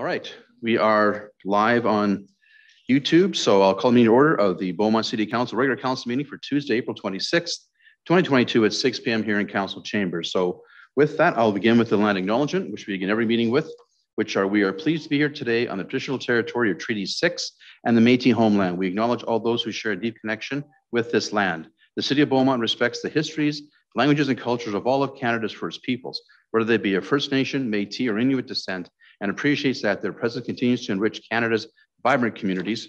All right, we are live on YouTube, so I'll call the meeting order of the Beaumont City Council regular council meeting for Tuesday, April 26th, 2022 at 6 p.m. here in council chambers. So with that, I'll begin with the land acknowledgement, which we begin every meeting with, which are we are pleased to be here today on the traditional territory of Treaty 6 and the Métis homeland. We acknowledge all those who share a deep connection with this land. The city of Beaumont respects the histories, languages, and cultures of all of Canada's First Peoples, whether they be of First Nation, Métis, or Inuit descent, and appreciates that their presence continues to enrich Canada's vibrant communities.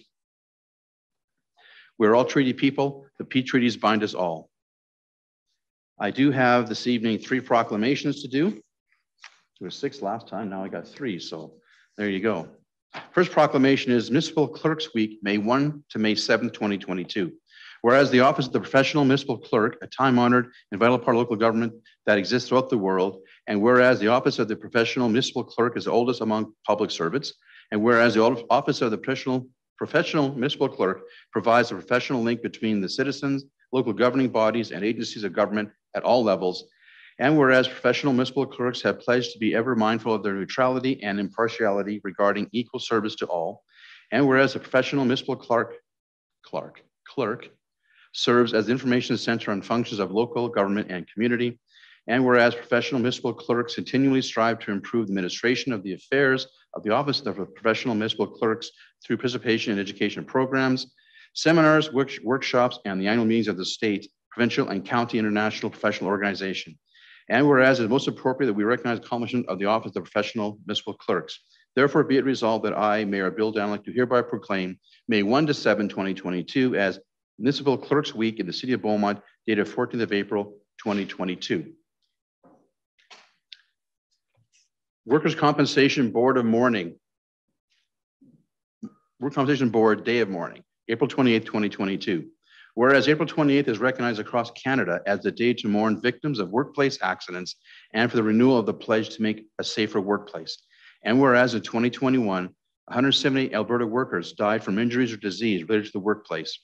We're all treaty people. The peace treaties bind us all. I do have this evening three proclamations to do. There were six last time, now I got three, so there you go. First proclamation is Municipal Clerks Week, May 1 to May 7, 2022. Whereas the Office of the Professional Municipal Clerk, a time honored and vital part of local government that exists throughout the world, and whereas the Office of the Professional Municipal Clerk is the oldest among public servants, and whereas the Office of the Professional, Professional Municipal Clerk provides a professional link between the citizens, local governing bodies, and agencies of government at all levels, and whereas professional municipal clerks have pledged to be ever mindful of their neutrality and impartiality regarding equal service to all, and whereas a professional municipal clerk, clerk, clerk serves as the information center on functions of local government and community, and whereas professional municipal clerks continually strive to improve the administration of the affairs of the Office of Professional Municipal Clerks through participation in education programs, seminars, work workshops, and the annual meetings of the state, provincial, and county international professional organization. And whereas it is most appropriate that we recognize the accomplishment of the Office of Professional Municipal Clerks. Therefore, be it resolved that I, Mayor Bill Danyluk, do hereby proclaim May 1 to 7, 2022 as Municipal Clerks Week in the City of Beaumont, dated 14th of April, 2022. Workers' Compensation Board of Mourning. Workers' Compensation Board Day of Mourning, April 28th, 2022. Whereas April 28th is recognized across Canada as the day to mourn victims of workplace accidents and for the renewal of the pledge to make a safer workplace. And whereas in 2021, 170 Alberta workers died from injuries or disease related to the workplace.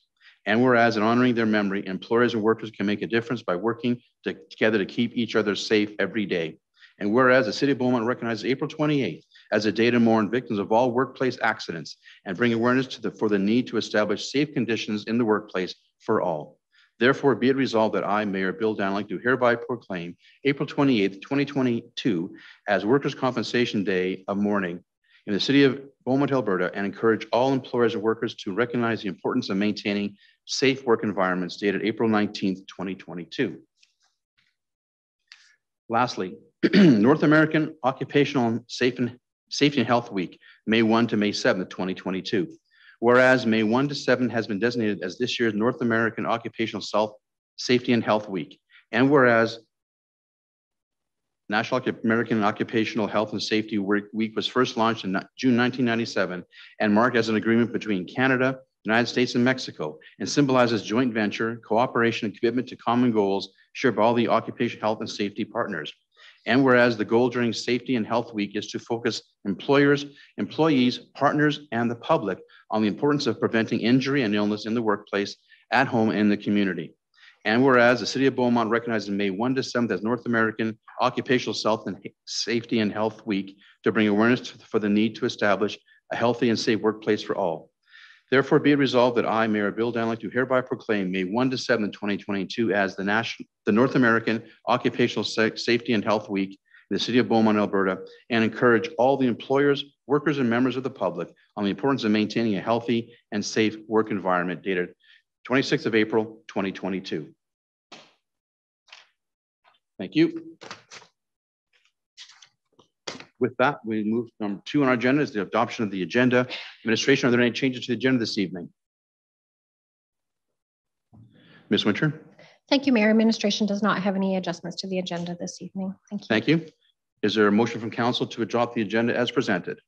And whereas in honoring their memory, employers and workers can make a difference by working to, together to keep each other safe every day. And whereas the City of Beaumont recognizes April 28th as a day to mourn victims of all workplace accidents and bring awareness to the, for the need to establish safe conditions in the workplace for all. Therefore, be it resolved that I, Mayor Bill Danyluk, do hereby proclaim April 28th, 2022 as Workers' Compensation Day of Mourning in the City of Beaumont, Alberta, and encourage all employers and workers to recognize the importance of maintaining safe work environments dated April 19th, 2022. Lastly, North American Occupational Safe and, Safety and Health Week, May 1 to May 7, 2022. Whereas May 1 to 7 has been designated as this year's North American Occupational Self Safety and Health Week. And whereas National American Occupational Health and Safety Week was first launched in June 1997 and marked as an agreement between Canada, United States, and Mexico, and symbolizes joint venture, cooperation, and commitment to common goals shared by all the occupational health and safety partners. And whereas the goal during Safety and Health Week is to focus employers, employees, partners, and the public on the importance of preventing injury and illness in the workplace, at home, and in the community. And whereas the City of Beaumont recognizes May 1 to 7th as North American Occupational Health and Safety and Health Week to bring awareness for the need to establish a healthy and safe workplace for all. Therefore, be it resolved that I, Mayor Bill Danyluk, do hereby proclaim May 1 to 7, 2022 as the, National, the North American Occupational Safety and Health Week in the City of Beaumont, Alberta, and encourage all the employers, workers, and members of the public on the importance of maintaining a healthy and safe work environment dated 26th of April, 2022. Thank you. With that, we move number two on our agenda is the adoption of the agenda. Administration, are there any changes to the agenda this evening? Ms. Winter? Thank you, Mayor. Administration does not have any adjustments to the agenda this evening. Thank you. Thank you. Is there a motion from council to adopt the agenda as presented?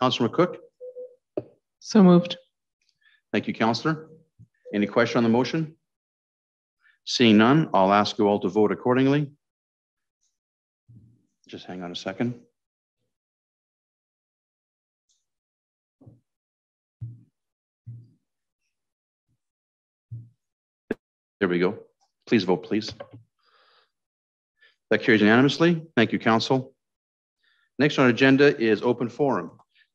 Councilor Cook? So moved. Thank you, Councillor. Any question on the motion? Seeing none, I'll ask you all to vote accordingly. Just hang on a second. There we go. Please vote, please. That carries unanimously. Thank you, Council. Next on agenda is open forum.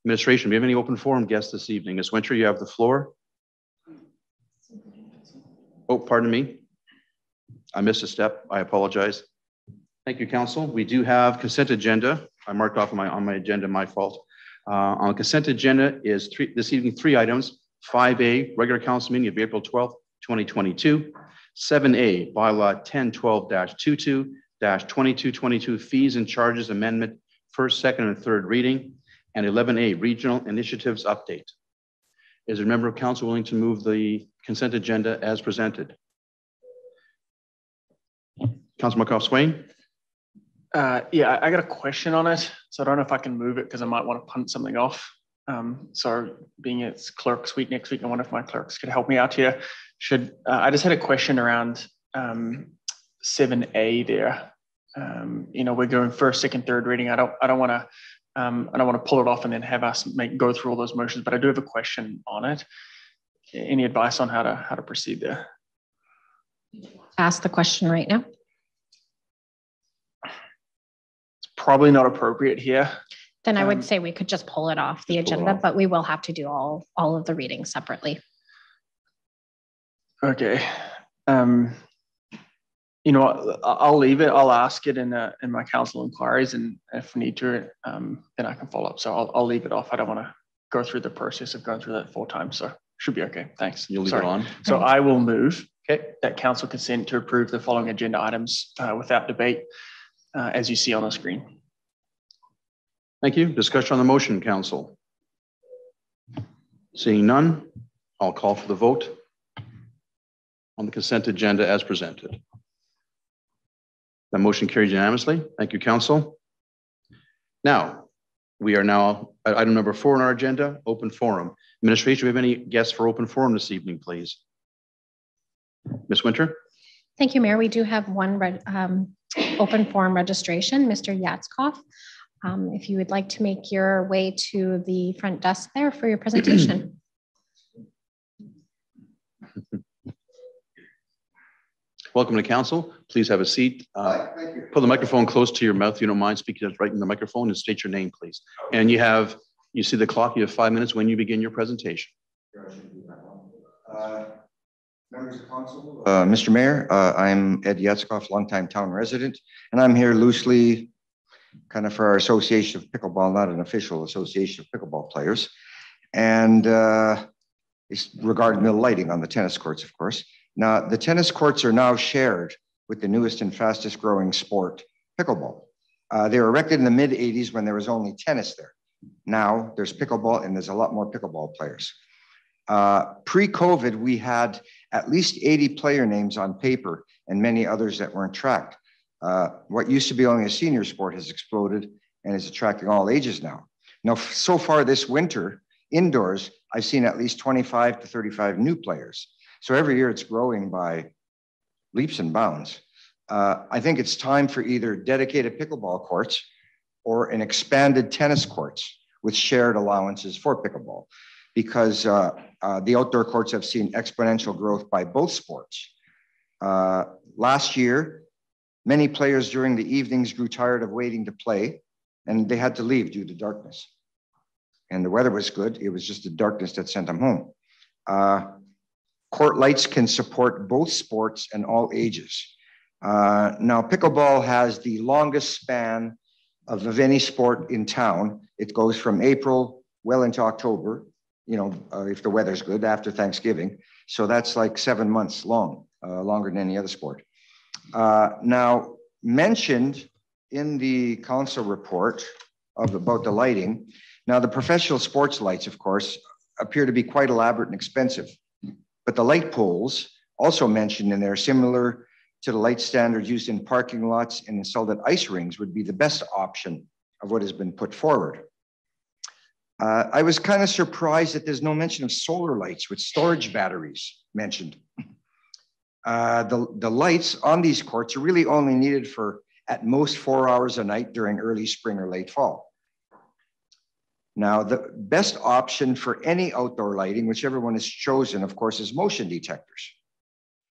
Administration, do we have any open forum guests this evening? Ms. Winter, you have the floor. Oh, pardon me. I missed a step. I apologize. Thank you, council. We do have consent agenda. I marked off my, on my agenda, my fault. Uh, on consent agenda is three, this evening, three items. 5A, regular council meeting of April 12th, 2022. 7A, bylaw 1012-22-2222 fees and charges amendment, first, second, and third reading. And 11A, regional initiatives update. Is a member of council willing to move the consent agenda as presented? Councilor Munckhof-Swain? Uh, yeah, I got a question on it, so I don't know if I can move it because I might want to punt something off. Um, so being it's clerk's week next week, I wonder if my clerks could help me out here. Should uh, I just had a question around um, 7A there. Um, you know, we're going first, second, third reading. I don't I don't want to um, I don't want to pull it off and then have us make go through all those motions, but I do have a question on it. Any advice on how to how to proceed there? Ask the question right now. It's probably not appropriate here. Then I Um, would say we could just pull it off the just pull it agenda, off. but we will have to do all, all of the readings separately. Okay. Um, you know, I- I'll leave it. I'll ask it in uh, in my council inquiries, and if need to, um, then I can follow up. So I'll I'll leave it off. I don't want to go through the process of going through that four times. So should be okay. Thanks. You'll leave Sorry. it on? So I will move Okay, that council consent to approve the following agenda items uh, without debate, uh, as you see on the screen. Thank you. Discussion on the motion, council. Seeing none, I'll call for the vote on the consent agenda as presented. That motion carries unanimously. Thank you, council. Now, we are now at item number four on our agenda, open forum. Administration, we have any guests for open forum this evening, please? Ms. Winter? Thank you, Mayor. We do have one um, open forum registration, Mr. Yatskoff. Um, If you would like to make your way to the front desk there for your presentation. Welcome to council. Please have a seat. Uh, Put the microphone close to your mouth. if You don't mind speaking right in the microphone and state your name, please. And you have, you see the clock, you have five minutes when you begin your presentation. Uh, Members of council. Uh, Mr. Mayor, uh, I'm Ed Yetskoff, longtime town resident, and I'm here loosely kind of for our Association of Pickleball, not an official association of pickleball players. And uh, it's regarding the lighting on the tennis courts, of course. Now, the tennis courts are now shared with the newest and fastest growing sport, pickleball. Uh, They were erected in the mid 80s when there was only tennis there. Now there's pickleball and there's a lot more pickleball players. Uh, Pre-COVID, we had at least 80 player names on paper and many others that weren't tracked. Uh, What used to be only a senior sport has exploded and is attracting all ages now. Now, so far this winter, indoors, I've seen at least 25 to 35 new players. So every year it's growing by leaps and bounds. Uh, I think it's time for either dedicated pickleball courts or an expanded tennis courts with shared allowances for pickleball because uh, uh, the outdoor courts have seen exponential growth by both sports. Uh, last year, many players during the evenings grew tired of waiting to play and they had to leave due to darkness. And the weather was good. It was just the darkness that sent them home. Uh, court lights can support both sports and all ages. Uh, now, pickleball has the longest span of, of any sport in town. It goes from April well into October, you know, uh, if the weather's good after Thanksgiving. So that's like seven months long, uh, longer than any other sport. Uh, now, mentioned in the council report of about the lighting. Now, the professional sports lights, of course, appear to be quite elaborate and expensive. But the light poles also mentioned in there, similar to the light standards used in parking lots and installed at ice rings would be the best option of what has been put forward. Uh, I was kind of surprised that there's no mention of solar lights with storage batteries mentioned. Uh, the, the lights on these courts are really only needed for at most four hours a night during early spring or late fall. Now, the best option for any outdoor lighting, whichever one is chosen, of course, is motion detectors.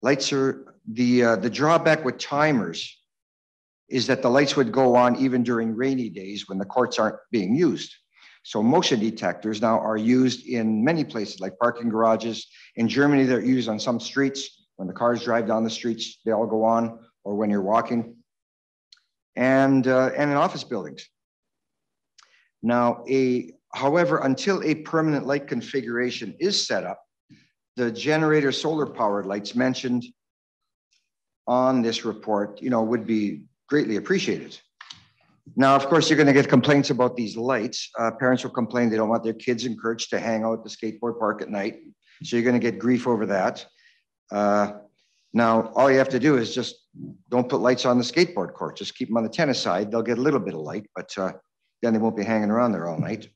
Lights are the, uh, the drawback with timers is that the lights would go on even during rainy days when the courts aren't being used. So motion detectors now are used in many places like parking garages. In Germany, they're used on some streets. When the cars drive down the streets, they all go on, or when you're walking, and, uh, and in office buildings. Now, a, however, until a permanent light configuration is set up, the generator solar powered lights mentioned on this report, you know, would be greatly appreciated. Now, of course, you're going to get complaints about these lights. Uh, parents will complain they don't want their kids encouraged to hang out at the skateboard park at night. So you're going to get grief over that. Uh, now, all you have to do is just don't put lights on the skateboard court. Just keep them on the tennis side. They'll get a little bit of light, but uh, then they won't be hanging around there all night.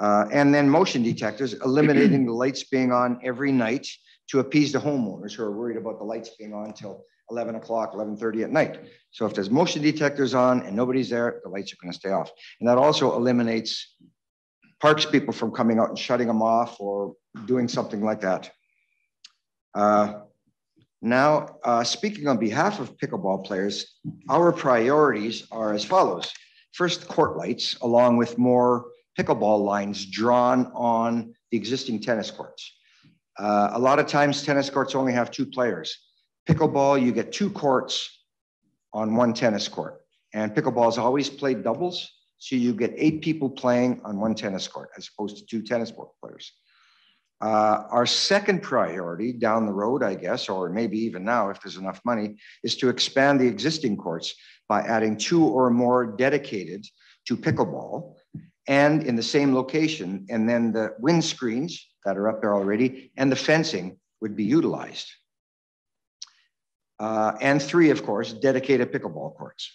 Uh, and then motion detectors, eliminating the lights being on every night to appease the homeowners who are worried about the lights being on until 11 o'clock, 11.30 at night. So if there's motion detectors on and nobody's there, the lights are gonna stay off. And that also eliminates parks people from coming out and shutting them off or doing something like that. Uh, now, uh, speaking on behalf of pickleball players, our priorities are as follows. First, court lights, along with more pickleball lines drawn on the existing tennis courts. Uh, a lot of times tennis courts only have two players. Pickleball, you get two courts on one tennis court. And pickleball is always played doubles. So you get eight people playing on one tennis court as opposed to two tennis players. Uh, our second priority down the road, I guess, or maybe even now, if there's enough money, is to expand the existing courts by adding two or more dedicated to pickleball and in the same location. And then the wind screens that are up there already and the fencing would be utilized. Uh, and three, of course, dedicated pickleball courts.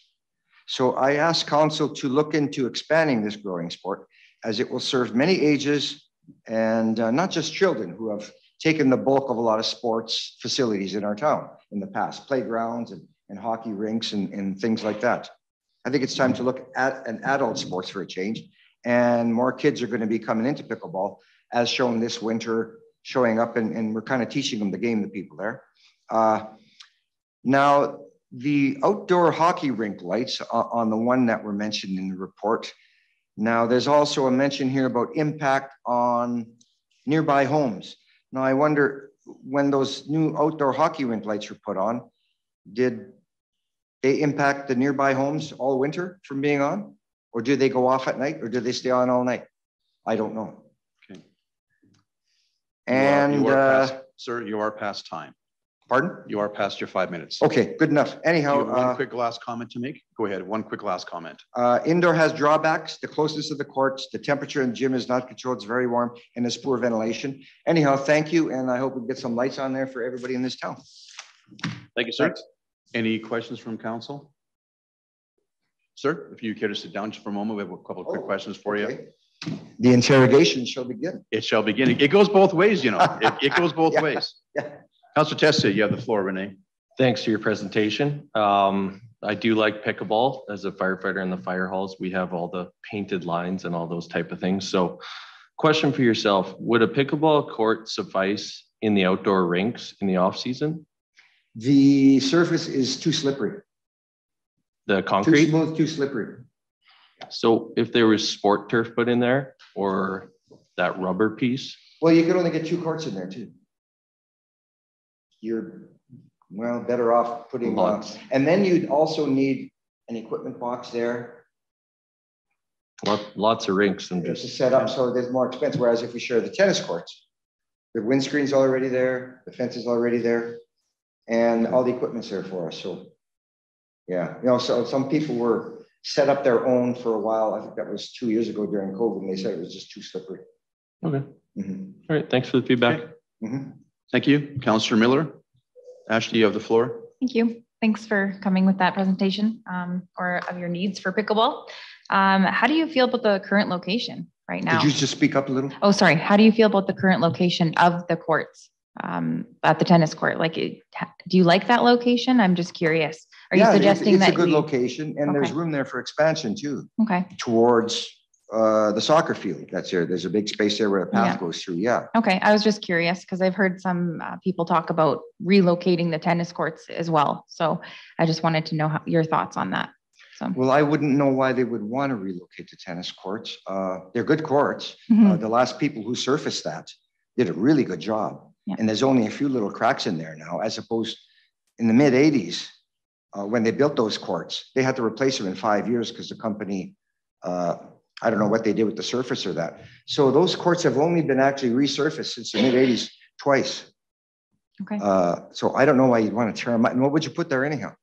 So I asked council to look into expanding this growing sport as it will serve many ages and uh, not just children who have taken the bulk of a lot of sports facilities in our town in the past, playgrounds and, and hockey rinks and, and things like that. I think it's time to look at an adult sports for a change and more kids are going to be coming into pickleball as shown this winter, showing up and, and we're kind of teaching them the game, the people there. Uh, now, the outdoor hockey rink lights on the one that were mentioned in the report. Now, there's also a mention here about impact on nearby homes. Now, I wonder when those new outdoor hockey rink lights were put on, did they impact the nearby homes all winter from being on? Or do they go off at night or do they stay on all night? I don't know. Okay. And, you are, you are past, uh, sir, you are past time. Pardon? You are past your five minutes. Okay, good enough. Do Anyhow, you have one uh, quick last comment to make? Go ahead. One quick last comment. uh, indoor has drawbacks. The closest of the courts, the temperature in the gym is not controlled. It's very warm and there's poor ventilation. Anyhow, thank you. And I hope we get some lights on there for everybody in this town. Thank you, sir. Any questions from council? Sir, if you care to sit down just for a moment, we have a couple of quick Oh, questions for you. Okay. The interrogation shall begin. It shall begin. It goes both ways, you know. It, it goes both Yeah, ways. yeah. Councilor Tessier, you have the floor, Renee. Thanks for your presentation. Um, I do like pickleball as a firefighter in the fire halls. We have all the painted lines and all those type of things. So question for yourself, would a pickleball court suffice in the outdoor rinks in the off season? The surface is too slippery, The too concrete? smooth, too slippery. So if there was sport turf put in there or that rubber piece, Well, you could only get two courts in there too. You're, well, better off putting, uh, and then you'd also need an equipment box there lot, lots of rinks and just to set up, so there's more expense, whereas if we share the tennis courts, the windscreen's already there, the fence is already there, and all the equipment's there for us, so. Yeah, you know, so some people were set up their own for a while, I think that was two years ago during COVID, and they said it was just too slippery. Okay, Mhm, all right, thanks for the feedback. mhm. Thank you. Councilor Miller. Ashley, you have the floor. Thank you. Thanks for coming with that presentation um, or of your needs for pickleball. Um, How do you feel about the current location right now? Could you just speak up a little? Oh, sorry. How do you feel about the current location of the courts um, at the tennis court? Like, do you like that location? I'm just curious. Are you Yeah, it's- suggesting It's that a good we? location and there's room there for expansion too, Okay, towards uh, the soccer field that's there. There's a big space there where a Yeah. path goes through. Yeah. Okay, I was just curious because I've heard some uh, people talk about relocating the tennis courts as well. So I just wanted to know how, your thoughts on that. So, Well, I wouldn't know why they would want to relocate the tennis courts. Uh, they're good courts. Uh, Mhm. the last people who surfaced that did a really good job. Yeah. And there's only a few little cracks in there now, as opposed in the mid 80s, uh, when they built those courts, they had to replace them in five years because the company, uh, I don't know what they did with the surface or that. So those courts have only been actually resurfaced since the mid 80s twice. okay. Uh, so I don't know why you'd want to tear them up. And what would you put there anyhow?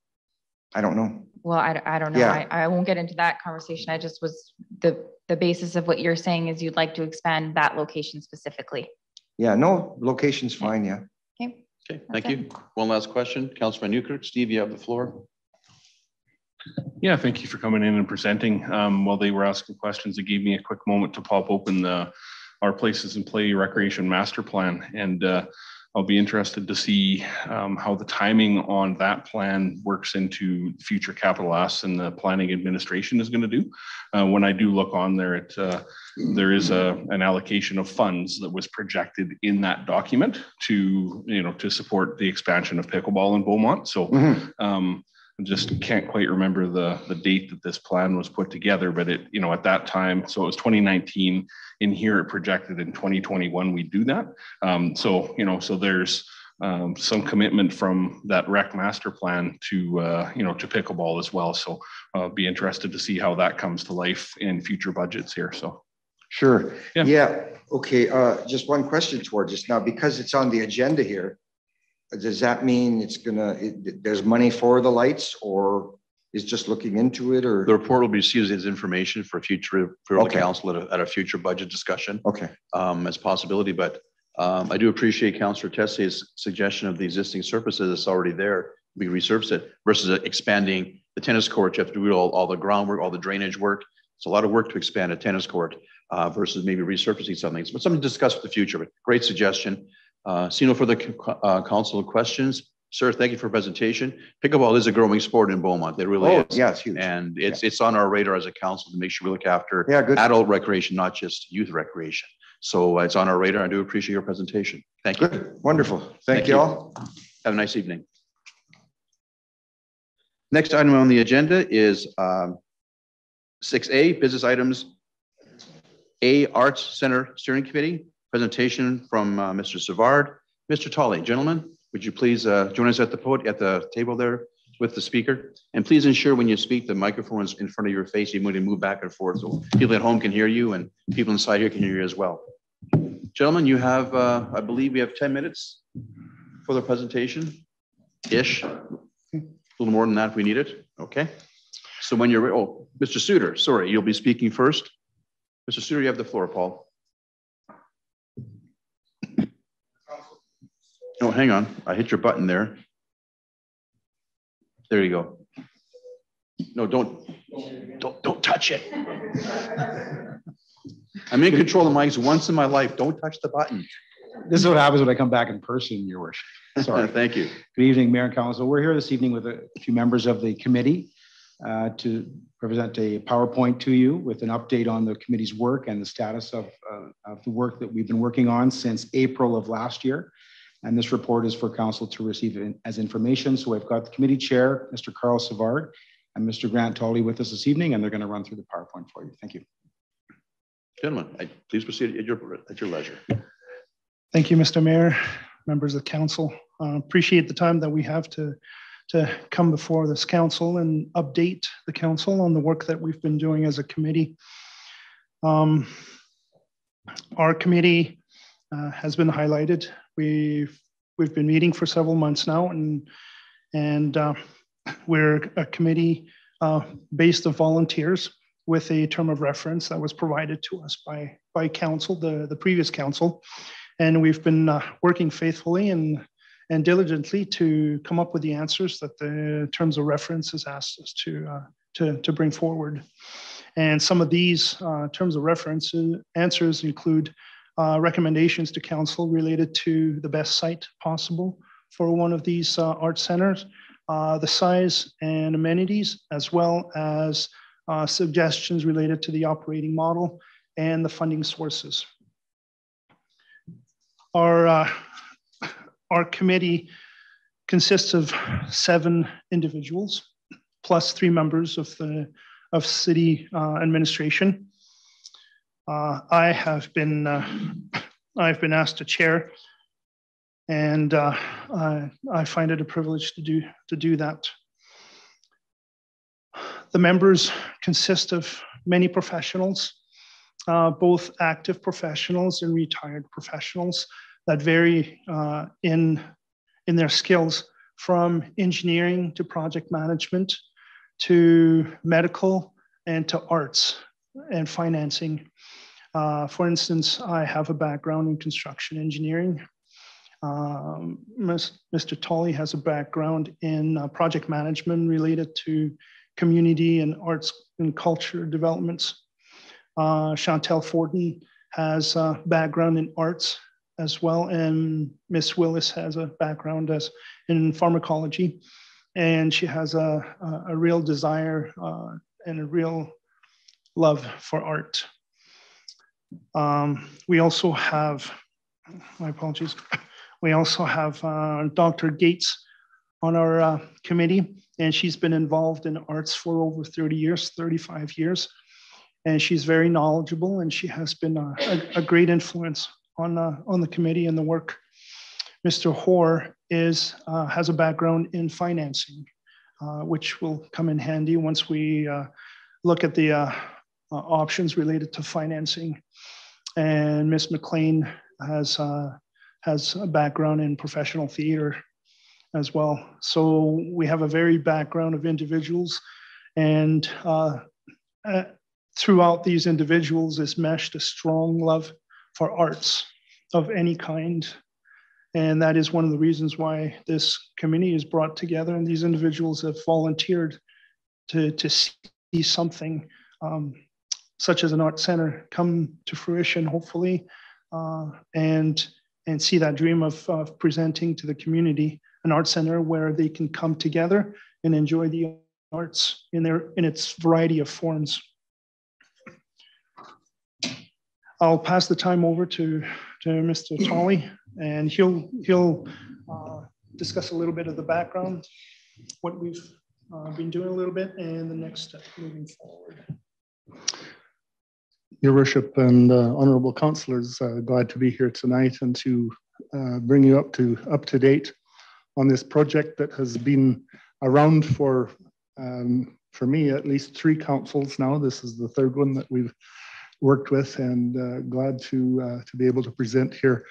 I don't know. Well, I, I don't know. Yeah. I, I won't get into that conversation. I just was, the, the basis of what you're saying is you'd like to expand that location specifically. Yeah, no, location's fine. Yeah. Okay. Okay, thank Okay. you. One last question, Councilman Newkirk. Steve, you have the floor. Yeah, thank you for coming in and presenting. Um, while they were asking questions, it gave me a quick moment to pop open the, our Places and Play Recreation Master Plan. And, uh, I'll be interested to see, um, how the timing on that plan works into future capital asks and the planning administration is going to do. Uh, when I do look on there, it, uh, there is a, an allocation of funds that was projected in that document to, you know, to support the expansion of pickleball in Beaumont. So, Mhm. um, I just can't quite remember the, the date that this plan was put together, but it, you know, at that time, so it was 2019. In here, it projected in 2021, we do that. Um, so, you know, so there's um, some commitment from that rec master plan to, uh, you know, to pickleball as well. So I'll be interested to see how that comes to life in future budgets here. So. Sure. Yeah. Yeah. Okay. Uh, just one question towards us now, because it's on the agenda here. Does that mean it's gonna, it, there's money for the lights or is just looking into it or? The report will be used as information for future, for the Okay. council at a, at a future budget discussion. Okay. um, as possibility, but um, I do appreciate Councillor Tessier's suggestion of the existing surfaces that's already there. We resurface it versus expanding the tennis court. You have to do all, all the groundwork, all the drainage work. It's a lot of work to expand a tennis court uh, versus maybe resurfacing something. But something to discuss for the future, but great suggestion. Uh, See no further uh, council questions. Sir, thank you for presentation. Pickleball is a growing sport in Beaumont. It really Oh, is. yeah, it's huge. And it's, it's on our radar as a council to make sure we look after Yeah, good. adult recreation, not just youth recreation. So uh, it's on our radar. I do appreciate your presentation. Thank you. Good. Wonderful. Thank Thank you you. all. Have a nice evening. Next item on the agenda is um, six A, business items. A, Arts Center Steering Committee, presentation from uh, Mr. Savard. Mr. Tolley, gentlemen, would you please uh, join us at the at the table there with the speaker? And please ensure when you speak, the microphone is in front of your face. You need to move back and forth so people at home can hear you and people inside here can hear you as well. Gentlemen, you have, uh, I believe we have 10 minutes for the presentation-ish. A little more than that if we need it. Okay. So when you're, oh, Mr. Suter, sorry, you'll be speaking first. Mr. Suter, you have the floor, Paul. Oh, hang on. I hit your button there. There you go. No, don't, don't, don't touch it. I'm in control of mics once in my life. Don't touch the button. This is what happens when I come back in person, your worship. Sorry. Thank you. Good evening, Mayor and Council. We're here this evening with a few members of the committee uh, to present a PowerPoint to you with an update on the committee's work and the status of, uh, of the work that we've been working on since April of last year. And this report is for council to receive in- as information. So we've got the committee chair, Mr. Carl Savard, and Mr. Grant Tolley with us this evening, and they're going to run through the PowerPoint for you. Thank you. Gentlemen, I- please proceed at your, at your leisure. Thank you, Mr. Mayor, members of council. Uh, Appreciate the time that we have to, to come before this council and update the council on the work that we've been doing as a committee. Um, Our committee uh, has been highlighted. We've, we've been meeting for several months now and, and uh, we're a committee uh, based of volunteers with a term of reference that was provided to us by, by council, the, the previous council. And we've been uh, working faithfully and, and diligently to come up with the answers that the terms of reference has asked us to, uh, to, to bring forward. And some of these uh, terms of reference answers include uh, recommendations to council related to the best site possible for one of these uh, art centers, uh, the size and amenities, as well as uh, suggestions related to the operating model and the funding sources. Our, uh, our committee consists of seven individuals plus three members of the of city uh, administration. Uh, I have been uh, I've been asked to chair, and uh, I, I find it a privilege to do to do that. The members consist of many professionals, uh, both active professionals and retired professionals that vary uh, in in their skills from engineering to project management to medical and to arts and financing. Uh, for instance, I have a background in construction engineering. Um, Mr. Tolley has a background in uh, project management related to community and arts and culture developments. Uh, Chantel Fortin has a background in arts as well, and Miss Willis has a background as in pharmacology and she has a, a, a real desire uh, and a real love for art. Um, we also have, my apologies, we also have uh, Dr. Gates on our uh, committee, and she's been involved in arts for over 30 years, 35 years. And she's very knowledgeable, and she has been a, a, a great influence on, uh, on the committee and the work. Mr. Hoare is, uh, has a background in financing, uh, which will come in handy once we uh, look at the uh, uh, options related to financing. And Ms. McLean has, uh, has a background in professional theater as well. So we have a very background of individuals and throughout these individuals is meshed a strong love for arts of any kind and that is one of the reasons why this committee is brought together and these individuals have volunteered to, to see something um, such as an art center come to fruition, hopefully, uh, and, and see that dream of, of presenting to the community an art center where they can come together and enjoy the arts in, their, in its variety of forms. I'll pass the time over to, to Mr. Tolley and he'll he'll uh, discuss a little bit of the background, what we've uh, been doing a little bit, and the next step moving forward. Your Worship and uh, honorable councillors, uh, glad to be here tonight and to uh, bring you up to up to date on this project that has been around for um, for me at least three councils now. This is the third one that we've worked with, and uh, glad to to be able to present here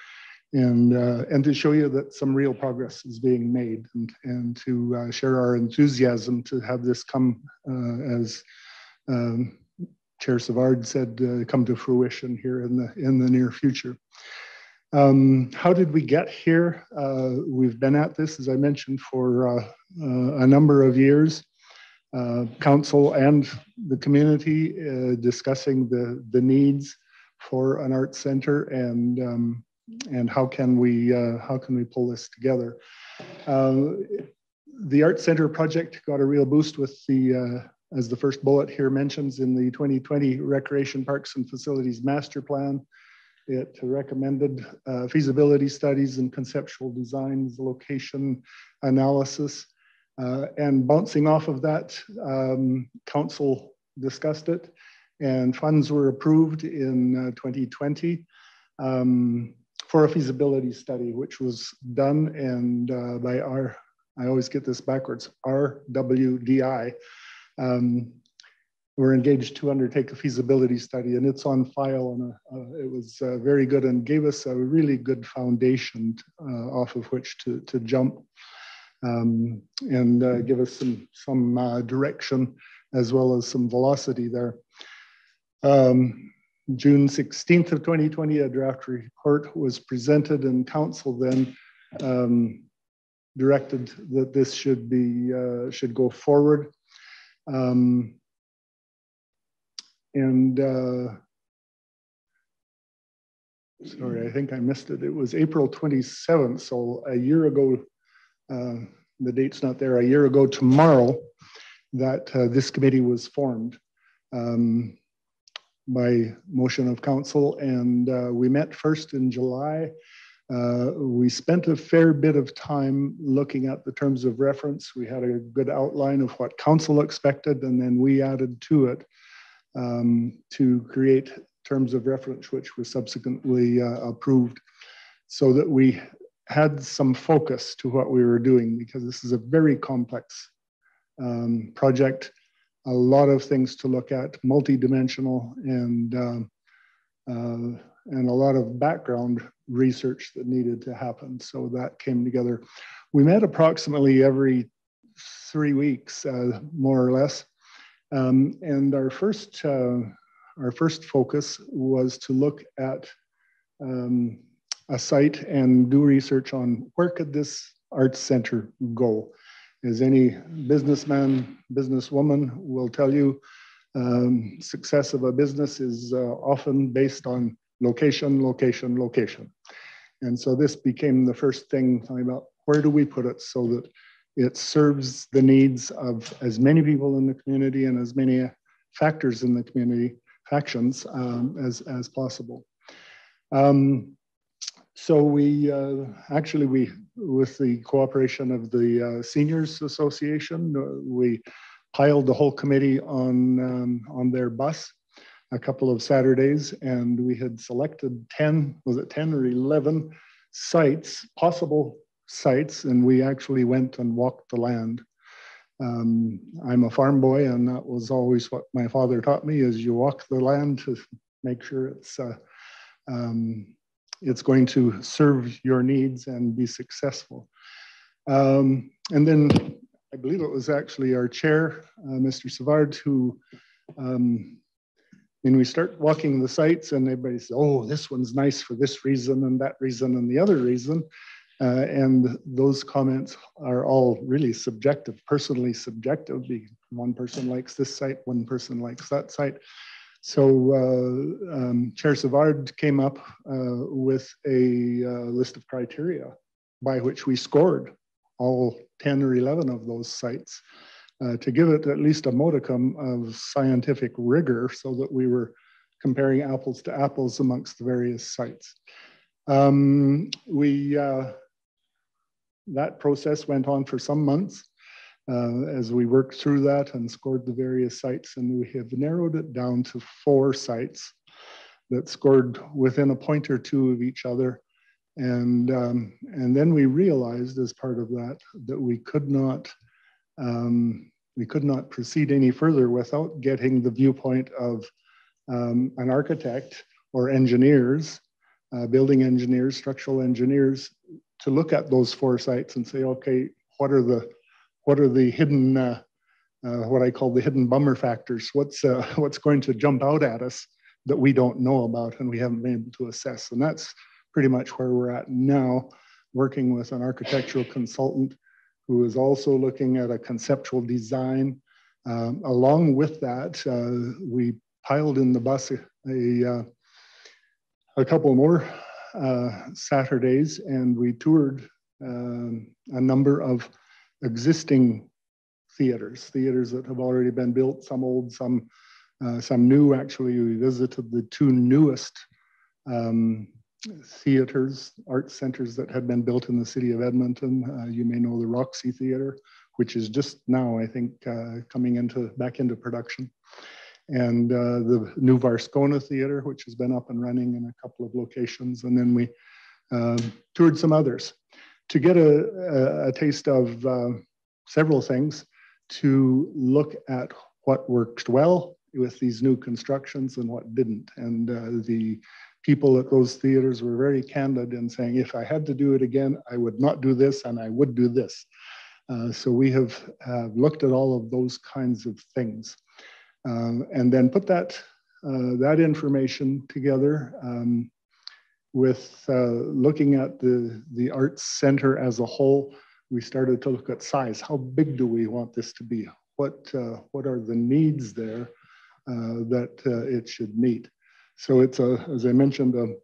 and uh, and to show you that some real progress is being made and and to uh, share our enthusiasm to have this come uh, as um, Chair Savard said uh, come to fruition here in the in the near future. Um, how did we get here? Uh, we've been at this, as I mentioned, for uh, a number of years. council and the community discussing the the needs for an art center and um, and how can we uh, how can we pull this together? Uh, the Art Center project got a real boost with the, uh, as the first bullet here mentions, in the 2020 Recreation Parks and Facilities Master Plan. It recommended uh, feasibility studies and conceptual designs, location analysis, uh, and bouncing off of that, um, council discussed it, and funds were approved in 2020. Uh, um, for a feasibility study, which was done and uh, by our, I always get this backwards, RWDI. Um, we're engaged to undertake a feasibility study and it's on file and it was uh, very good and gave us a really good foundation uh, off of which to, to jump um, and uh, give us some, some uh, direction as well as some velocity there. Um, June 16th of 2020, a draft report was presented and council then um, directed that this should be, uh, should go forward. Um, and uh, sorry, I think I missed it. It was April 27th, so a year ago, uh, the date's not there, a year ago tomorrow, that uh, this committee was formed. um, by motion of council. And uh, we met first in July. Uh, we spent a fair bit of time looking at the terms of reference. We had a good outline of what council expected, and then we added to it um, to create terms of reference, which were subsequently uh, approved so that we had some focus to what we were doing because this is a very complex um, project, a lot of things to look at, multidimensional and um, uh, and a lot of background research that needed to happen. So that came together. We met approximately every three weeks, uh, more or less. Um, and our first, uh, our first focus was to look at um, a site and do research on where could this arts center go. As any businessman, businesswoman will tell you, um, success of a business is uh, often based on location, location, location. And so this became the first thing talking about where do we put it so that it serves the needs of as many people in the community and as many factors in the community, factions, um, as, as possible. Um, so we uh, actually, we, with the cooperation of the uh, Seniors Association, uh, we piled the whole committee on, um, on their bus a couple of Saturdays and we had selected 10, was it 10 or 11 sites, possible sites, and we actually went and walked the land. Um, I'm a farm boy, and that was always what my father taught me: is you walk the land to make sure it's uh, um, it's going to serve your needs and be successful. Um, and then I believe it was actually our chair, uh, Mr. Savard, who um, when we start walking the sites and everybody says, oh, this one's nice for this reason and that reason and the other reason, uh, and those comments are all really subjective, personally subjective. One person likes this site, one person likes that site. So uh, um, Chair Savard came up uh, with a uh, list of criteria by which we scored all 10 or 11 of those sites uh, to give it at least a modicum of scientific rigor so that we were comparing apples to apples amongst the various sites. Um, we uh, that process went on for some months uh, as we worked through that and scored the various sites. And we have narrowed it down to four sites that scored within a point or two of each other. And, um, and then we realized as part of that that we could not um, we could not proceed any further without getting the viewpoint of um, an architect or engineers, uh, building engineers, structural engineers, to look at those four sites and say, okay, what are the what are the hidden uh, uh, what I call the hidden bummer factors? What's uh, what's going to jump out at us that we don't know about and we haven't been able to assess? And that's pretty much where we're at now, working with an architectural consultant who is also looking at a conceptual design. Um, along with that, uh, we piled in the bus a, a, uh, couple more uh, Saturdays and we toured um, a number of existing theaters, theaters that have already been built, some old, some, uh, some new. Actually, we visited the two newest um, theaters, art centers that had been built in the city of Edmonton. Uh, you may know the Roxy Theater, which is just now, I think, uh, coming into back into production. And uh, the new Varscona Theater, which has been up and running in a couple of locations. And then we um, toured some others to get a, a, a taste of uh, several things, to look at what worked well with these new constructions and what didn't. And uh, the people at those theaters were very candid in saying, if I had to do it again, I would not do this and I would do this. Uh, so we have uh, looked at all of those kinds of things um, and then put that, uh, that information together um, with uh, looking at the, the arts center as a whole. We started to look at size. How big do we want this to be? What, uh, what are the needs there uh, that it should meet? So it's a, as I mentioned, a,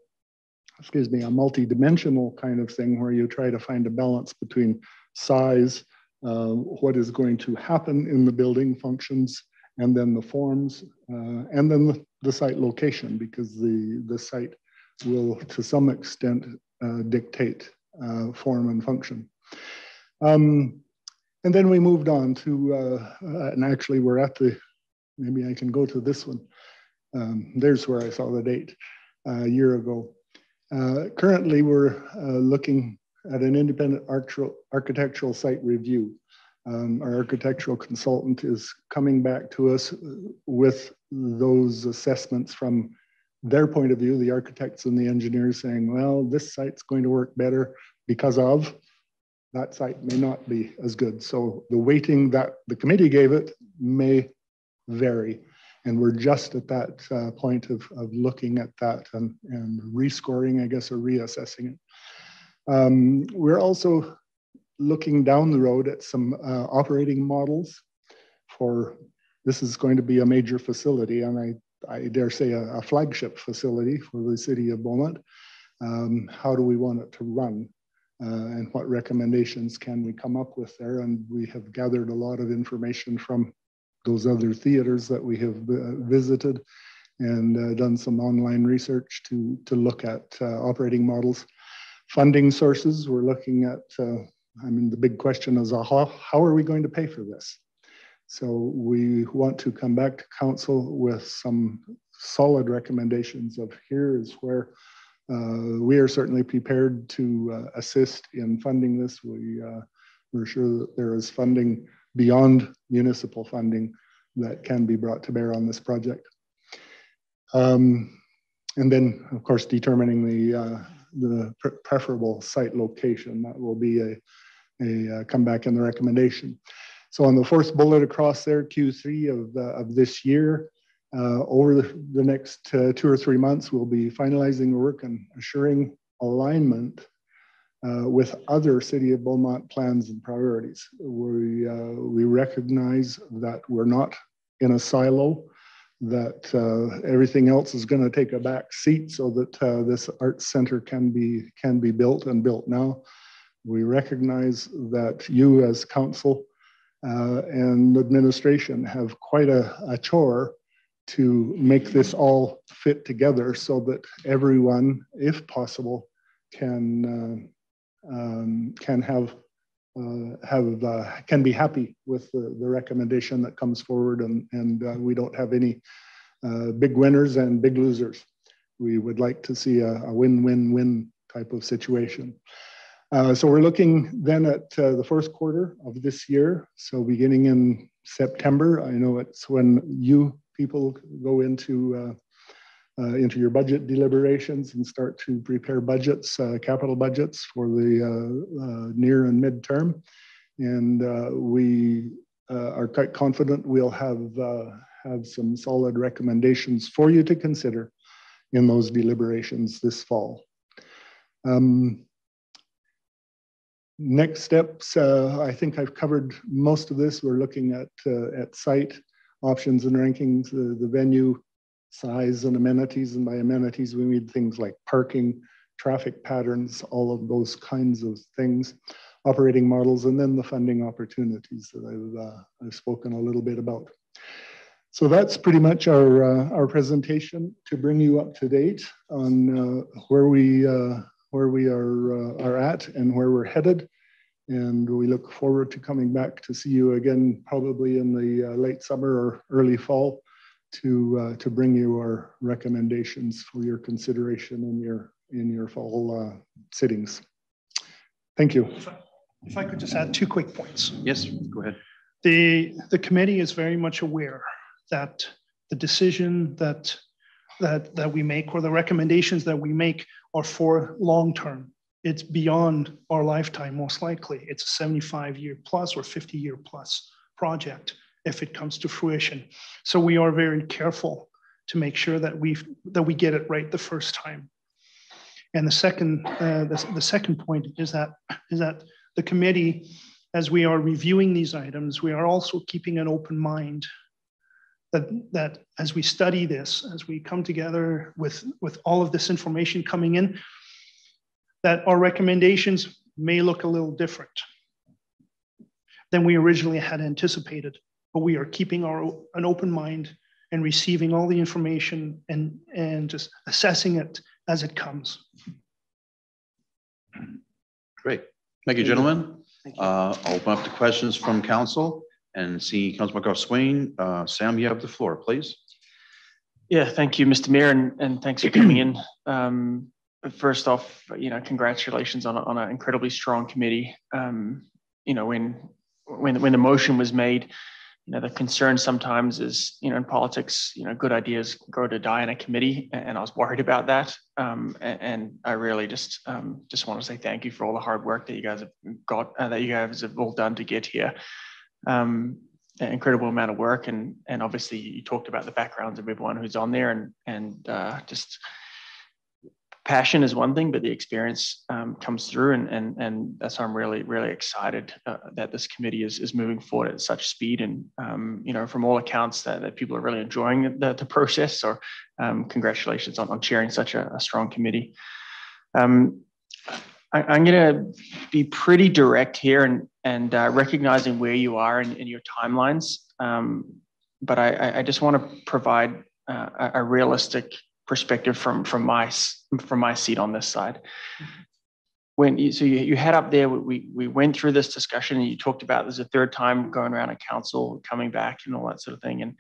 excuse me, a multi-dimensional kind of thing where you try to find a balance between size, uh, what is going to happen in the building functions, and then the forms, uh, and then the, the, site location, because the, the site will, to some extent, uh, dictate uh, form and function. Um, and then we moved on to, uh, and actually we're at the, maybe I can go to this one. Um, there's where I saw the date a year ago. Uh, currently, we're uh, looking at an independent architectural site review. Um, our architectural consultant is coming back to us with those assessments from their point of view, the architects and the engineers saying, well, this site's going to work better because of that site may not be as good. So the weighting that the committee gave it may vary. And we're just at that uh, point of, of looking at that and, and rescoring, I guess, or reassessing it. Um, we're also looking down the road at some uh, operating models for this is going to be a major facility and I, I dare say a, a flagship facility for the city of Beaumont. Um, how do we want it to run? Uh, and what recommendations can we come up with there? And we have gathered a lot of information from those other theaters that we have uh, visited and uh, done some online research to, to look at uh, operating models. Funding sources, we're looking at, I mean, the big question is how, how are we going to pay for this? So we want to come back to council with some solid recommendations of here is where uh, we are certainly prepared to uh, assist in funding this. We, uh, we're sure that there is funding beyond municipal funding that can be brought to bear on this project. Um, and then, of course, determining the, uh, the pre preferable site location. That will be a, a uh, comeback in the recommendation. So on the first bullet across there, Q3 of, the, of this year, uh, over the, the next uh, two or three months, we'll be finalizing work and assuring alignment uh, with other City of Beaumont plans and priorities. We, uh, we recognize that we're not in a silo, that uh, everything else is going to take a back seat so that uh, this arts center can be, can be built and built now. We recognize that you as council uh, and administration have quite a, a chore to make this all fit together so that everyone, if possible, can uh, um, can have uh, have uh, can be happy with the, the recommendation that comes forward, and and uh, we don't have any uh, big winners and big losers. We would like to see a, a win-win-win type of situation. Uh, so we're looking then at the first quarter of this year. So beginning in September, I know it's when you people go into uh, uh, into your budget deliberations and start to prepare budgets, uh, capital budgets for the uh, uh, near and midterm. And uh, we are quite confident we'll have have some solid recommendations for you to consider in those deliberations this fall. Um, next steps, I think I've covered most of this. We're looking at at site options and rankings, the venue size and amenities. And by amenities, we mean things like parking, traffic patterns, all of those kinds of things, operating models, and then the funding opportunities that I've, uh, I've spoken a little bit about. So that's pretty much our, uh, our presentation to bring you up to date on uh, where we, uh, where we are, uh, are at and where we're headed. And we look forward to coming back to see you again, probably in the uh, late summer or early fall, to uh, to bring you our recommendations for your consideration in your in your fall uh, sittings. Thank you. If I, if I could just add two quick points. Yes, go ahead. The the committee is very much aware that the decision that that that we make or the recommendations that we make are for long term it's beyond our lifetime, most likely. It's a 75 year plus or 50 year plus project if it comes to fruition. So we are very careful to make sure that we that we get it right the first time. And the second uh, the, the second point is that is that the committee, as we are reviewing these items, we are also keeping an open mind that, that as we study this, as we come together with, with all of this information coming in, that our recommendations may look a little different than we originally had anticipated. But we are keeping our an open mind and receiving all the information and and just assessing it as it comes. Great. Thank you, gentlemen. Uh, I'll open up to questions from council and see Councilmember Swain. Uh, Sam, you have the floor, please. Yeah, thank you, Mr. Mayor, and, and thanks for coming in. Um, first off, you know, congratulations on, a, on an incredibly strong committee. Um, you know, when when when the motion was made, you know, the concern sometimes is, you know, in politics, you know, good ideas go to die in a committee, and I was worried about that. Um, and, and, I really just um, just want to say thank you for all the hard work that you guys have got, uh, that you guys have all done to get here. Um, incredible amount of work, and and obviously you talked about the backgrounds of everyone who's on there, and and uh, just passion is one thing, but the experience um, comes through, and and and that's why I'm really really excited uh, that this committee is is moving forward at such speed, and um, you know from all accounts that, that people are really enjoying the, the process. So um, congratulations on, on chairing such a, a strong committee. Um, I, am going to be pretty direct here and and uh, recognizing where you are in, in your timelines, um, but I, I just want to provide uh, a, a realistic perspective from from my from my seat on this side. When you, so you, you had up there, we we went through this discussion and you talked about there's a third time going around a council, coming back, and all that sort of thing. And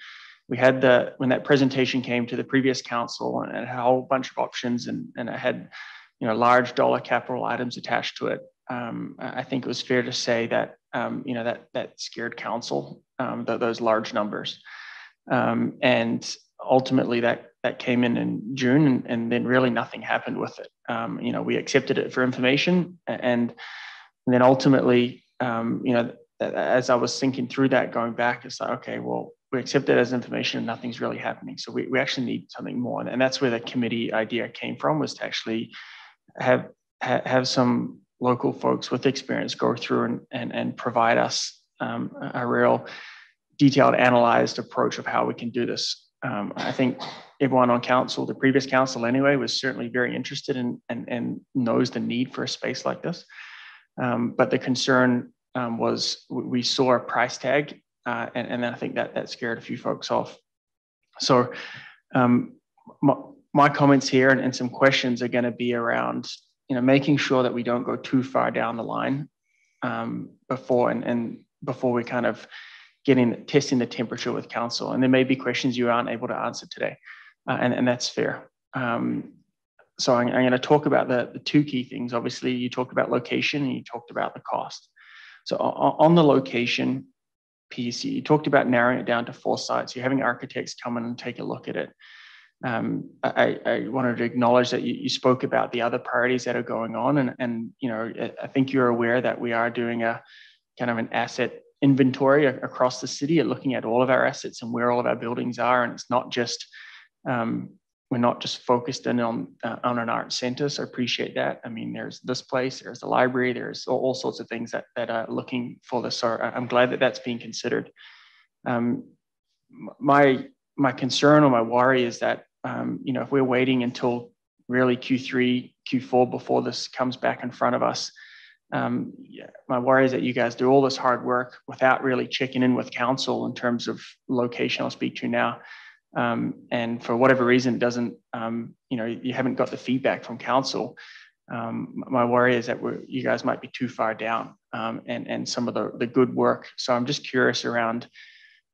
we had the when that presentation came to the previous council and had a whole bunch of options and and it had you know large dollar capital items attached to it. Um, I think it was fair to say that um, you know that that scared council um, those large numbers, um, and ultimately that that came in in June, and, and then really nothing happened with it. Um, you know, we accepted it for information, and, and then ultimately, um, you know, as I was thinking through that, going back, it's like, okay, well, we accept it as information, and nothing's really happening. So we, we actually need something more, and that's where the committee idea came from, was to actually have have some local folks with experience go through and and, and provide us um, a real detailed, analyzed approach of how we can do this um, I think everyone on council, the previous council anyway, was certainly very interested in and, and knows the need for a space like this. Um, but the concern um, was we saw a price tag, uh, and, and I think that that scared a few folks off. So um, my, my, comments here and, and some questions are going to be around, you know, making sure that we don't go too far down the line um, before and, and before we kind of getting testing the temperature with council. And there may be questions you aren't able to answer today, uh, and, and that's fair. Um, so I'm, I'm going to talk about the, the two key things. Obviously, you talked about location and you talked about the cost. So on, the location piece, you talked about narrowing it down to four sites. You're having architects come in and take a look at it. Um, I, I, wanted to acknowledge that you, you, spoke about the other priorities that are going on, and, and you know I think you're aware that we are doing a kind of an asset inventory across the city looking at all of our assets and where all of our buildings are. And it's not just, um, we're not just focused in on, uh, on an art center. So appreciate that. I mean, there's this place, there's the library, there's all, all sorts of things that, that are looking for this. So I'm glad that that's being considered. Um, my, my concern or my worry is that, um, you know, if we're waiting until really Q3, Q4 before this comes back in front of us, um, yeah, my worry is that you guys do all this hard work without really checking in with council in terms of location I'll speak to now. Um, and for whatever reason, doesn't, um, you know, you haven't got the feedback from council. Um, my worry is that you guys might be too far down um, and, and some of the, the good work. So I'm just curious around,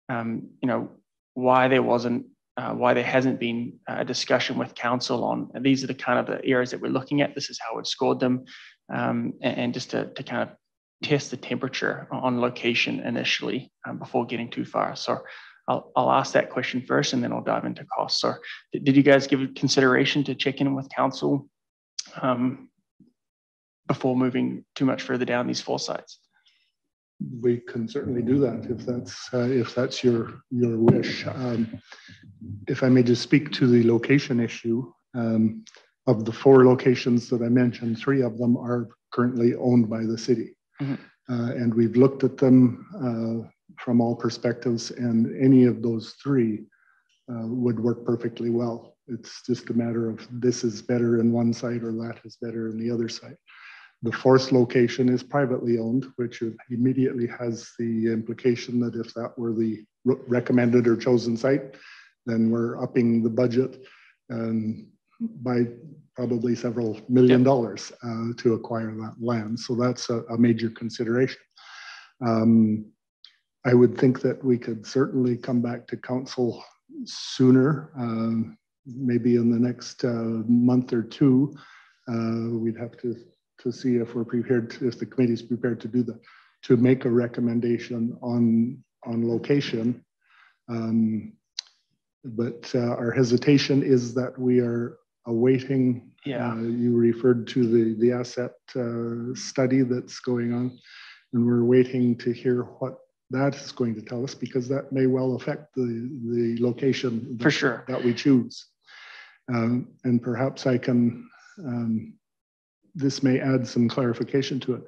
um, you know, why there wasn't uh, why there hasn't been a discussion with council on these are the kind of the areas that we're looking at. This is how we've scored them um, and, and, just to, to kind of test the temperature on location initially um, before getting too far. So I'll, I'll ask that question first and then I'll dive into costs. So did you guys give consideration to check in with council um, before moving too much further down these four sites? We can certainly do that if that's uh, if that's your your wish. Um, if I may just speak to the location issue, um, of the four locations that I mentioned, three of them are currently owned by the city. Mm-hmm. Uh, and we've looked at them uh, from all perspectives, and any of those three uh, would work perfectly well. It's just a matter of this is better in one site or that is better in the other site. The fourth location is privately owned, which immediately has the implication that if that were the recommended or chosen site, then we're upping the budget um, by probably several million yep. dollars uh, to acquire that land. So that's a, a major consideration. Um, I would think that we could certainly come back to council sooner, uh, maybe in the next uh, month or two. Uh, we'd have to to see if we're prepared, to, if the committee is prepared to do that, to make a recommendation on on location. Um, but uh, our hesitation is that we are awaiting. Yeah. Uh, you referred to the the asset uh, study that's going on, and we're waiting to hear what that is going to tell us because that may well affect the the location that, for sure that we choose. Um, and perhaps I can. Um, this may add some clarification to it.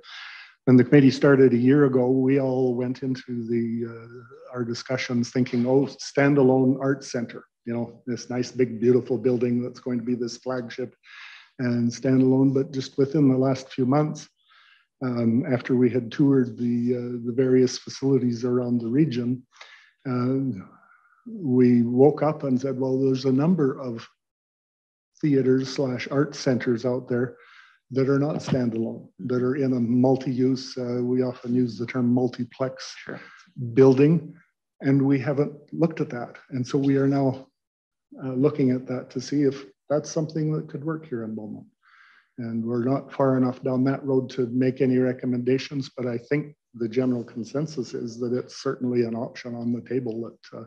When the committee started a year ago, we all went into the uh, our discussions thinking, oh, standalone art center you know, this nice, big, beautiful building that's going to be this flagship and standalone. But just within the last few months, um, after we had toured the, uh, the various facilities around the region, uh, we woke up and said, well, there's a number of theaters slash art centers out there that are not standalone, that are in a multi-use, uh, we often use the term multiplex sure. building, and we haven't looked at that. And so we are now uh, looking at that to see if that's something that could work here in Beaumont. And we're not far enough down that road to make any recommendations, but I think the general consensus is that it's certainly an option on the table that uh,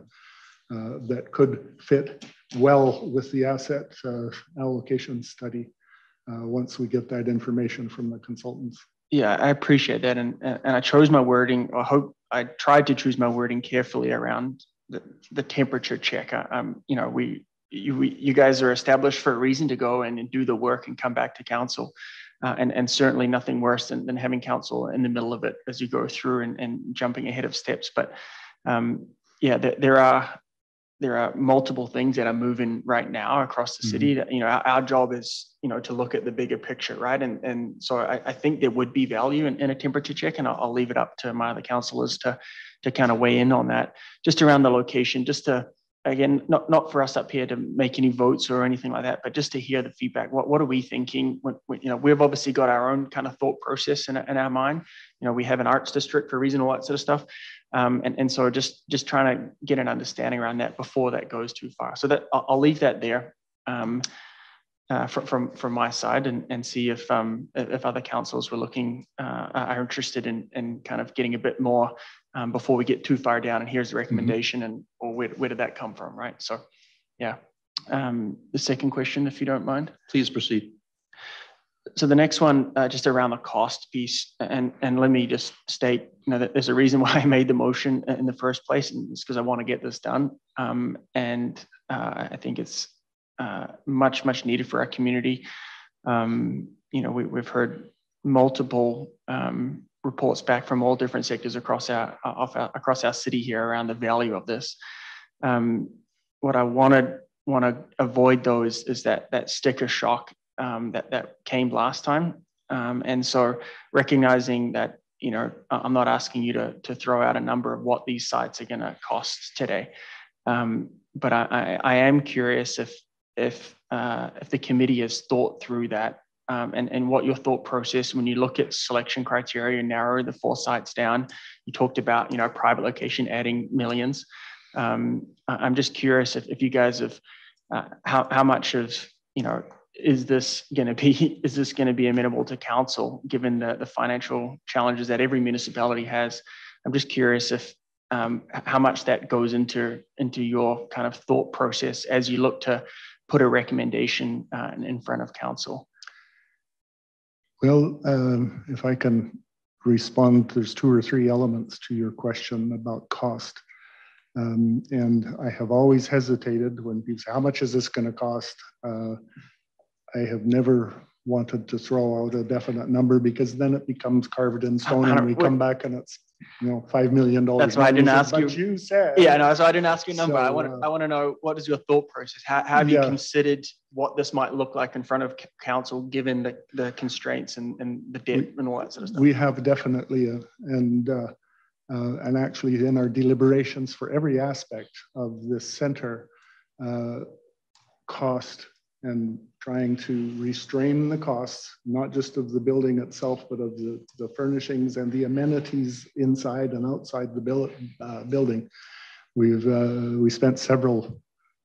uh, that could fit well with the asset uh, allocation study uh, once we get that information from the consultants. Yeah, I appreciate that, and and I chose my wording. I hope I tried to choose my wording carefully around the, the temperature check. I, am you know, we you, you guys are established for a reason to go and, and do the work and come back to council. Uh, and, and certainly nothing worse than, than having council in the middle of it as you go through and, and jumping ahead of steps. But um, yeah, there, there, are there are multiple things that are moving right now across the city. Mm-hmm. you know, our, our, job is you know to look at the bigger picture, right? And and so I, I think there would be value in, in a temperature check, and I'll, I'll, leave it up to my other councillors to to kind of weigh in on that, just around the location, just to again, not, not for us up here to make any votes or anything like that, but just to hear the feedback. What, what are we thinking? When, when, you know, we've obviously got our own kind of thought process in, in our mind. You know, we have an arts district for a reason, all that sort of stuff. Um, and, and so just, just trying to get an understanding around that before that goes too far. So that I'll, I'll leave that there. Um, uh, from, from from my side and, and see if um, if other councils were looking uh, are interested in, in kind of getting a bit more um, before we get too far down and here's the mm-hmm. recommendation mm-hmm. and or where, where did that come from right? So yeah. Um, the second question if you don't mind. Please proceed. So the next one uh, just around the cost piece and and let me just state you know that there's a reason why i made the motion in the first place and it's because i want to get this done. Um, and uh, i think it's uh, much much needed for our community. Um, you know we, have heard multiple um, reports back from all different sectors across our, our across our city here around the value of this. Um, what I wanted want to avoid though is, is that that sticker shock um, that that came last time, um, and so recognizing that you know I'm not asking you to to throw out a number of what these sites are going to cost today, um, but I, I, I am curious if if uh, if the committee has thought through that um, and, and what your thought process when you look at selection criteria and narrow the four sites down. You talked about, you know, private location adding millions. Um, I'm just curious if, if you guys have, uh, how, how much of, you know, is this going to be, is this going to be amenable to council given the, the financial challenges that every municipality has? I'm just curious if, um, how much that goes into, into your kind of thought process as you look to put a recommendation uh, in front of council. Well, um, if I can respond, there's two or three elements to your question about cost. Um, and I have always hesitated when people say, how much is this going to cost? Uh, I have never wanted to throw out a definite number because then it becomes carved in stone and we come back and it's you know, $5 million. That's why I didn't ask But you. you said. Yeah, no, so I didn't ask you a number. I want, uh, I want to know, what is your thought process? How, have you considered what this might look like in front of council, given the, the constraints and, and the debt and all that sort of stuff? We have definitely, uh, and, uh, uh, and actually in our deliberations for every aspect of this center, uh, cost and trying to restrain the costs, not just of the building itself, but of the, the furnishings and the amenities inside and outside the uh, building. We've, uh, we spent several,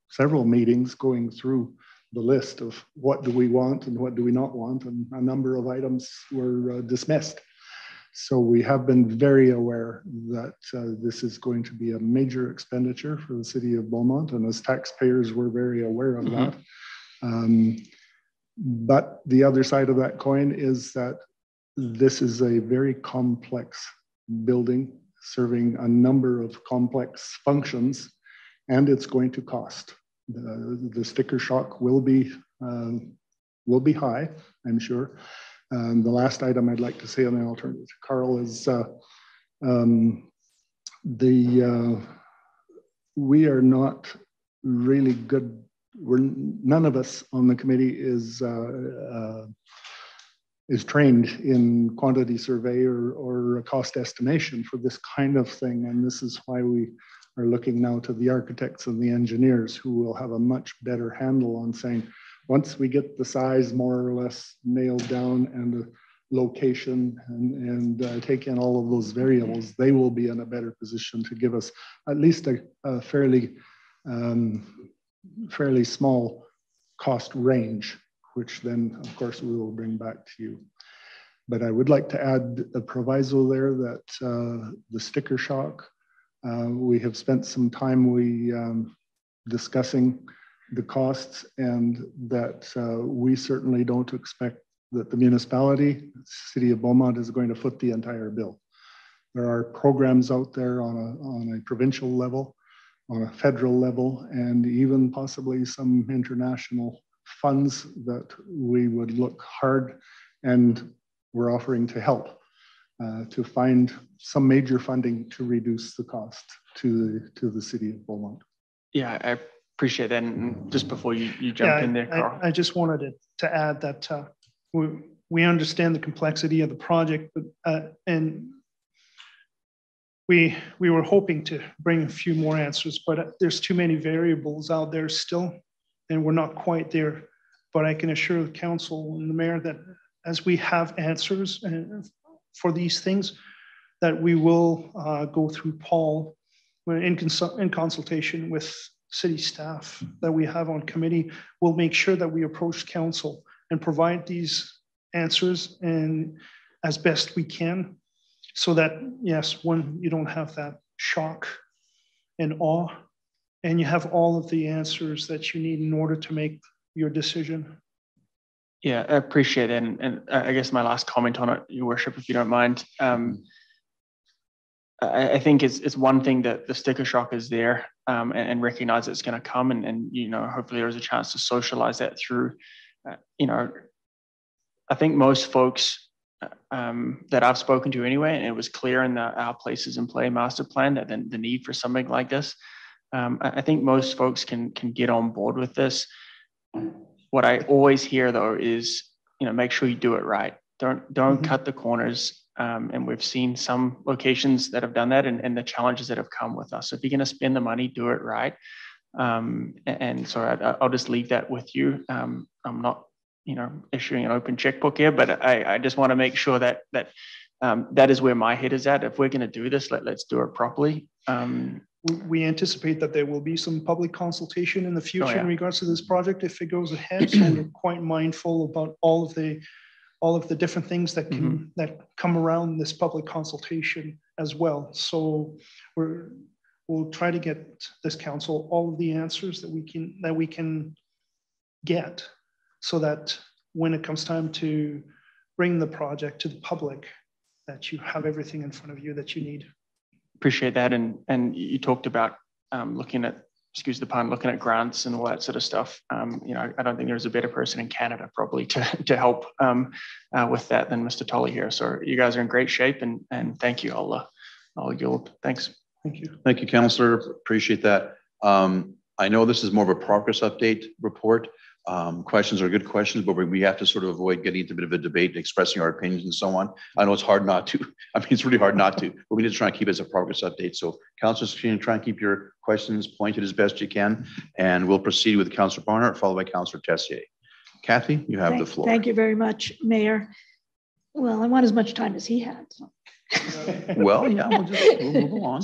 several meetings going through the list of what do we want and what do we not want, and a number of items were uh, dismissed. So we have been very aware that uh, this is going to be a major expenditure for the city of Beaumont, and as taxpayers, we're very aware of that. Um, But the other side of that coin is that this is a very complex building serving a number of complex functions, and it's going to cost. The, the sticker shock will be um, will be high, I'm sure. Um, the last item I'd like to say, I'll turn it to Carl, is uh, um, the uh, we are not really good. We're none of us on the committee is uh, uh, is trained in quantity survey or, or cost estimation for this kind of thing, and this is why we are looking now to the architects and the engineers who will have a much better handle on saying once we get the size more or less nailed down and location and, and uh, take in all of those variables, they will be in a better position to give us at least a, a fairly, um, fairly small cost range, which then, of course, we will bring back to you. But I would like to add a proviso there that uh, the sticker shock, uh, we have spent some time we um, discussing the costs and that uh, we certainly don't expect that the municipality, city of Beaumont is going to foot the entire bill. There are programs out there on a, on a provincial level, on a federal level, and even possibly some international funds that we would look hard and we're offering to help uh, to find some major funding to reduce the cost to the, to the city of Beaumont. Yeah, I appreciate that. And just before you, you jump Yeah, in there, I- Carl. I just wanted to, to add that uh, we, we understand the complexity of the project, but, uh, and we, we were hoping to bring a few more answers, but uh, there's too many variables out there still, and we're not quite there. But I can assure the council and the mayor that as we have answers and for these things, that we will uh, go through Paul in, in consultation with city staff that we have on committee. We'll make sure that we approach council and provide these answers and as best we can so that yes one you don't have that shock and awe and you have all of the answers that you need in order to make your decision Yeah, I appreciate it. And, and I guess my last comment on it, your worship, if you don't mind. Um, I, I think it's, it's one thing that the sticker shock is there um, and, and recognize it's going to come and, and, you know, hopefully there's a chance to socialize that through, uh, you know, I think most folks um, that I've spoken to anyway, and it was clear in the Our Places in Play master plan that the, the need for something like this. Um, I, I think most folks can can get on board with this. What I always hear though is, you know, make sure you do it right. Don't don't Mhm. cut the corners. Um, and we've seen some locations that have done that, and, and the challenges that have come with us. So if you're going to spend the money, do it right. Um, a- and, so I, I'll just leave that with you. Um, I'm not, you know, issuing an open checkbook here, but I, I just want to make sure that that um, that is where my head is at. If we're going to do this, let, let's do it properly. Um, we, anticipate that there will be some public consultation in the future yeah. in regards to this project if it goes ahead so we're quite mindful about all of the all of the different things that can that come around this public consultation as well so we're we'll try to get this council all of the answers that we can that we can get so that when it comes time to bring the project to the public that you have everything in front of you that you need appreciate that. And, and you talked about um, looking at, excuse the pun, looking at grants and all that sort of stuff. Um, you know, I don't think there's a better person in Canada probably to, to help um, uh, with that than Mr. Tolley here. So you guys are in great shape and, and thank you. I'll, uh, I'll yield. Thanks. Thank you. Thank you, Counselor. Appreciate that. Um, I know this is more of a progress update report. Um, questions are good questions, but we, we have to sort of avoid getting into a bit of a debate, and expressing our opinions and so on. I know it's hard not to. I mean, it's really hard not to, but we need to try and keep it as a progress update. So councilors, can try and keep your questions pointed as best you can? And we'll proceed with Councilor Barnhart, followed by Councilor Tessier. Kathy, you have Thank- the floor. Thank you very much, Mayor. Well, I want as much time as he had. so. Well, yeah, we'll just we'll move along.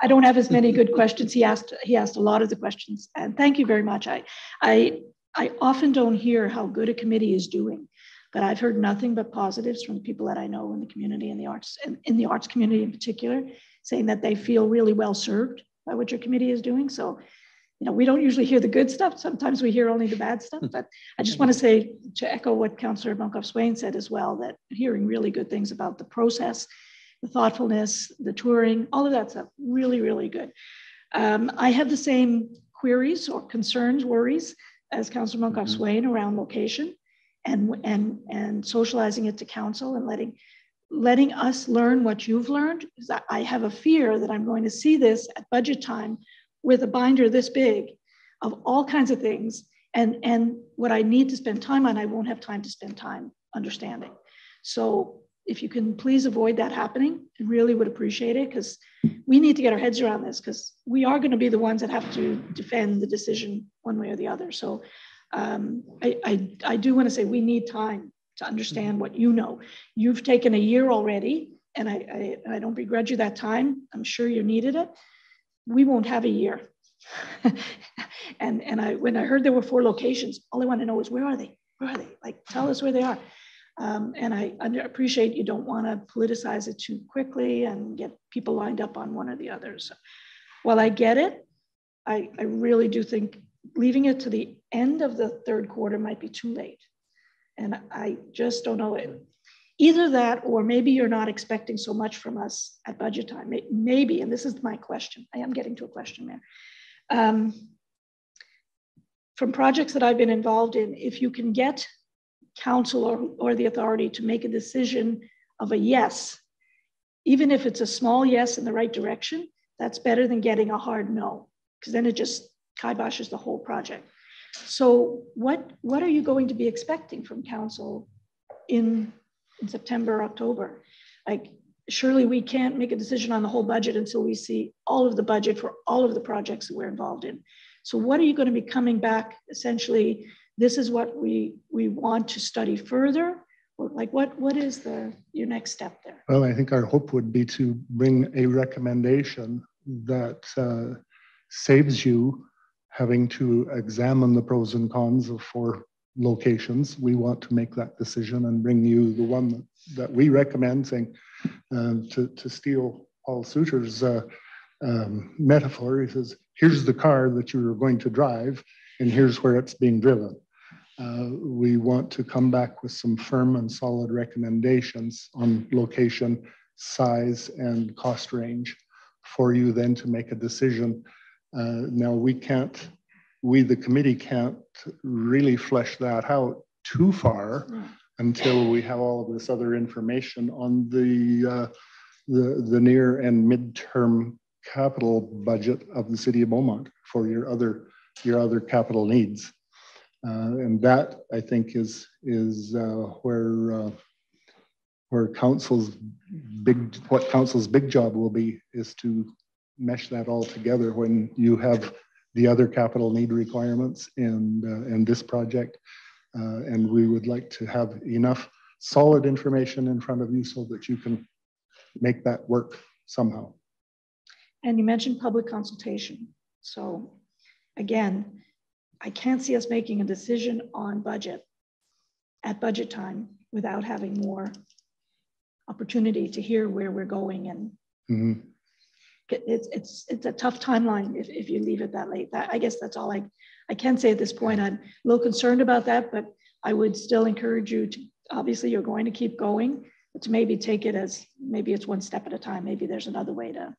I don't have as many good questions. He asked, he asked a lot of the questions and thank you very much. I, I, I often don't hear how good a committee is doing, but I've heard nothing but positives from the people that I know in the community and the arts and in the arts community in particular, saying that they feel really well served by what your committee is doing. So, you know, we don't usually hear the good stuff. Sometimes we hear only the bad stuff, but I just want to say to echo what Councillor Munckhof-Swain said as well, that hearing really good things about the process the thoughtfulness, the touring, all of that stuff, really, really good. Um, I have the same queries or concerns, worries as Councilor Munckhof mm-hmm. Swain around location and, and, and socializing it to council and letting, letting us learn what you've learned. Because I, I have a fear that I'm going to see this at budget time with a binder this big of all kinds of things. And, and what I need to spend time on, I won't have time to spend time understanding. So if you can please avoid that happening, I really would appreciate it because we need to get our heads around this because we are going to be the ones that have to defend the decision one way or the other. So um, I, I, I do want to say we need time to understand what you know. You've taken a year already, and I, I, I don't begrudge you that time. I'm sure you needed it. We won't have a year. and and I when I heard there were four locations, all I want to know is where are they? Where are they? Like tell us where they are. Um, and I under, appreciate you don't want to politicize it too quickly and get people lined up on one or the other. So while I get it, I, I really do think leaving it to the end of the third quarter might be too late. And I just don't know it. Either that, or maybe you're not expecting so much from us at budget time. Maybe, and this is my question. I am getting to a question, man. Um, from projects that I've been involved in, if you can get council or, or the authority to make a decision of a yes, even if it's a small yes in the right direction, that's better than getting a hard no, because then it just kiboshes the whole project. So what, what are you going to be expecting from council in, in September, October? Like, surely we can't make a decision on the whole budget until we see all of the budget for all of the projects that we're involved in. So what are you going to be coming back essentially this is what we we want to study further. Like what what is the your next step there? Well i think our hope would be to bring a recommendation that uh, saves you having to examine the pros and cons of four locations. We want to make that decision and bring you the one that, that we recommend saying um, to, to steal paul suter's uh, um, metaphor. He says here's the car that you're going to drive and here's where it's being driven uh, we want to come back with some firm and solid recommendations on location, size, and cost range for you then to make a decision. Uh, now, we can't, we, the committee, can't really flesh that out too far until we have all of this other information on the, uh, the, the near and midterm capital budget of the city of Beaumont for your other, your other capital needs. Uh, and that I think is is uh, where uh, where council's big what council's big job will be is to mesh that all together when you have the other capital need requirements and uh, and this project uh, and we would like to have enough solid information in front of you so that you can make that work somehow. And you mentioned public consultation. So again, I can't see us making a decision on budget at budget time without having more opportunity to hear where we're going and mm-hmm. it's it's it's a tough timeline if, if you leave it that late. That i guess that's all i i can say at this point. I'm a little concerned about that but i would still encourage you to obviously you're going to keep going but to maybe take it as maybe it's one step at a time. Maybe there's another way to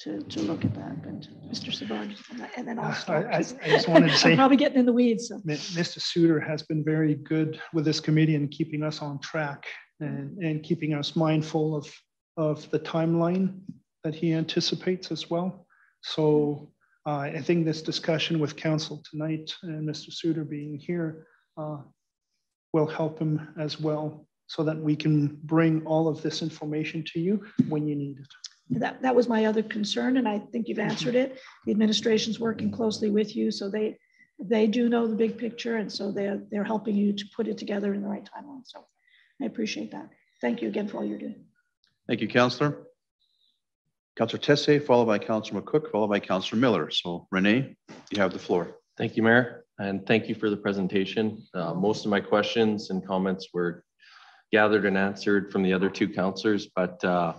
to, to look at that. But Mr. Savard, and then I'll stop. I, I, just wanted to say, I'm probably getting in the weeds. So. Mr. Suter has been very good with this committee and keeping us on track and, and keeping us mindful of, of the timeline that he anticipates as well. So uh, I think this discussion with council tonight and Mr. Suter being here uh, will help him as well so that we can bring all of this information to you when you need it. That, that was my other concern, and I think you've answered it. The administration's working closely with you, so they they do know the big picture, and so they're they're helping you to put it together in the right timeline. So I appreciate that. Thank you again for all you're doing. Thank you, Councillor. Councillor Tessier, followed by Councillor McCook, followed by Councillor Miller. So Renee, you have the floor. Thank you, Mayor, and thank you for the presentation. Uh, most of my questions and comments were gathered and answered from the other two councillors, but uh,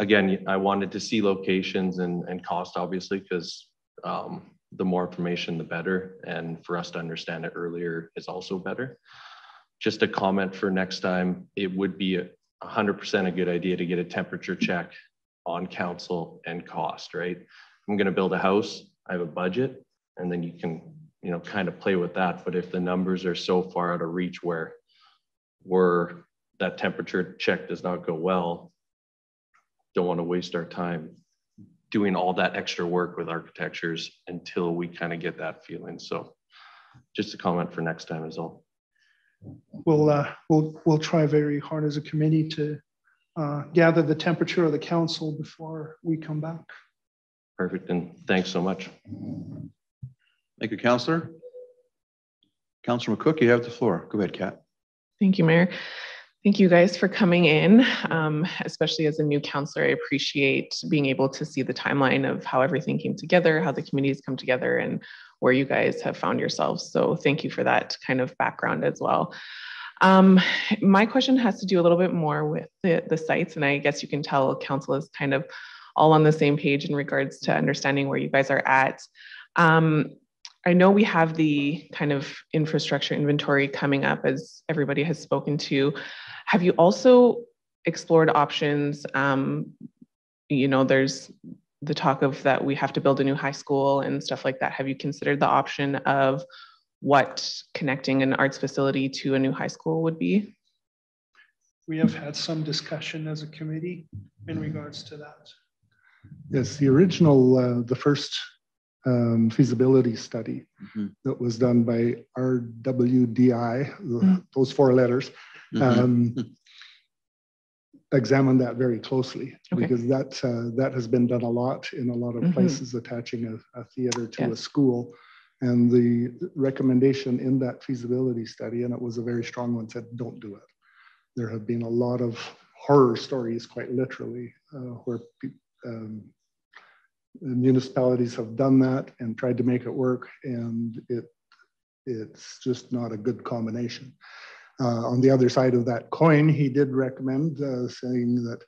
again, I wanted to see locations and, and cost, obviously, because um, the more information, the better. And for us to understand it earlier is also better. Just a comment for next time, it would be a 100% a good idea to get a temperature check on council and cost, right? I'm going to build a house, I have a budget, and then you can, you know, kind of play with that. But if the numbers are so far out of reach where we're that temperature check does not go well, don't want to waste our time doing all that extra work with architectures until we kind of get that feeling. So just a comment for next time is all. We'll, uh, we'll, we'll try very hard as a committee to uh, gather the temperature of the council before we come back. Perfect. And thanks so much. Thank you, Councillor. Councillor McCook, you have the floor. Go ahead, Kat. Thank you, Mayor. Thank you guys for coming in. Um, especially as a new counselor, I appreciate being able to see the timeline of how everything came together, how the communities come together, and where you guys have found yourselves. So thank you for that kind of background as well. Um, my question has to do a little bit more with the, the sites, and I guess you can tell council is kind of all on the same page in regards to understanding where you guys are at. Um, I know we have the kind of infrastructure inventory coming up as everybody has spoken to. Have you also explored options? Um, you know, there's the talk of that we have to build a new high school and stuff like that. Have you considered the option of what connecting an arts facility to a new high school would be? We have had some discussion as a committee in regards to that. Yes, the original, uh, the first um, feasibility study mm -hmm. that was done by RWDI, mm -hmm. those four letters. Um, examine that very closely okay. because that uh, that has been done a lot in a lot of mm-hmm. places attaching a, a theater to yes. a school and the recommendation in that feasibility study and it was a very strong one said don't do it there have been a lot of horror stories quite literally uh, where um, municipalities have done that and tried to make it work and it it's just not a good combination on the other side of that coin, he did recommend uh, saying that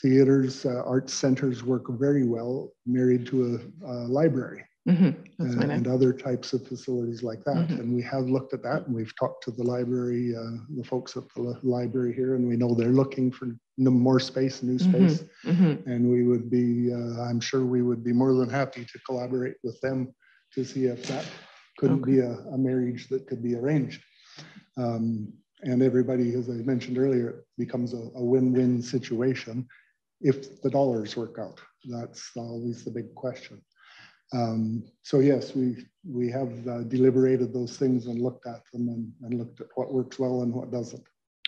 theaters, uh, arts centers work very well married to a, a library. Mm-hmm. And, and, other types of facilities like that. Mm-hmm. And we have looked at that and we've talked to the library, uh, the folks at the library here, and we know they're looking for more space, new mm-hmm. space. Mm-hmm. And we would be, uh, I'm sure we would be more than happy to collaborate with them to see if that couldn't okay. be a, a, marriage that could be arranged. Um, and everybody, as I mentioned earlier, becomes a, a win-win situation if the dollars work out. That's always the big question. Um, so yes, we we have uh, deliberated those things and looked at them and, and looked at what works well and what doesn't.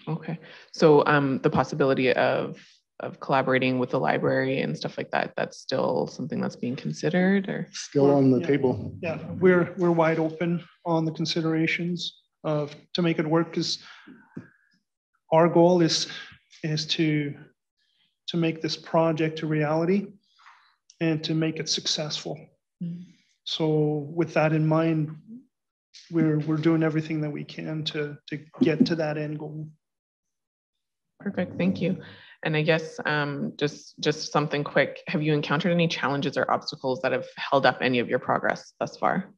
Okay, so um, the possibility of of collaborating with the library and stuff like that, that's still something that's being considered or still on the yeah. table. Yeah, we're we're wide open on the considerations of to make it work because our goal is is to to make this project a reality and to make it successful. Mm. So with that in mind, we're we're doing everything that we can to to get to that end goal. Perfect, thank you. And I guess um, just just something quick. Have you encountered any challenges or obstacles that have held up any of your progress thus far?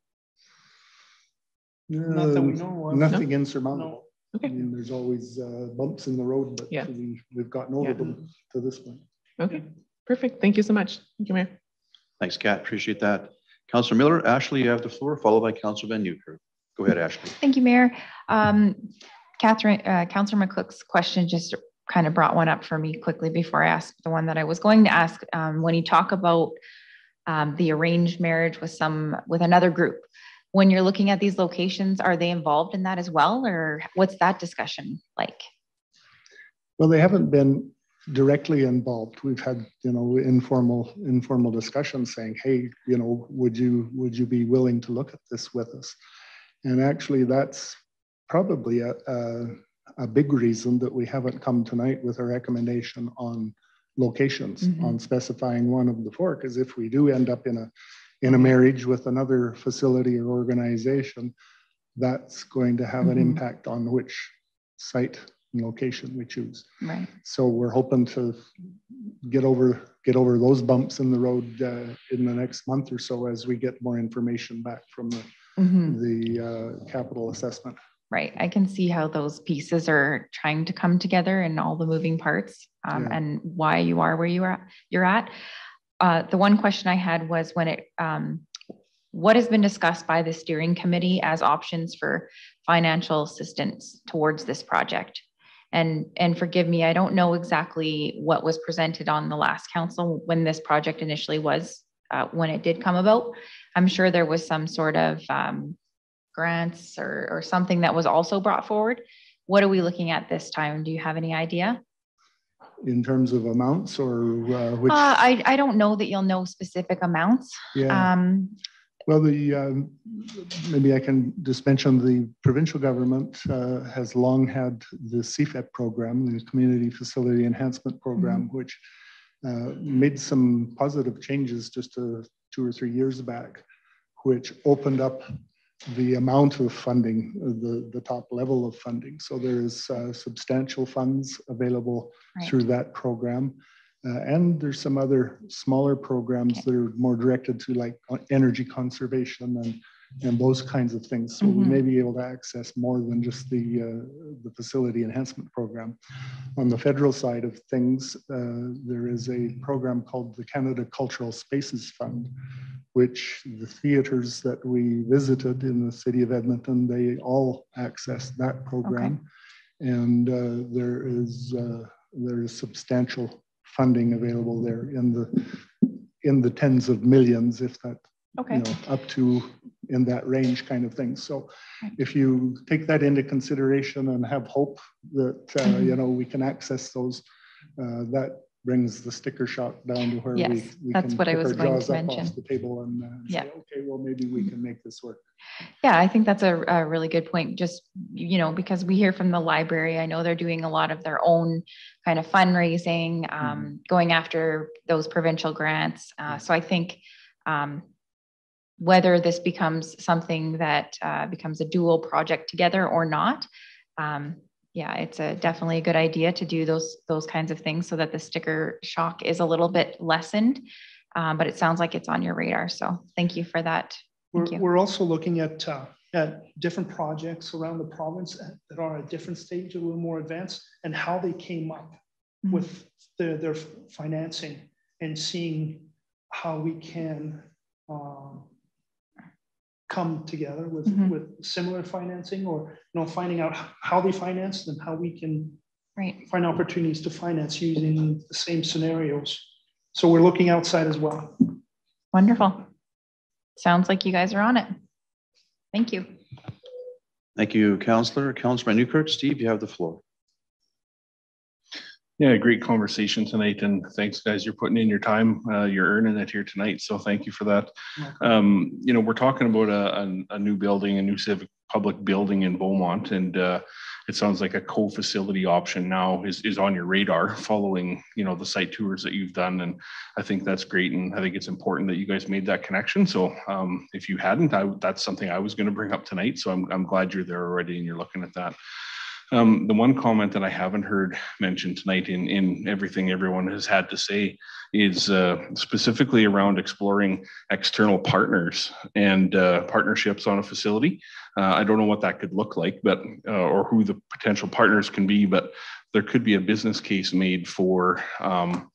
Not that we know of. Nothing insurmountable. Okay. I mean, there's always uh, bumps in the road, but Yeah. we, we've gotten over Yeah. them to this point. Okay, perfect. Thank you so much. Thank you, Mayor. Thanks, Kat. Appreciate that. Councillor Miller, Ashley, you have the floor, followed by Councillor Van Nieuwkerk. Go ahead, Ashley. Thank you, Mayor. Um, Catherine, uh, Councillor McCook's question just kind of brought one up for me quickly before I asked the one that I was going to ask. Um, when you talk about um, the arranged marriage with some with another group, when you're looking at these locations, are they involved in that as well, or what's that discussion like? Well, they haven't been directly involved. We've had, you know, informal informal discussions saying, "Hey, you know, would you would you be willing to look at this with us?" And actually, that's probably a, a, a big reason that we haven't come tonight with a recommendation on locations, mm-hmm. on specifying one of the four. Because if we do end up in a in a marriage with another facility or organization, that's going to have mm-hmm. an impact on which site and location we choose. Right. So we're hoping to get over get over those bumps in the road uh, in the next month or so as we get more information back from the mm-hmm. the uh, capital assessment. Right. I can see how those pieces are trying to come together and all the moving parts um, yeah. and why you are where you are you're at. Uh, the one question I had was when it um, what has been discussed by the steering committee as options for financial assistance towards this project? And and forgive me i don't know exactly what was presented on the last council when this project initially was uh, when it did come about. I'm sure there was some sort of um, grants or, or something that was also brought forward. What are we looking at this time? Do you have any idea in terms of amounts or uh, which? Uh, I, I don't know that you'll know specific amounts. Yeah. Um, well, the um, maybe I can just mention the provincial government uh, has long had the CFEP program, the Community Facility Enhancement Program, mm-hmm. which uh, made some positive changes just a, two or three years back, which opened up the amount of funding, the, the top level of funding. So there is uh, substantial funds available right. through that program. Uh, and there's some other smaller programs okay. that are more directed to like energy conservation and and those kinds of things. So mm-hmm. we may be able to access more than just the uh, the facility enhancement program. On the federal side of things, uh, there is a program called the Canada Cultural Spaces Fund, which the theaters that we visited in the city of Edmonton, they all access that program, okay. and uh, there is uh, there is substantial funding available there in the in the tens of millions, if that okay. you know, up to in that range kind of thing. So if you take that into consideration and have hope that uh, mm-hmm. you know we can access those, uh, that brings the sticker shock down to where yes, we, we that's can what I was going to mention. off the table and uh, yeah. say, okay, well maybe we can make this work. Yeah, I think that's a, a, really good point. Just you know, because we hear from the library, I know they're doing a lot of their own kind of fundraising, um, mm-hmm. going after those provincial grants. Uh, so I think um, whether this becomes something that uh, becomes a dual project together or not. Um, yeah, it's a definitely a good idea to do those those kinds of things so that the sticker shock is a little bit lessened. Um, but it sounds like it's on your radar. So thank you for that. Thank we're, you. We're also looking at uh, at different projects around the province that are at different stage, a little more advanced, and how they came up mm-hmm. with their, their financing and seeing how we can um, come together with, mm-hmm. with similar financing or you know finding out how they finance and how we can right. find opportunities to finance using the same scenarios. So we're looking outside as well. Wonderful. Sounds like you guys are on it. Thank you. Thank you, Councillor. Councillor Nieuwkerk, Steve, you have the floor. Yeah, great conversation tonight, and thanks, guys. You're putting in your time. Uh, you're earning it here tonight, so thank you for that. Um, you know, we're talking about a, a, a, new building, a new civic public building in Beaumont, and uh, it sounds like a co-facility option now is is on your radar, following you know the site tours that you've done, and I think that's great, and I think it's important that you guys made that connection. So um, if you hadn't, I, that's something I was going to bring up tonight. So I'm I'm glad you're there already, and you're looking at that. Um, the one comment that I haven't heard mentioned tonight in, in everything everyone has had to say is uh, specifically around exploring external partners and uh, partnerships on a facility. Uh, I don't know what that could look like, but uh, or who the potential partners can be, but there could be a business case made for um,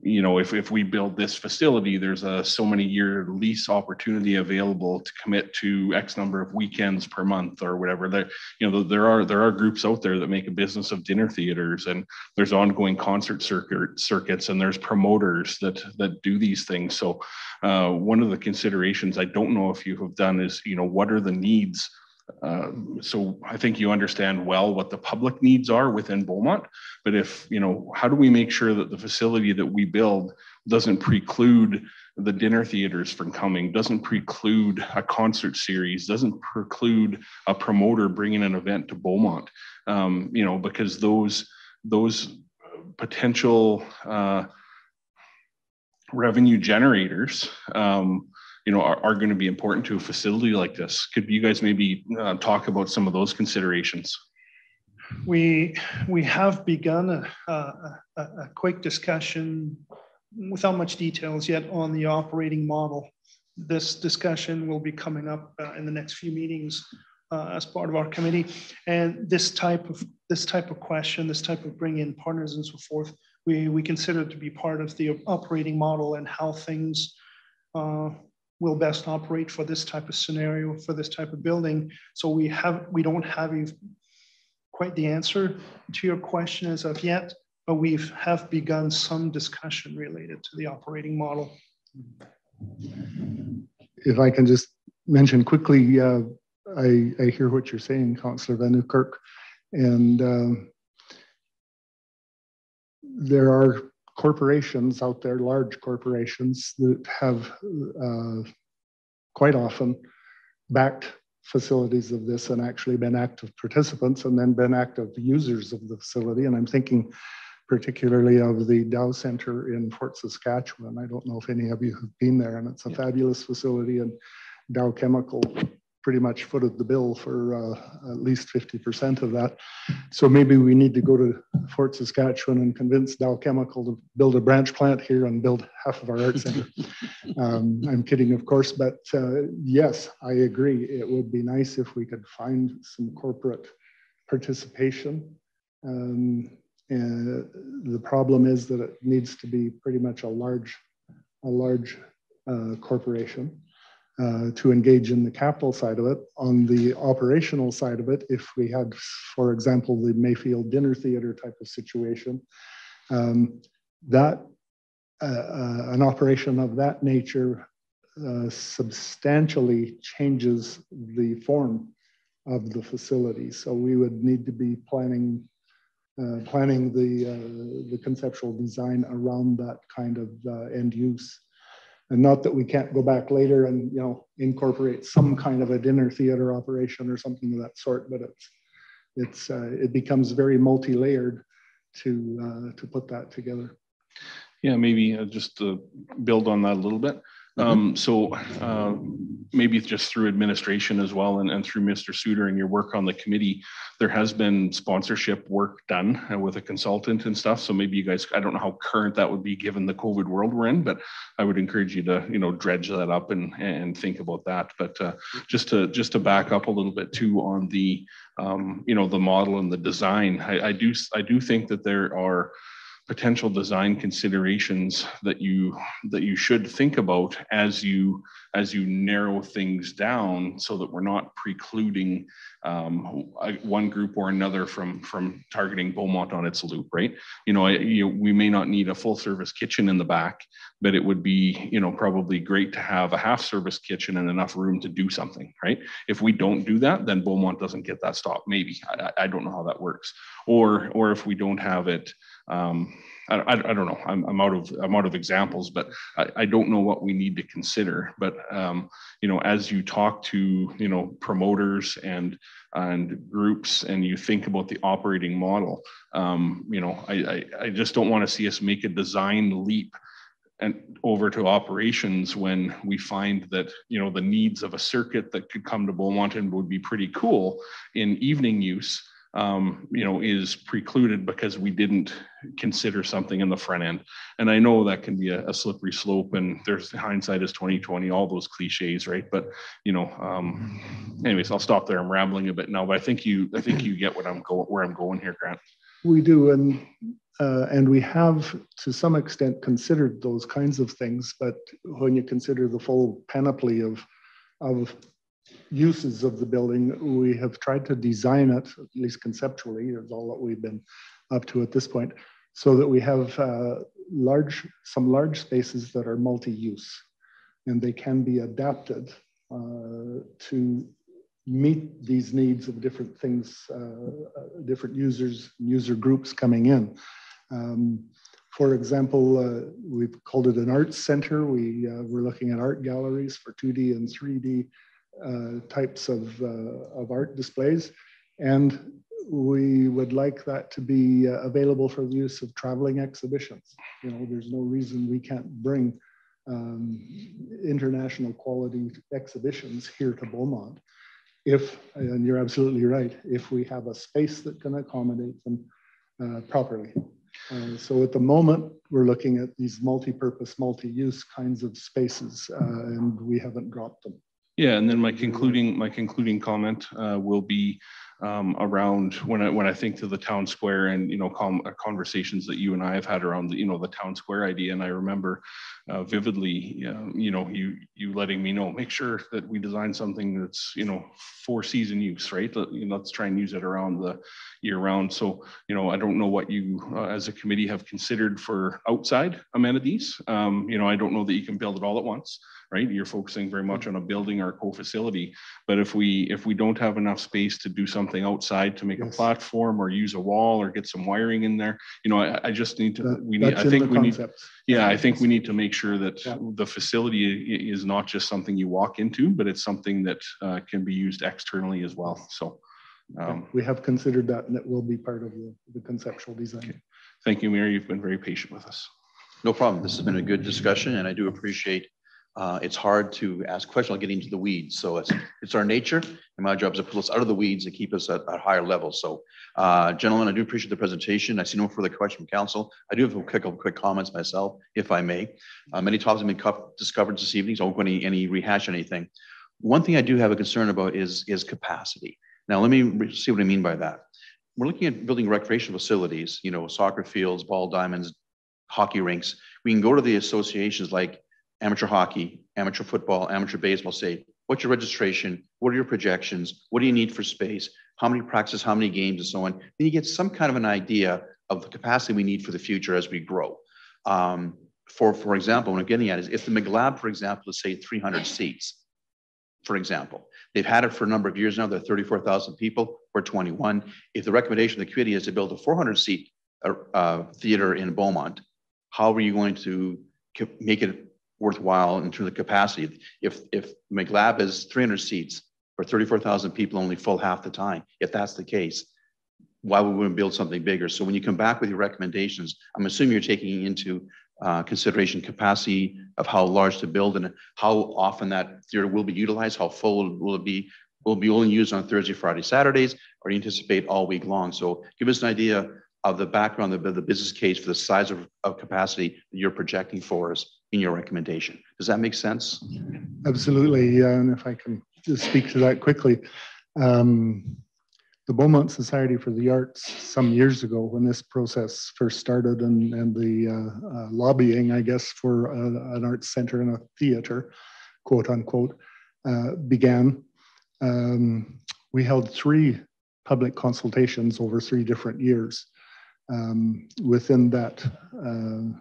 you know, if, if we build this facility, there's a so many year lease opportunity available to commit to X number of weekends per month or whatever. There, you know, there are there are groups out there that make a business of dinner theaters, and there's ongoing concert circuit circuits, and there's promoters that that do these things. So, uh, one of the considerations I don't know if you have done is, you know, what are the needs uh, so I think you understand well what the public needs are within Beaumont. But if, you know, how do we make sure that the facility that we build doesn't preclude the dinner theaters from coming, doesn't preclude a concert series, doesn't preclude a promoter bringing an event to Beaumont, um, you know, because those, those potential uh, revenue generators um, you know, are, are going to be important to a facility like this. Could you guys maybe uh, talk about some of those considerations? We we have begun a, a, a, quick discussion without much details yet on the operating model. This discussion will be coming up uh, in the next few meetings uh, as part of our committee. And this type of this type of question, this type of bring in partners and so forth, we, we consider to be part of the operating model and how things uh, will best operate for this type of scenario, for this type of building. So we have, we don't have quite the answer to your question as of yet, but we have begun some discussion related to the operating model. If I can just mention quickly, uh, I, I hear what you're saying, Councillor Van Nieuwkerk, and uh, there are corporations out there, large corporations that have uh, quite often backed facilities of this and actually been active participants and then been active users of the facility. And I'm thinking particularly of the Dow Center in Fort Saskatchewan. I don't know if any of you have been there, and it's a yeah. fabulous facility. And Dow Chemical pretty much footed the bill for uh, at least 50% of that. So maybe we need to go to Fort Saskatchewan and convince Dow Chemical to build a branch plant here and build half of our art center. um, I'm kidding, of course, but uh, yes, I agree. It would be nice if we could find some corporate participation. Um, and the problem is that it needs to be pretty much a large, a large uh, corporation uh, to engage in the capital side of it. On the operational side of it, if we had, for example, the Mayfield Dinner Theater type of situation, um, that uh, uh, an operation of that nature uh, substantially changes the form of the facility. So we would need to be planning uh, planning the uh, the conceptual design around that kind of end use and not that we can't go back later and you know incorporate some kind of a dinner theater operation or something of that sort but it's it's uh, it becomes very multi-layered to uh, to put that together yeah maybe uh, just to build on that a little bit. Um, so uh, maybe just through administration as well and, and through Mr. Suter and your work on the committee, there has been sponsorship work done uh, with a consultant and stuff. So maybe you guys, I don't know how current that would be given the COVID world we're in, but I would encourage you to, you know, dredge that up and, and think about that. But uh, just to just to back up a little bit too on the, um, you know, the model and the design, I, I do I do think that there are potential design considerations that you that you should think about as you as you narrow things down so that we're not precluding um, one group or another from from targeting Beaumont on its loop, right? You know, I, you, we may not need a full service kitchen in the back, but it would be you know probably great to have a half service kitchen and enough room to do something, right? If we don't do that, then Beaumont doesn't get that stop. Maybe I, I don't know how that works, or or if we don't have it um, I, I, don't know. I'm, I'm, out of I'm out of examples, but I, I don't know what we need to consider. But um, you know, as you talk to you know promoters and and groups, and you think about the operating model, um, you know, I, I, I just don't want to see us make a design leap and over to operations when we find that you know the needs of a circuit that could come to Beaumont and would be pretty cool in evening use um, you know, is precluded because we didn't consider something in the front end. And I know that can be a, a slippery slope, and there's hindsight is 2020, all those cliches, right? But you know, um, anyways, I'll stop there. I'm rambling a bit now, but I think you, I think you get what I'm going, where I'm going here, Grant. We do, and uh, and we have to some extent considered those kinds of things, but when you consider the full panoply of, of uses of the building, we have tried to design it, at least conceptually, is all that we've been up to at this point, so that we have uh, large, some large spaces that are multi-use and they can be adapted uh, to meet these needs of different things, uh, uh different users, user groups coming in. Um, for example, uh, we've called it an arts center. We uh, we're looking at art galleries for 2D and 3D uh, types of, uh, of art displays. And we would like that to be uh, available for the use of traveling exhibitions. You know, there's no reason we can't bring um, international quality exhibitions here to Beaumont. If, and you're absolutely right, if we have a space that can accommodate them uh, properly. Uh, so at the moment, we're looking at these multi-purpose, multi-use kinds of spaces, uh, and we haven't dropped them. Yeah, and then my concluding my concluding comment uh, will be um, around when I when I think to the town square and you know com- uh, conversations that you and I have had around the you know the town square idea, and I remember uh, vividly, uh, you know, you you letting me know make sure that we design something that's you know for season use, right? Let, you know, let's try and use it around the year round. So you know, I don't know what you uh, as a committee have considered for outside amenities. Um, you know, I don't know that you can build it all at once right? You're focusing very much on a building or a co-facility. But if we if we don't have enough space to do something outside to make yes. a platform or use a wall or get some wiring in there, you know, I, I just need to that, we need I think we concept. need yeah, I think we need to make sure that yeah. the facility is not just something you walk into, but it's something that uh, can be used externally as well. So um, we have considered that and it will be part of the, the conceptual design. Okay. Thank you, Mayor. You've been very patient with us. No problem. This has been a good discussion and I do appreciate uh, it's hard to ask questions getting into the weeds. So it's it's our nature, and my job is to pull us out of the weeds and keep us at a higher level. So, uh, gentlemen, I do appreciate the presentation. I see no further questions from council. I do have a quick, quick comments myself, if I may. Uh, many topics have been discovered this evening, so I won't go any, any rehash anything. One thing I do have a concern about is is capacity. Now, let me see what I mean by that. We're looking at building recreational facilities, you know, soccer fields, ball diamonds, hockey rinks. We can go to the associations like amateur hockey, amateur football, amateur baseball, say, what's your registration? What are your projections? What do you need for space? How many practices, how many games, and so on. Then you get some kind of an idea of the capacity we need for the future as we grow. Um, for, for example, what I'm getting at is if the Maclab, for example, is say 300 seats, for example, they've had it for a number of years now, they're 34,000 people, we're 21. If the recommendation of the committee is to build a 400 seat uh, uh, theater in Beaumont, how are you going to make it worthwhile in terms of capacity. If if Maclab is 300 seats for 34,000 people, only full half the time. If that's the case, why would we build something bigger? So when you come back with your recommendations, I'm assuming you're taking into uh, consideration capacity of how large to build and how often that theater will be utilized. How full will it be? Will it be only used on Thursday, Friday, Saturdays, or you anticipate all week long? So give us an idea of the background of the business case for the size of, of capacity that you're projecting for us in your recommendation. Does that make sense? Absolutely. Yeah, and if I can just speak to that quickly. Um, the Beaumont Society for the Arts, some years ago, when this process first started and, and the uh, uh, lobbying, I guess, for a, an arts center and a theater, quote unquote, uh, began, um, we held three public consultations over three different years um, within that uh,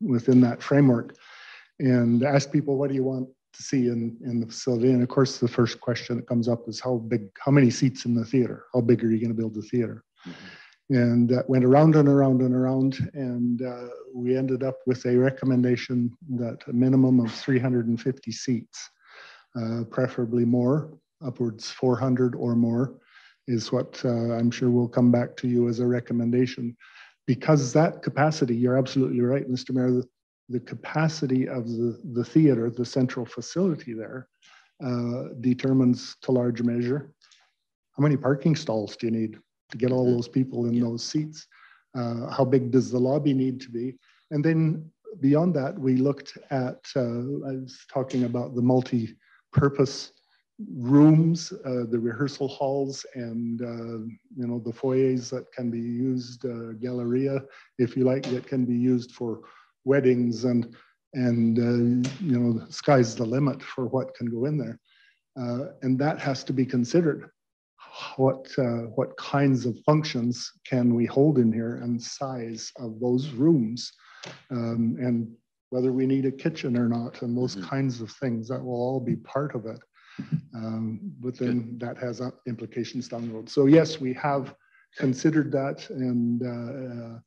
within that framework and ask people what do you want to see in, in the facility and of course the first question that comes up is how big how many seats in the theater how big are you going to build the theater mm-hmm. and that went around and around and around and uh, we ended up with a recommendation that a minimum of 350 seats uh, preferably more upwards 400 or more is what uh, I'm sure will come back to you as a recommendation. Because that capacity, you're absolutely right, Mr. Mayor, the, capacity of the, the theater, the central facility there, uh, determines to large measure how many parking stalls do you need to get all those people in those seats? Uh, how big does the lobby need to be? And then beyond that, we looked at, uh, I was talking about the multi-purpose rooms, uh, the rehearsal halls, and uh, you know the foyers that can be used, uh, galleria, if you like, that can be used for weddings and and uh, you know the sky's the limit for what can go in there, uh, and that has to be considered. What uh, what kinds of functions can we hold in here, and size of those rooms, um, and whether we need a kitchen or not, and those mm -hmm. kinds of things that will all be part of it. Um, but then Good. that has implications down the road. So yes, we have considered that, and uh,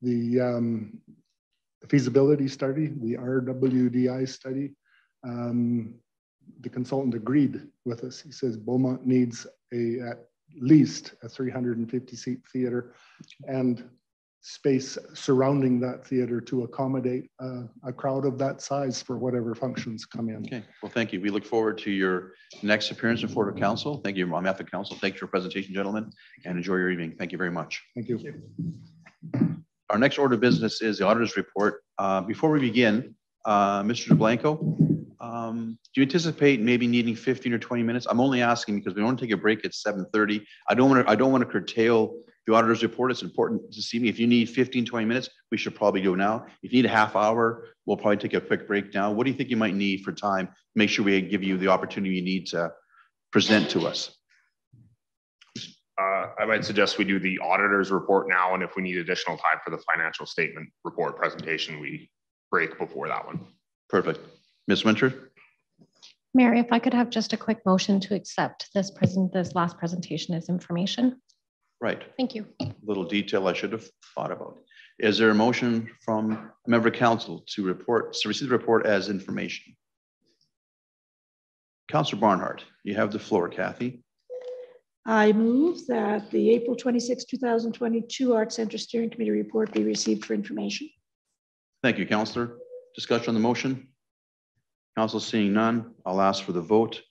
the um, feasibility study, the RWDI study, um, the consultant agreed with us. He says Beaumont needs a at least a 350 seat theater and space surrounding that theater to accommodate uh, a crowd of that size for whatever functions come in. Okay, well, thank you. We look forward to your next appearance before the council. Thank you I'm at the council. Thank you for your presentation, gentlemen, and enjoy your evening. Thank you very much. Thank you. Thank you. Our next order of business is the auditor's report. Uh, before we begin, uh, Mr. DeBlanco, um, do you anticipate maybe needing 15 or 20 minutes? I'm only asking because we want to take a break at 7:30. I don't want to. I don't want to curtail the auditor's report. It's important to see me. If you need 15, 20 minutes, we should probably go now. If you need a half hour, we'll probably take a quick break now. What do you think you might need for time? Make sure we give you the opportunity you need to present to us. Uh, I might suggest we do the auditor's report now, and if we need additional time for the financial statement report presentation, we break before that one. Perfect. Ms. Winter? Mary, if I could have just a quick motion to accept this present this last presentation as information. Right. Thank you. A little detail I should have thought about. Is there a motion from a member of council to report, to receive the report as information? Councillor Barnhart, you have the floor, Kathy. I move that the April 26, 2022 Arts Centre Steering Committee report be received for information. Thank you, Councillor. Discussion on the motion? Council seeing none, I'll ask for the vote.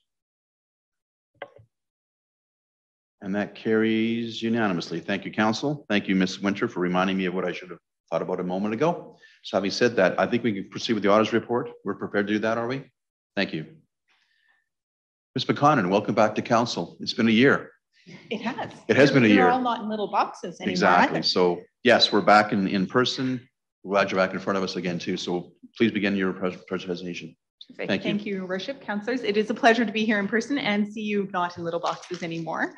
And that carries unanimously. Thank you, Council. Thank you, Ms. Winter, for reminding me of what I should have thought about a moment ago. So having said that, I think we can proceed with the auditor's report. We're prepared to do that, are we? Thank you. Ms. McConnon, welcome back to Council. It's been a year. It has. It has been a year. We're all not in little boxes anymore. Exactly. Either. So yes, we're back in, in person. We're glad you're back in front of us again too. So please begin your presentation. Thank, Thank you. Thank you, Worship Councillors. It is a pleasure to be here in person and see you not in little boxes anymore.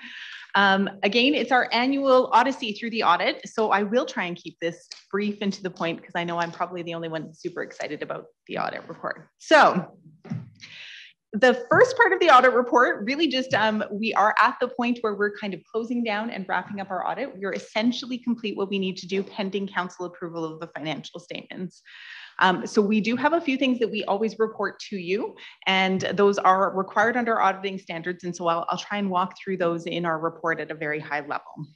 Um, again, it's our annual odyssey through the audit. So I will try and keep this brief and to the point because I know I'm probably the only one super excited about the audit report. So the first part of the audit report really just um, we are at the point where we're kind of closing down and wrapping up our audit. We're essentially complete what we need to do pending council approval of the financial statements. Um, so we do have a few things that we always report to you, and those are required under auditing standards. And so I'll, I'll try and walk through those in our report at a very high level.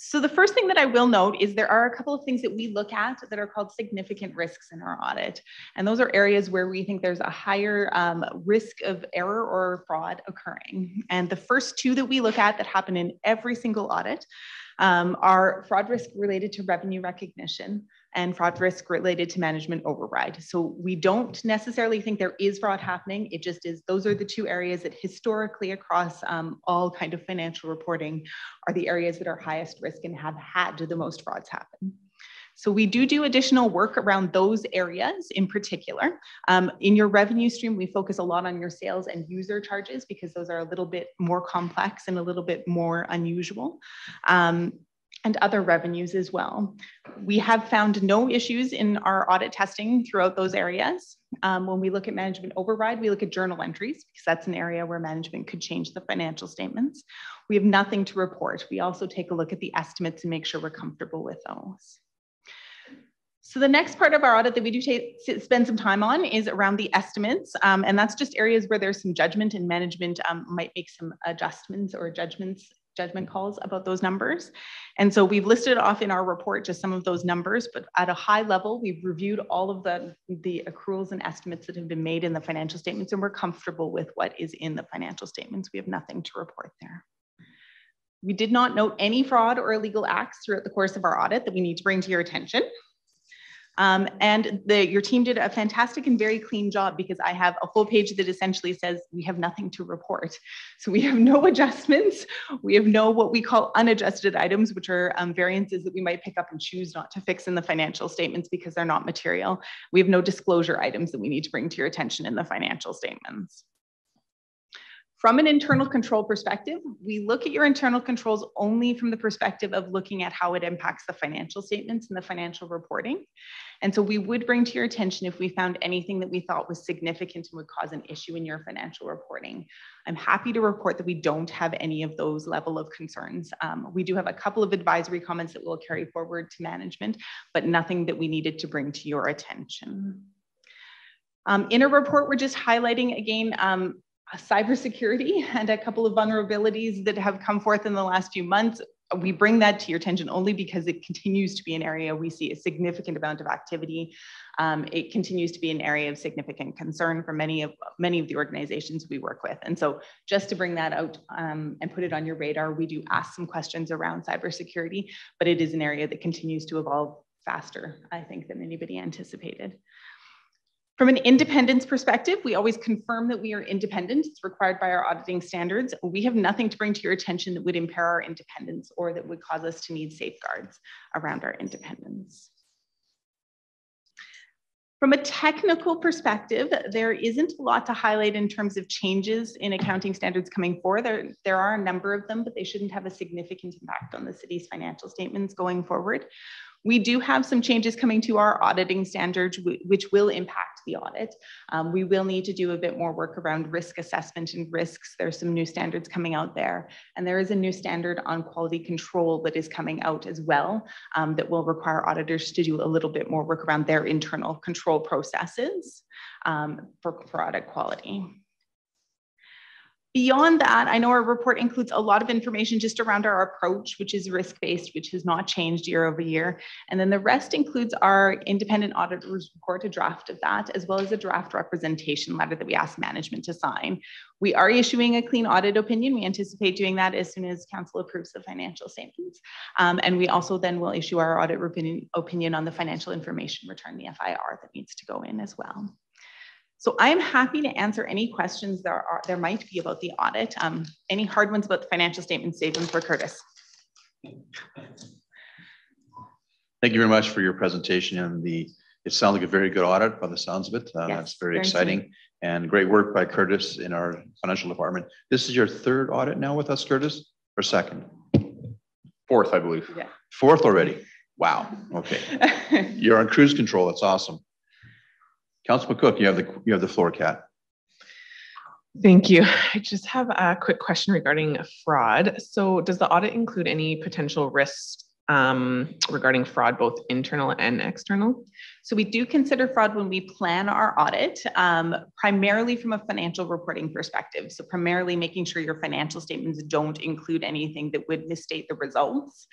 So the first thing that I will note is there are a couple of things that we look at that are called significant risks in our audit. And those are areas where we think there's a higher um, risk of error or fraud occurring. And the first two that we look at that happen in every single audit um, are fraud risk related to revenue recognition and fraud risk related to management override. So we don't necessarily think there is fraud happening. It just is, those are the two areas that historically across um, all kind of financial reporting are the areas that are highest risk and have had the most frauds happen. So we do do additional work around those areas in particular. Um, in your revenue stream, we focus a lot on your sales and user charges because those are a little bit more complex and a little bit more unusual. Um, and other revenues as well. We have found no issues in our audit testing throughout those areas. Um, when we look at management override, we look at journal entries because that's an area where management could change the financial statements. We have nothing to report. We also take a look at the estimates and make sure we're comfortable with those. So the next part of our audit that we do spend some time on is around the estimates. Um, and that's just areas where there's some judgment and management um, might make some adjustments or judgments judgment calls about those numbers. And so we've listed off in our report just some of those numbers, but at a high level, we've reviewed all of the, the accruals and estimates that have been made in the financial statements, and we're comfortable with what is in the financial statements. We have nothing to report there. We did not note any fraud or illegal acts throughout the course of our audit that we need to bring to your attention. Um, and the, your team did a fantastic and very clean job because I have a full page that essentially says we have nothing to report. So we have no adjustments. We have no what we call unadjusted items, which are um, variances that we might pick up and choose not to fix in the financial statements because they're not material. We have no disclosure items that we need to bring to your attention in the financial statements. From an internal control perspective, we look at your internal controls only from the perspective of looking at how it impacts the financial statements and the financial reporting. And so we would bring to your attention if we found anything that we thought was significant and would cause an issue in your financial reporting. I'm happy to report that we don't have any of those level of concerns. Um, we do have a couple of advisory comments that we'll carry forward to management, but nothing that we needed to bring to your attention. Um, in a report, we're just highlighting again um, cybersecurity and a couple of vulnerabilities that have come forth in the last few months. We bring that to your attention only because it continues to be an area we see a significant amount of activity. Um, it continues to be an area of significant concern for many of many of the organizations we work with. And so, just to bring that out um, and put it on your radar, we do ask some questions around cybersecurity, but it is an area that continues to evolve faster, I think, than anybody anticipated. From an independence perspective, we always confirm that we are independent. It's required by our auditing standards. We have nothing to bring to your attention that would impair our independence or that would cause us to need safeguards around our independence. From a technical perspective, there isn't a lot to highlight in terms of changes in accounting standards coming forward. There, there are a number of them, but they shouldn't have a significant impact on the city's financial statements going forward. We do have some changes coming to our auditing standards, which will impact the audit. Um, we will need to do a bit more work around risk assessment and risks. There's some new standards coming out there. And there is a new standard on quality control that is coming out as well um, that will require auditors to do a little bit more work around their internal control processes um, for, product quality. Beyond that, I know our report includes a lot of information just around our approach, which is risk-based, which has not changed year over year. And then the rest includes our independent auditor's report, a draft of that, as well as a draft representation letter that we ask management to sign. We are issuing a clean audit opinion. We anticipate doing that as soon as council approves the financial statements. Um, and we also then will issue our audit opinion, opinion on the financial information return, the FIR that needs to go in as well. So I'm happy to answer any questions there are there might be about the audit. Um, any hard ones about the financial statements, save them for Curtis. Thank you very much for your presentation and the, it sounds like a very good audit by the sounds of it. Uh, yes, that's very exciting and great work by Curtis in our financial department. This is your third audit now with us, Curtis, or second? Fourth, I believe. Yeah. Fourth already. Wow. Okay. You're on cruise control. That's awesome. Councilman Cook, you have the you have the floor, Kat. Thank you. I just have a quick question regarding fraud. So does the audit include any potential risks um, regarding fraud, both internal and external? So we do consider fraud when we plan our audit, um, primarily from a financial reporting perspective. So primarily making sure your financial statements don't include anything that would misstate the results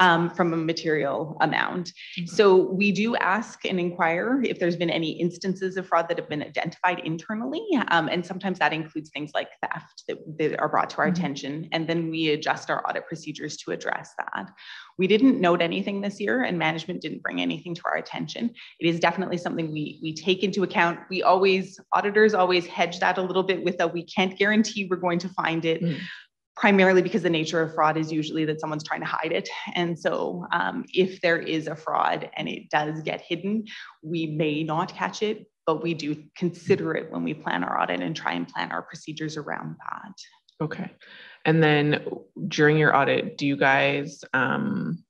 um, from a material amount. Mm-hmm. So we do ask and inquire if there's been any instances of fraud that have been identified internally. Um, and sometimes that includes things like theft that, that are brought to our mm-hmm. attention. And then we adjust our audit procedures to address that. We didn't note anything this year and management didn't bring anything to our attention. It is definitely something we, we take into account. We always, auditors always hedge that a little bit with a, we can't guarantee we're going to find it. Mm primarily because the nature of fraud is usually that someone's trying to hide it. And so um, if there is a fraud and it does get hidden, we may not catch it, but we do consider it when we plan our audit and try and plan our procedures around that. Okay. And then during your audit, do you guys um,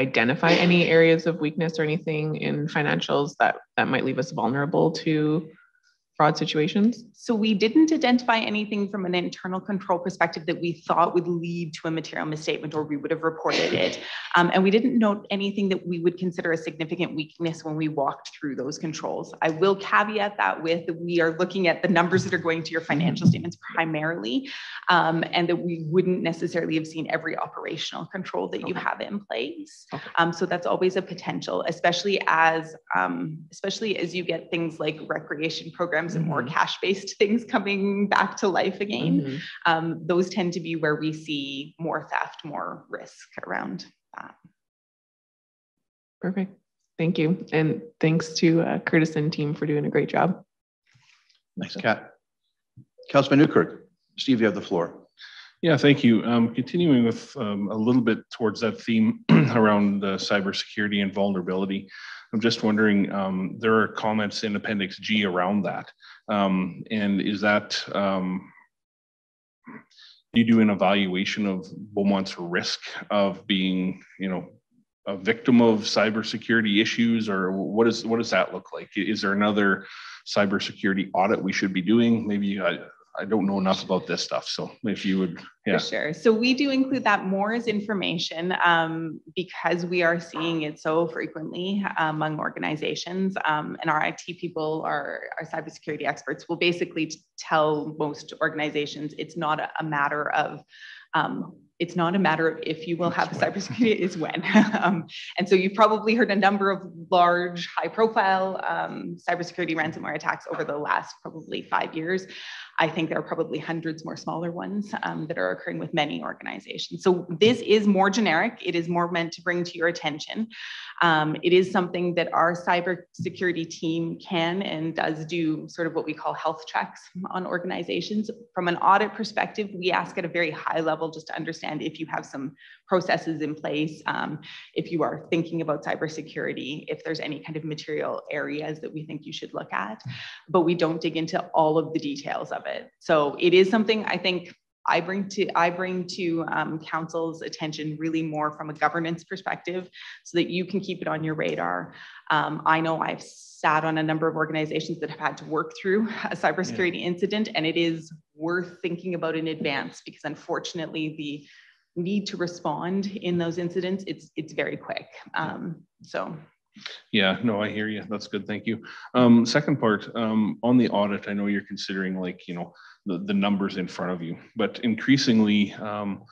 identify any areas of weakness or anything in financials that, that might leave us vulnerable to fraud situations? So we didn't identify anything from an internal control perspective that we thought would lead to a material misstatement or we would have reported it. Um, and we didn't note anything that we would consider a significant weakness when we walked through those controls. I will caveat that with we are looking at the numbers that are going to your financial statements primarily, um, and that we wouldn't necessarily have seen every operational control that you have in place. Um, so that's always a potential, especially as um, especially as you get things like recreation programs and more mm-hmm. cash based things coming back to life again. Mm-hmm. Um, those tend to be where we see more theft, more risk around that. Perfect. Thank you. And thanks to uh, Curtis and team for doing a great job. Thanks, Kat. Councilman Nieuwkerk, Steve, you have the floor. Yeah, thank you. Um, continuing with um, a little bit towards that theme around uh, cybersecurity and vulnerability, I'm just wondering, um, there are comments in Appendix G around that. Um, and is that, um, you do an evaluation of Beaumont's risk of being, you know, a victim of cybersecurity issues or what is what does that look like? Is there another cybersecurity audit we should be doing? Maybe I, I don't know enough about this stuff. So if you would, yeah. For sure. So we do include that more as information um, because we are seeing it so frequently among organizations. Um, and our IT people, our, our cybersecurity experts will basically tell most organizations it's not a, a matter of um, it's not a matter of if you will have a cybersecurity, is when. um, and so you've probably heard a number of large, high profile um, cybersecurity ransomware attacks over the last probably five years. I think there are probably hundreds more smaller ones um, that are occurring with many organizations. So this is more generic. It is more meant to bring to your attention. Um, it is something that our cybersecurity team can and does do sort of what we call health checks on organizations. From an audit perspective, we ask at a very high level just to understand if you have some processes in place, um, if you are thinking about cybersecurity, if there's any kind of material areas that we think you should look at, but we don't dig into all of the details of it. So it is something I think I bring to I bring to um, council's attention really more from a governance perspective, so that you can keep it on your radar. Um, I know I've sat on a number of organizations that have had to work through a cybersecurity yeah. incident, and it is worth thinking about in advance because unfortunately the need to respond in those incidents, it's it's very quick. Um, so. Yeah, no, I hear you. That's good. Thank you. Um, second part um, on the audit, I know you're considering like, you know, the, the numbers in front of you, but increasingly, um,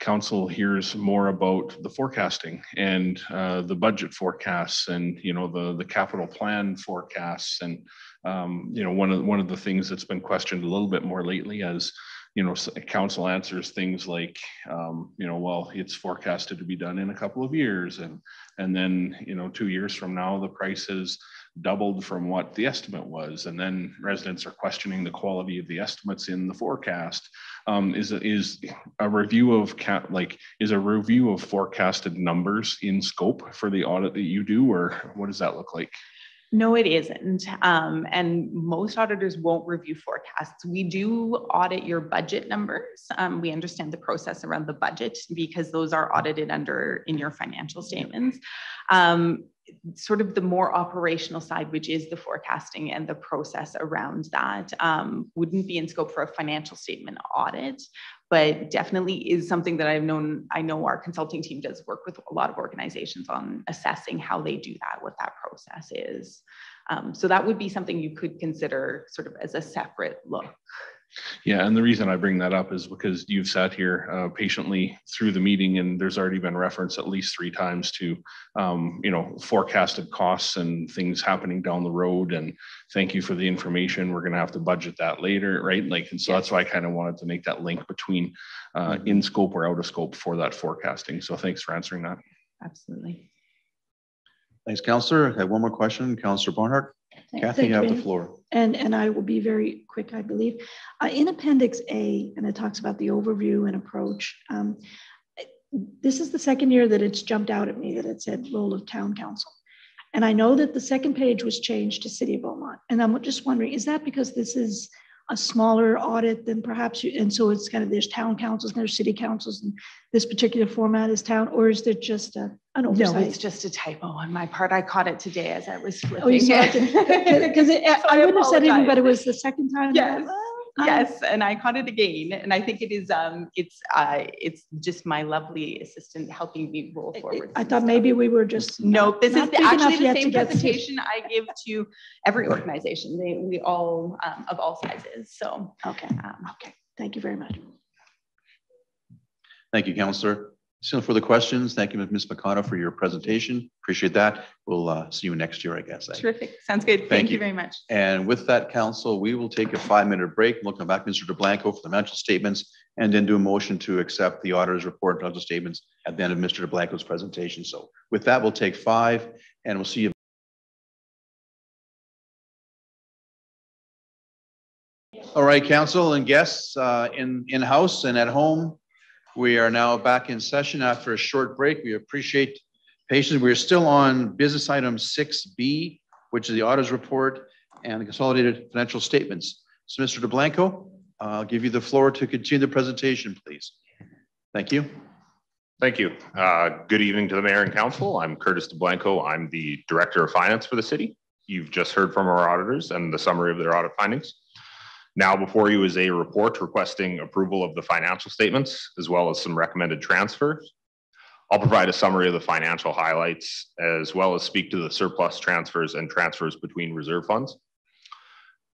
council hears more about the forecasting and uh, the budget forecasts and you know the the capital plan forecasts and um, you know one of one of the things that's been questioned a little bit more lately as you know, council answers things like, um, you know, well, it's forecasted to be done in a couple of years, and and then you know, two years from now, the price has doubled from what the estimate was, and then residents are questioning the quality of the estimates in the forecast. Um, is is a review of like is a review of forecasted numbers in scope for the audit that you do, or what does that look like? No, it isn't. Um, and most auditors won't review forecasts. We do audit your budget numbers. Um, we understand the process around the budget because those are audited under in your financial statements. Um, sort of the more operational side, which is the forecasting and the process around that, um, wouldn't be in scope for a financial statement audit but definitely is something that I've known, I know our consulting team does work with a lot of organizations on assessing how they do that, what that process is. Um, so that would be something you could consider sort of as a separate look. Yeah, and the reason I bring that up is because you've sat here uh, patiently through the meeting, and there's already been reference at least three times to, um, you know, forecasted costs and things happening down the road. And thank you for the information. We're going to have to budget that later, right? Like, and so that's why I kind of wanted to make that link between uh, mm-hmm. in scope or out of scope for that forecasting. So thanks for answering that. Absolutely. Thanks, Councillor. I have one more question, Councillor Barnhart. Kathy, you have the floor. And, and I will be very quick, I believe. Uh, in Appendix A, and it talks about the overview and approach, um, this is the second year that it's jumped out at me that it said role of town council. And I know that the second page was changed to City of Beaumont. And I'm just wondering, is that because this is a smaller audit than perhaps you, and so it's kind of there's town councils and there's city councils and this particular format is town, or is there just a, an oversight? No, it's just a typo on my part. I caught it today as I was flipping. Oh, you saw it? Because so I, I wouldn't have said anything, but it was the second time. Yes. yes, and I caught it again, and I think it is um it's uh it's just my lovely assistant helping me roll forward. I thought stuff. maybe we were just no. This is actually the same presentation I give to every organization. They we all um, of all sizes. So okay, um, okay. Thank you very much. Thank you, Councillor. So for the questions, thank you, Ms. Mikado, for your presentation. Appreciate that. We'll uh, see you next year, I guess. Terrific. Sounds good. Thank, thank you. you. very much. And with that, Council, we will take a five-minute break. We'll come back, Mr. DeBlanco, for the financial statements, and then do a motion to accept the auditor's report and financial statements at the end of Mr. DeBlanco's presentation. So with that, we'll take five, and we'll see you. All right, Council and guests uh, in in house and at home. We are now back in session after a short break. We appreciate patience. We're still on business item 6B, which is the auditor's report and the consolidated financial statements. So Mr. DeBlanco, I'll give you the floor to continue the presentation, please. Thank you. Thank you. Uh, good evening to the mayor and council. I'm Curtis DeBlanco. I'm the director of finance for the city. You've just heard from our auditors and the summary of their audit findings. Now before you is a report requesting approval of the financial statements as well as some recommended transfers. I'll provide a summary of the financial highlights as well as speak to the surplus transfers and transfers between reserve funds.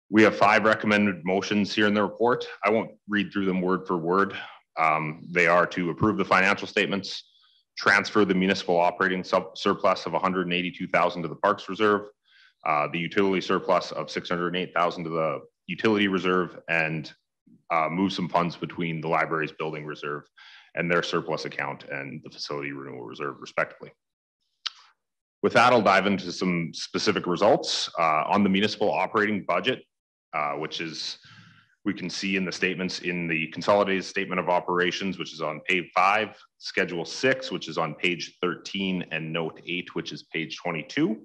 We have five recommended motions here in the report. I won't read through them word for word. Um, they are to approve the financial statements, transfer the municipal operating surplus of 182,000 to the Parks Reserve, uh, the utility surplus of 608,000 to the utility reserve, and uh, move some funds between the library's building reserve and their surplus account and the facility renewal reserve, respectively. With that, I'll dive into some specific results uh, on the municipal operating budget, uh, which is we can see in the statements in the consolidated statement of operations, which is on page five, schedule six, which is on page 13, and note eight, which is page 22.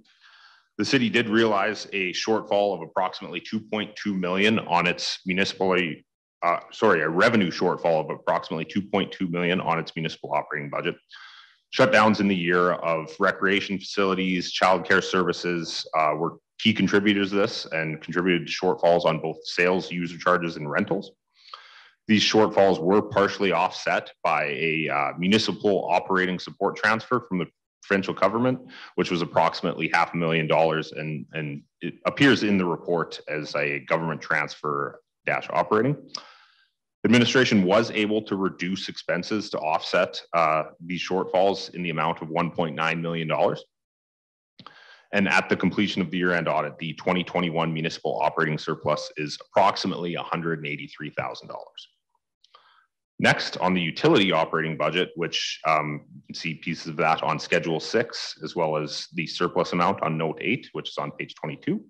The city did realize a shortfall of approximately 2.2 million on its municipally, uh, sorry, a revenue shortfall of approximately 2.2 million on its municipal operating budget. Shutdowns in the year of recreation facilities, childcare services uh, were key contributors to this and contributed to shortfalls on both sales, user charges, and rentals. These shortfalls were partially offset by a uh, municipal operating support transfer from the provincial government, which was approximately half a million dollars, and, and it appears in the report as a government transfer dash operating. Administration was able to reduce expenses to offset uh, these shortfalls in the amount of $1.9 million. And at the completion of the year-end audit, the 2021 municipal operating surplus is approximately $183,000. Next, on the utility operating budget, which um, you can see pieces of that on Schedule 6, as well as the surplus amount on Note 8, which is on page 22.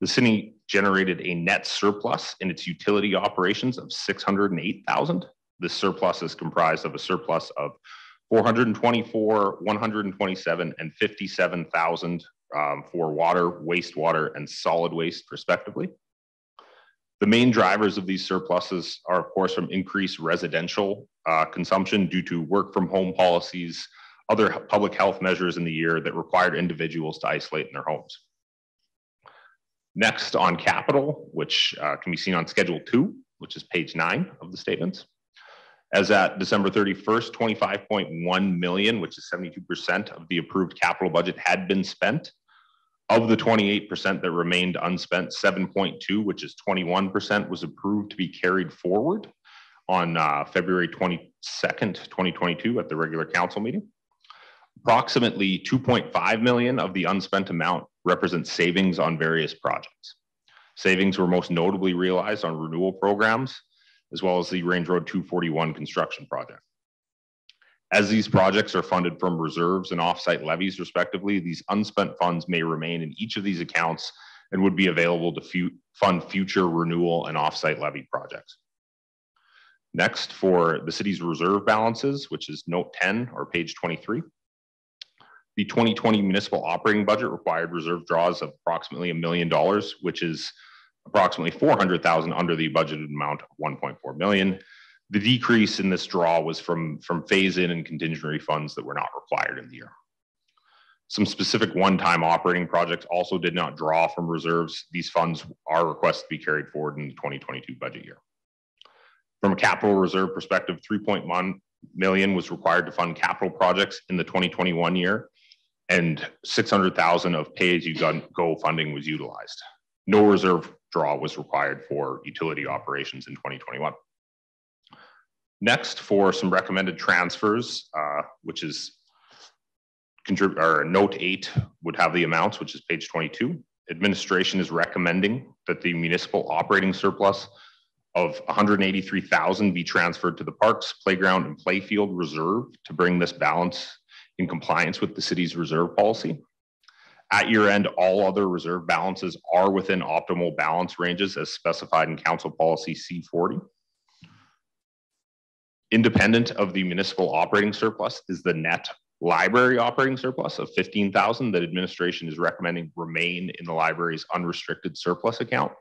The city generated a net surplus in its utility operations of 608,000. This surplus is comprised of a surplus of 424, 127, and 57,000 um, for water, wastewater, and solid waste, respectively. The main drivers of these surpluses are, of course, from increased residential uh, consumption due to work from home policies, other public health measures in the year that required individuals to isolate in their homes. Next on capital, which uh, can be seen on Schedule 2, which is page 9 of the statements. As at December 31st, 25.1 million, which is 72% of the approved capital budget had been spent. Of the 28% that remained unspent, 7.2, which is 21%, was approved to be carried forward on uh, February 22nd, 2022 at the regular council meeting. Approximately 2.5 million of the unspent amount represents savings on various projects. Savings were most notably realized on renewal programs, as well as the Range Road 241 construction project. As these projects are funded from reserves and offsite levies respectively, these unspent funds may remain in each of these accounts and would be available to fu fund future renewal and offsite levy projects. Next, for the city's reserve balances, which is note 10 or page 23. The 2020 municipal operating budget required reserve draws of approximately a million dollars, which is approximately 400,000 under the budgeted amount of 1.4 million. The decrease in this draw was from, from phase in and contingency funds that were not required in the year. Some specific one-time operating projects also did not draw from reserves. These funds are requested to be carried forward in the 2022 budget year. From a capital reserve perspective, 3.1 million was required to fund capital projects in the 2021 year, and 600,000 of pay-as-you-go funding was utilized. No reserve draw was required for utility operations in 2021. Next, for some recommended transfers, uh, which is contrib- or note eight would have the amounts, which is page 22. Administration is recommending that the municipal operating surplus of 183,000 be transferred to the parks, playground, and playfield reserve to bring this balance in compliance with the city's reserve policy. At year end, all other reserve balances are within optimal balance ranges as specified in Council Policy C40. Independent of the municipal operating surplus is the net library operating surplus of 15,000 that administration is recommending remain in the library's unrestricted surplus account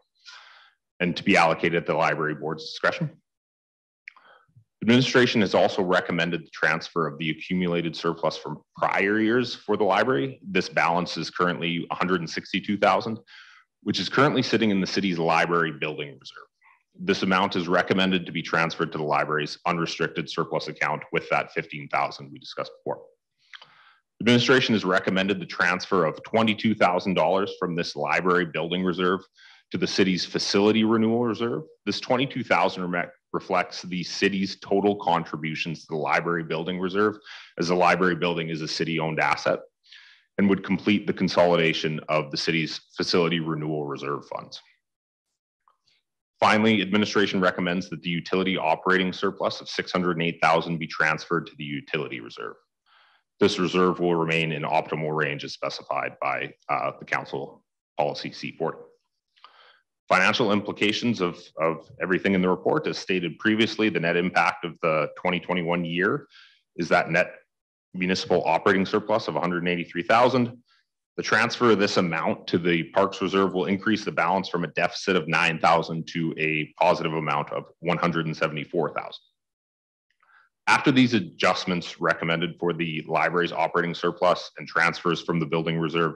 and to be allocated at the library board's discretion. Administration has also recommended the transfer of the accumulated surplus from prior years for the library. This balance is currently 162,000, which is currently sitting in the city's library building reserve. This amount is recommended to be transferred to the library's unrestricted surplus account with that 15,000 we discussed before. Administration has recommended the transfer of $22,000 from this library building reserve to the city's facility renewal reserve. This 22,000 reflects the city's total contributions to the library building reserve, as the library building is a city-owned asset, and would complete the consolidation of the city's facility renewal reserve funds. Finally, administration recommends that the utility operating surplus of 608,000 be transferred to the utility reserve. This reserve will remain in optimal range as specified by uh, the council policy C40. Financial implications of, of everything in the report, as stated previously, the net impact of the 2021 year is that net municipal operating surplus of 183,000. The transfer of this amount to the Parks Reserve will increase the balance from a deficit of 9,000 to a positive amount of 174,000. After these adjustments recommended for the library's operating surplus and transfers from the building reserve,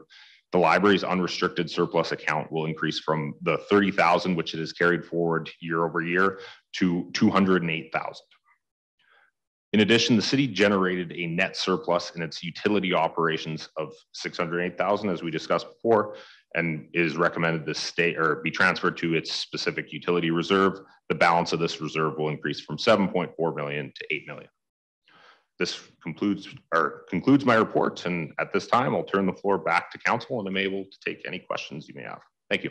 the library's unrestricted surplus account will increase from the 30,000, which it has carried forward year over year, to 208,000. In addition, the city generated a net surplus in its utility operations of 608,000, as we discussed before, and is recommended to stay or be transferred to its specific utility reserve. The balance of this reserve will increase from 7.4 million to 8 million this concludes or concludes my report. And at this time, I'll turn the floor back to council and I'm able to take any questions you may have. Thank you.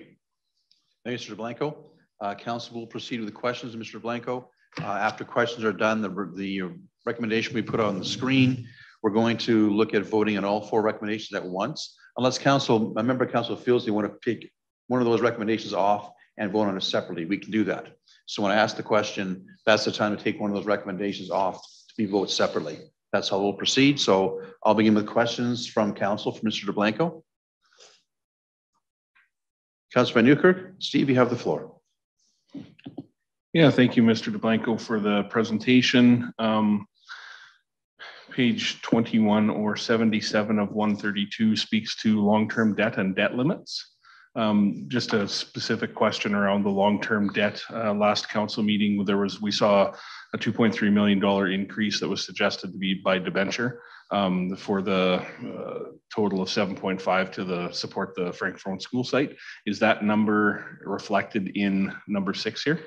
Thank you, Mr. Blanco. Uh, council will proceed with the questions, Mr. Blanco. Uh, after questions are done, the, the recommendation we put on the screen, we're going to look at voting on all four recommendations at once. Unless council, a member of council feels they want to pick one of those recommendations off and vote on it separately, we can do that. So when I ask the question, that's the time to take one of those recommendations off to be voted separately. That's how we'll proceed. So I'll begin with questions from council for Mr. DeBlanco. Councilor Van Nieuwkerk, Steve, you have the floor. Yeah, thank you, Mr. DeBlanco, for the presentation. Um, page 21 or 77 of 132 speaks to long-term debt and debt limits. Um, just a specific question around the long-term debt. Uh, last council meeting, there was we saw a $2.3 million increase that was suggested to be by debenture um, for the uh, total of 7.5 to the support the Francophone school site. Is that number reflected in number six here?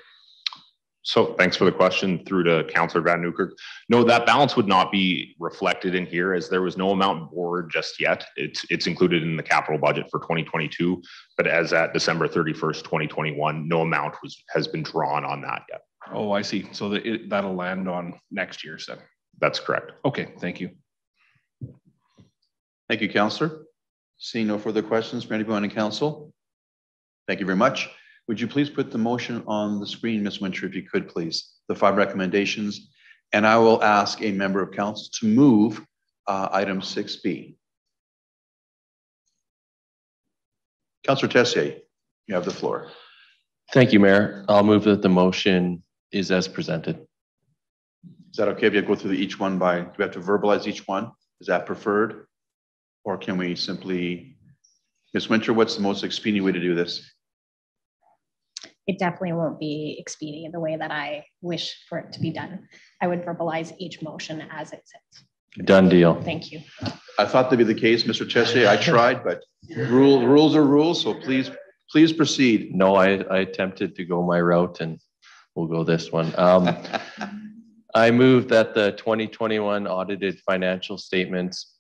So thanks for the question through to Councillor Van Nieuwkerk. No, that balance would not be reflected in here as there was no amount board just yet. It's it's included in the capital budget for 2022, but as at December 31st, 2021, no amount was has been drawn on that yet. Oh, I see. So that it, that'll land on next year, then. That's correct. Okay, thank you. Thank you, Councillor. Seeing no further questions from anyone in council. Thank you very much. Would you please put the motion on the screen, Ms. Winter, if you could, please, the five recommendations. And I will ask a member of council to move uh, item 6B. Councillor Tessier, you have the floor. Thank you, Mayor. I'll move that the motion is as presented. Is that okay if you go through the, each one by, do we have to verbalize each one? Is that preferred? Or can we simply, Ms. Winter, what's the most expedient way to do this? It definitely won't be expedient the way that I wish for it to be done. I would verbalize each motion as it sits. Done deal. Thank you. I thought that'd be the case, Mr. Tessier. I tried, but rule, rules are rules, so please, please proceed. No, I, I attempted to go my route and we'll go this one. Um, I move that the 2021 audited financial statements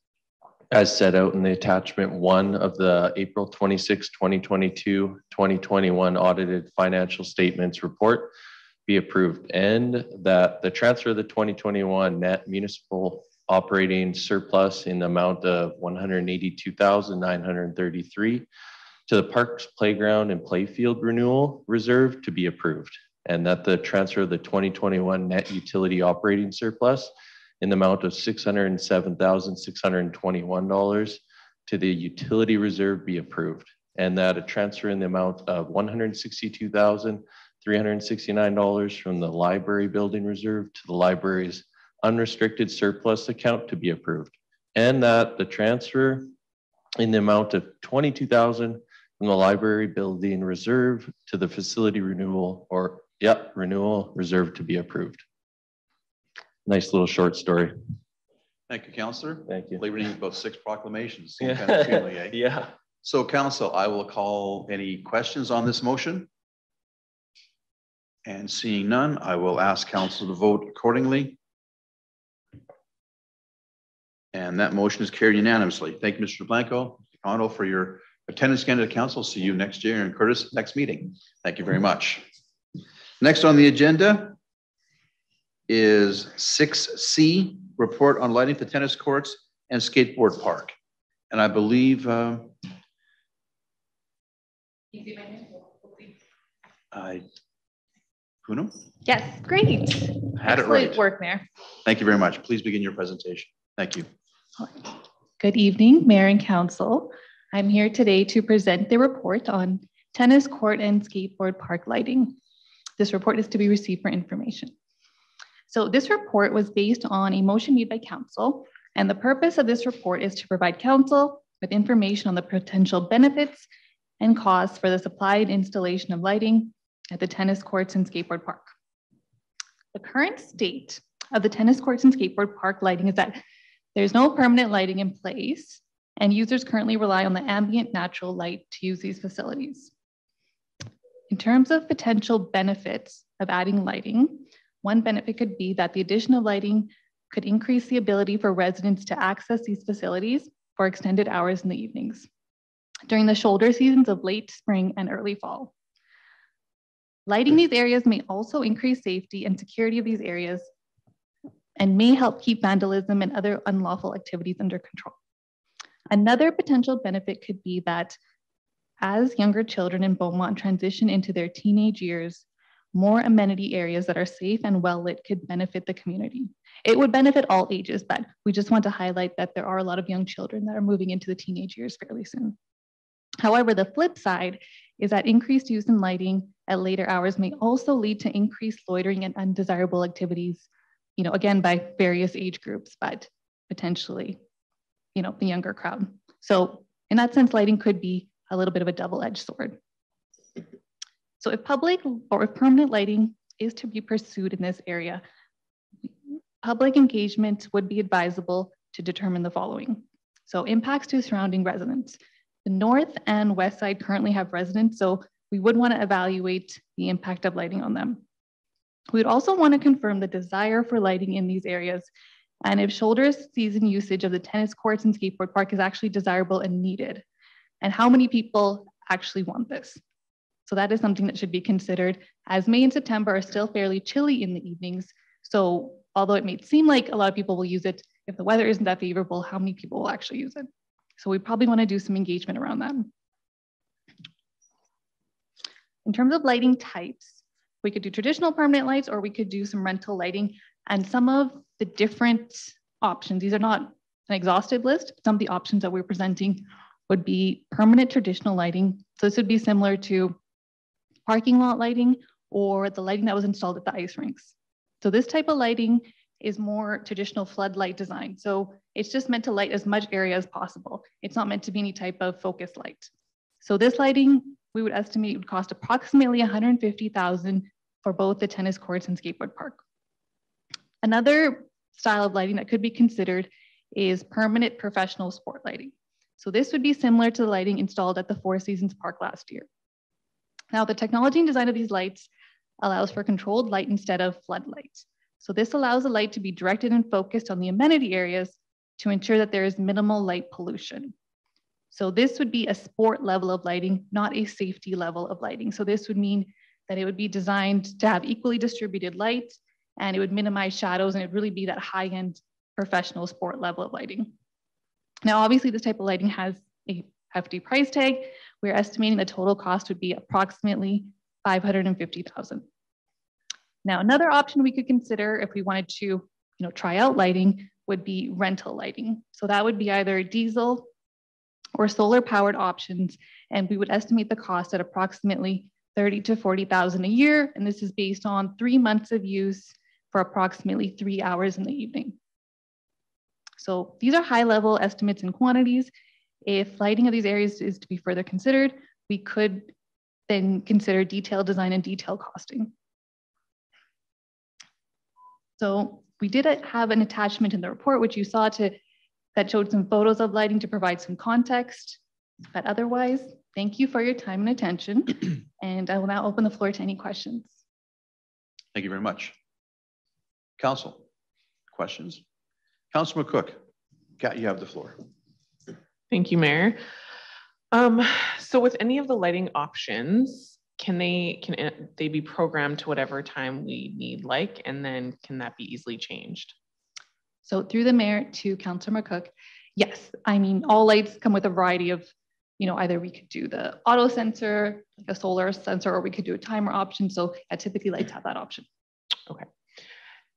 as set out in the attachment one of the April 26, 2022, 2021 audited financial statements report be approved and that the transfer of the 2021 net municipal operating surplus in the amount of one hundred eighty-two thousand nine hundred thirty-three to the Parks Playground and Playfield Renewal Reserve to be approved, and that the transfer of the twenty twenty-one net utility operating surplus in the amount of six hundred and seven thousand six hundred and twenty-one dollars to the utility reserve be approved, and that a transfer in the amount of one hundred sixty-two thousand three hundred and sixty-nine dollars from the library building reserve to the library's unrestricted surplus account to be approved, and that the transfer in the amount of twenty-two thousand from the library building reserve to the facility renewal or, yep, renewal reserve to be approved. Nice little short story. Thank you, Counselor. Thank you. Labor Day about six proclamations. same kind of feeling, eh? Yeah. So council, I will call any questions on this motion. And seeing none, I will ask council to vote accordingly. And that motion is carried unanimously. Thank you, Mr. Blanco, Mr. Condo, for your attendance again to the council. See you next year and Curtis, next meeting. Thank you very much. Next on the agenda is six C, report on lighting the tennis courts and skateboard park. And I believe, uh, I, Puno, Yes, great. had it right. Excellent work, Mayor. Thank you very much. Please begin your presentation. Thank you. Good evening, Mayor and Council. I'm here today to present the report on tennis court and skateboard park lighting. This report is to be received for information. So this report was based on a motion made by council, and the purpose of this report is to provide council with information on the potential benefits and costs for the supply and installation of lighting at the tennis courts and skateboard park. The current state of the tennis courts and skateboard park lighting is that there's no permanent lighting in place, and users currently rely on the ambient natural light to use these facilities. In terms of potential benefits of adding lighting, one benefit could be that the addition of lighting could increase the ability for residents to access these facilities for extended hours in the evenings during the shoulder seasons of late spring and early fall. Lighting these areas may also increase safety and security of these areas and may help keep vandalism and other unlawful activities under control. Another potential benefit could be that as younger children in Beaumont transition into their teenage years, more amenity areas that are safe and well lit could benefit the community. It would benefit all ages, but we just want to highlight that there are a lot of young children that are moving into the teenage years fairly soon. However, the flip side is that increased use in lighting at later hours may also lead to increased loitering and undesirable activities, you know, again, by various age groups, but potentially, you know, the younger crowd. So in that sense, lighting could be a little bit of a double-edged sword. So if public or if permanent lighting is to be pursued in this area, public engagement would be advisable to determine the following. So impacts to surrounding residents. The north and west side currently have residents, so we would want to evaluate the impact of lighting on them. We would also want to confirm the desire for lighting in these areas and if shoulder season usage of the tennis courts and skateboard park is actually desirable and needed, and how many people actually want this. So that is something that should be considered as May and September are still fairly chilly in the evenings. So although it may seem like a lot of people will use it, if the weather isn't that favorable, how many people will actually use it? So we probably wanna do some engagement around that. In terms of lighting types, we could do traditional permanent lights or we could do some rental lighting and some of the different options, these are not an exhaustive list, some of the options that we're presenting would be permanent traditional lighting. So this would be similar to parking lot lighting or the lighting that was installed at the ice rinks. So this type of lighting is more traditional floodlight design. So it's just meant to light as much area as possible. It's not meant to be any type of focus light. So this lighting, we would estimate would cost approximately 150,000 for both the tennis courts and skateboard park. Another style of lighting that could be considered is permanent professional sport lighting. So this would be similar to the lighting installed at the Four Seasons Park last year. Now, the technology and design of these lights allows for controlled light instead of floodlights. So this allows the light to be directed and focused on the amenity areas to ensure that there is minimal light pollution. So this would be a sport level of lighting, not a safety level of lighting. So this would mean that it would be designed to have equally distributed light and it would minimize shadows and it would really be that high-end professional sport level of lighting. Now, obviously this type of lighting has a hefty price tag. We're estimating the total cost would be approximately 550,000. Now, another option we could consider if we wanted to, you know, try out lighting would be rental lighting. So that would be either diesel or solar powered options. And we would estimate the cost at approximately 30 to 40,000 a year. And this is based on three months of use for approximately three hours in the evening. So these are high level estimates and quantities. If lighting of these areas is to be further considered, we could then consider detailed design and detail costing. So we did have an attachment in the report, which you saw to that showed some photos of lighting to provide some context. But otherwise, thank you for your time and attention. and I will now open the floor to any questions. Thank you very much. Council, questions? Councilor McCook, Kat, you have the floor. Thank you, Mayor. Um, so with any of the lighting options, can they can they be programmed to whatever time we need like, and then can that be easily changed? So through the mayor to Councilor McCook, yes. I mean, all lights come with a variety of, you know, either we could do the auto sensor, like a solar sensor, or we could do a timer option. So yeah, typically lights have that option.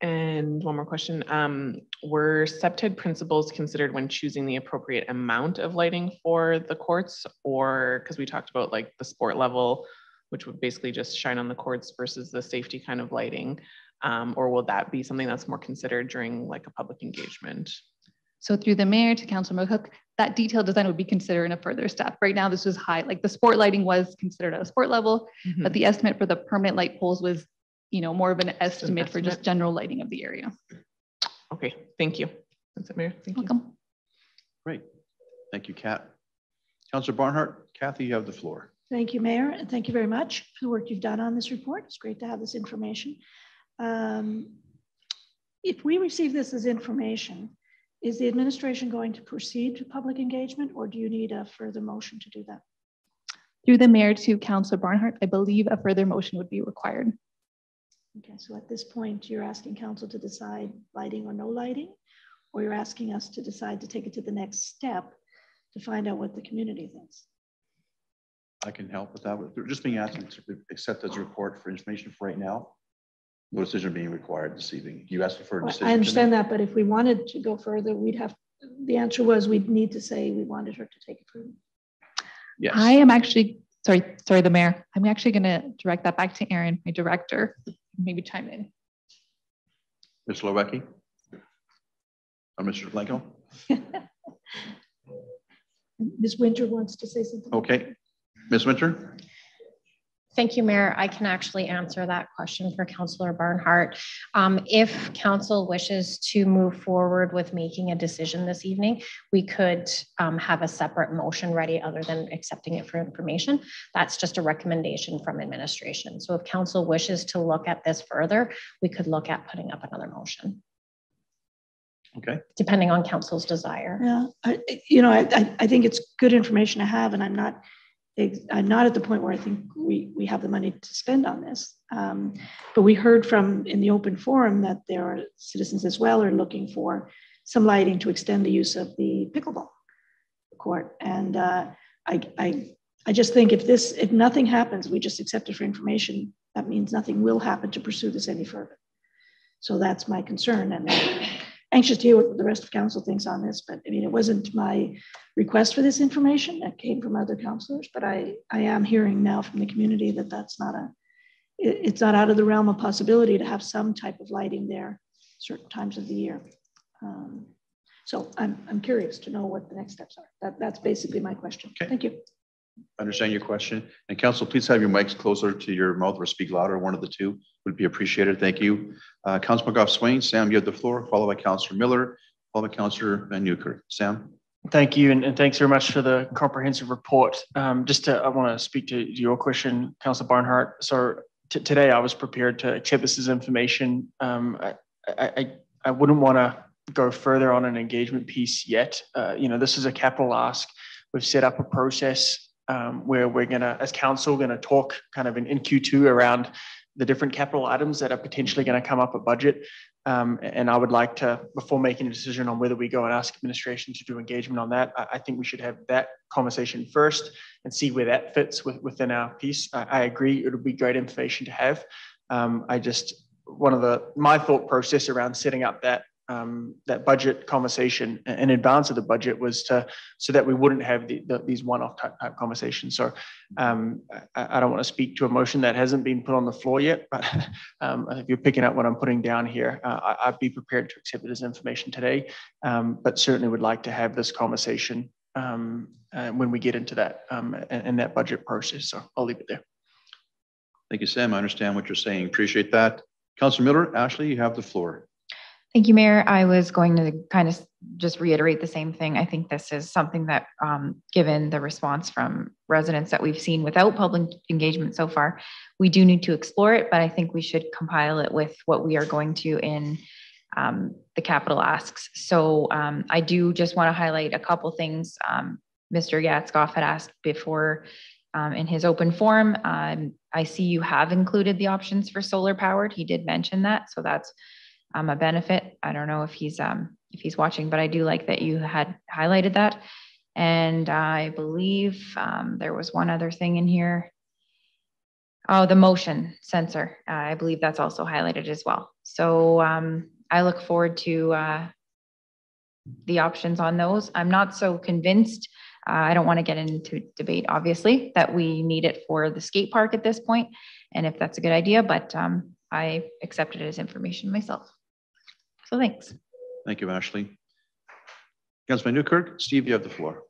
And one more question. Um, were CPTED principles considered when choosing the appropriate amount of lighting for the courts? Or because we talked about like the sport level, which would basically just shine on the courts versus the safety kind of lighting? Um, or will that be something that's more considered during like a public engagement? So through the mayor to Councilor McCook, that detailed design would be considered in a further step. Right now, this was high, like the sport lighting was considered at a sport level, mm -hmm. but the estimate for the permanent light poles was you know, more of an estimate, for just general lighting of the area. Okay, thank you. That's it, Mayor. Thank Welcome. you. Great. Thank you, Kat. Councilor Barnhart, Kathy, you have the floor. Thank you, Mayor, and thank you very much for the work you've done on this report. It's great to have this information. Um, if we receive this as information, is the administration going to proceed to public engagement or do you need a further motion to do that? Through the mayor to Councilor Barnhart, I believe a further motion would be required. Okay, so at this point, you're asking council to decide lighting or no lighting, or you're asking us to decide to take it to the next step to find out what the community thinks. I can help with that. We're just being asked to accept as a report for information for right now. No decision being required this evening. You asked for a decision. I understand that, but if we wanted to go further, we'd have, the answer was we'd need to say we wanted her to take it further. Yes. I am actually, sorry, sorry, the mayor. I'm actually going to direct that back to Aaron, my director maybe chime in. Ms. Lowecki? Or Mr. Blanco? Ms. Winter wants to say something. Okay. Ms. Winter? Thank you, Mayor. I can actually answer that question for Councillor Barnhart. Um, if council wishes to move forward with making a decision this evening, we could um, have a separate motion ready other than accepting it for information. That's just a recommendation from administration. So if council wishes to look at this further, we could look at putting up another motion. Okay. Depending on council's desire. Yeah, I, you know, I, I think it's good information to have, and I'm not I'm not at the point where I think we, we have the money to spend on this. Um, but we heard from in the open forum that there are citizens as well are looking for some lighting to extend the use of the pickleball court. And uh, I, I, I just think if this, if nothing happens, we just accept it for information, that means nothing will happen to pursue this any further. So that's my concern. And anxious to hear what the rest of council thinks on this, but I mean, it wasn't my request for this information that came from other councilors, but I, I am hearing now from the community that that's not a, it, it's not out of the realm of possibility to have some type of lighting there certain times of the year. Um, so I'm, I'm curious to know what the next steps are. That, that's basically my question. Okay. Thank you. Understand your question. And council, please have your mics closer to your mouth or speak louder. One of the two would be appreciated. Thank you. Uh, Councilor Munckhof-Swain, Sam, you have the floor, followed by Councilor Miller, followed by Councilor Van Nieuwkerk. Sam. Thank you, and, and, thanks very much for the comprehensive report. Um, just to, I want to speak to your question, Councilor Barnhart. So today I was prepared to accept this as information. Um, I, I, I wouldn't want to go further on an engagement piece yet. Uh, you know, this is a capital ask. We've set up a process um, where we're going to, as council, going to talk kind of in, in Q2 around the different capital items that are potentially going to come up at budget. Um, and I would like to, before making a decision on whether we go and ask administration to do engagement on that, I, I think we should have that conversation first and see where that fits with, within our piece. I, I agree, it would be great information to have. Um, I just, one of the, my thought process around setting up that um, that budget conversation in advance of the budget was to so that we wouldn't have the, the, these one-off type, type conversations. So um, I, I, don't want to speak to a motion that hasn't been put on the floor yet, but um, if you're picking up what I'm putting down here, uh, I, would be prepared to accept it as information today, um, but certainly would like to have this conversation um, uh, when we get into that um, and, that budget process. So I'll leave it there. Thank you, Sam. I understand what you're saying. Appreciate that. Councilor Miller, Ashley, you have the floor. Thank you, Mayor. I was going to kind of just reiterate the same thing. I think this is something that, um, given the response from residents that we've seen without public engagement so far, we do need to explore it, but I think we should compile it with what we are going to in um, the capital asks. So um, I do just want to highlight a couple things. Um, Mr. Yatskoff had asked before um, in his open forum. Um, I see you have included the options for solar powered. He did mention that, so that's um, a benefit. I don't know if he's um, if he's watching, but I do like that you had highlighted that. And I believe um, there was one other thing in here. Oh, the motion sensor. Uh, I believe that's also highlighted as well. So um, I look forward to uh, the options on those. I'm not so convinced. Uh, I don't want to get into debate, obviously, that we need it for the skate park at this point, and if that's a good idea, but um, I accepted it as information myself. So thanks. Thank you, Ashley. Councilman Nieuwkerk, Steve, you have the floor.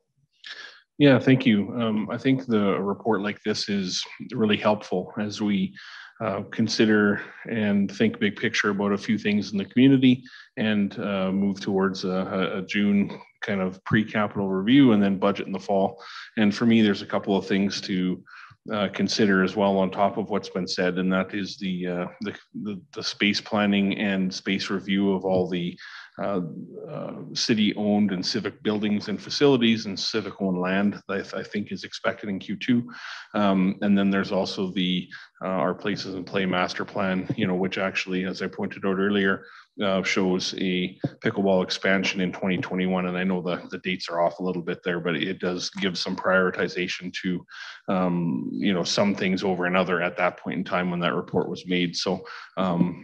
Yeah, thank you. Um, I think the report like this is really helpful as we uh, consider and think big picture about a few things in the community and uh, move towards a, a June kind of pre-capital review and then budget in the fall. And for me, there's a couple of things to uh, consider as well on top of what's been said, and that is the, uh, the, the, the space planning and space review of all the uh, uh, city-owned and civic buildings and facilities and civic-owned land that I think is expected in Q2. Um, and then there's also the uh, our places and play master plan, you know, which actually, as I pointed out earlier, uh, shows a pickleball expansion in 2021. And I know the, the dates are off a little bit there, but it does give some prioritization to, um, you know, some things over another at that point in time when that report was made. So um,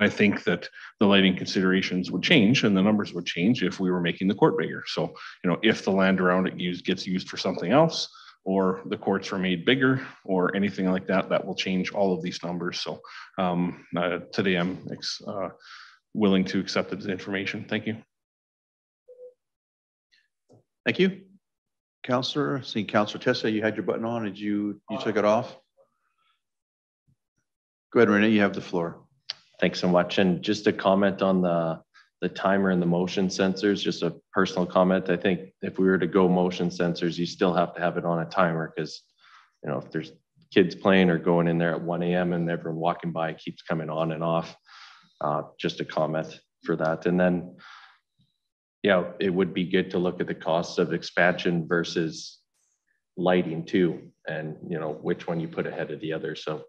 I think that the lighting considerations would change and the numbers would change if we were making the court bigger. So, you know, if the land around it used, gets used for something else, or the courts are made bigger or anything like that, that will change all of these numbers. So um, uh, today I'm uh, willing to accept this information. Thank you. Thank you. Councillor, see Councillor Tessier, you had your button on. Did you, you took it off? Go ahead, Renee, you have the floor. Thanks so much. And just a comment on the the timer and the motion sensors, just a personal comment. I think if we were to go motion sensors, you still have to have it on a timer because, you know, if there's kids playing or going in there at 1 a.m. and everyone walking by keeps coming on and off, uh, just a comment for that. And then, yeah, it would be good to look at the costs of expansion versus lighting too, and you know which one you put ahead of the other. So,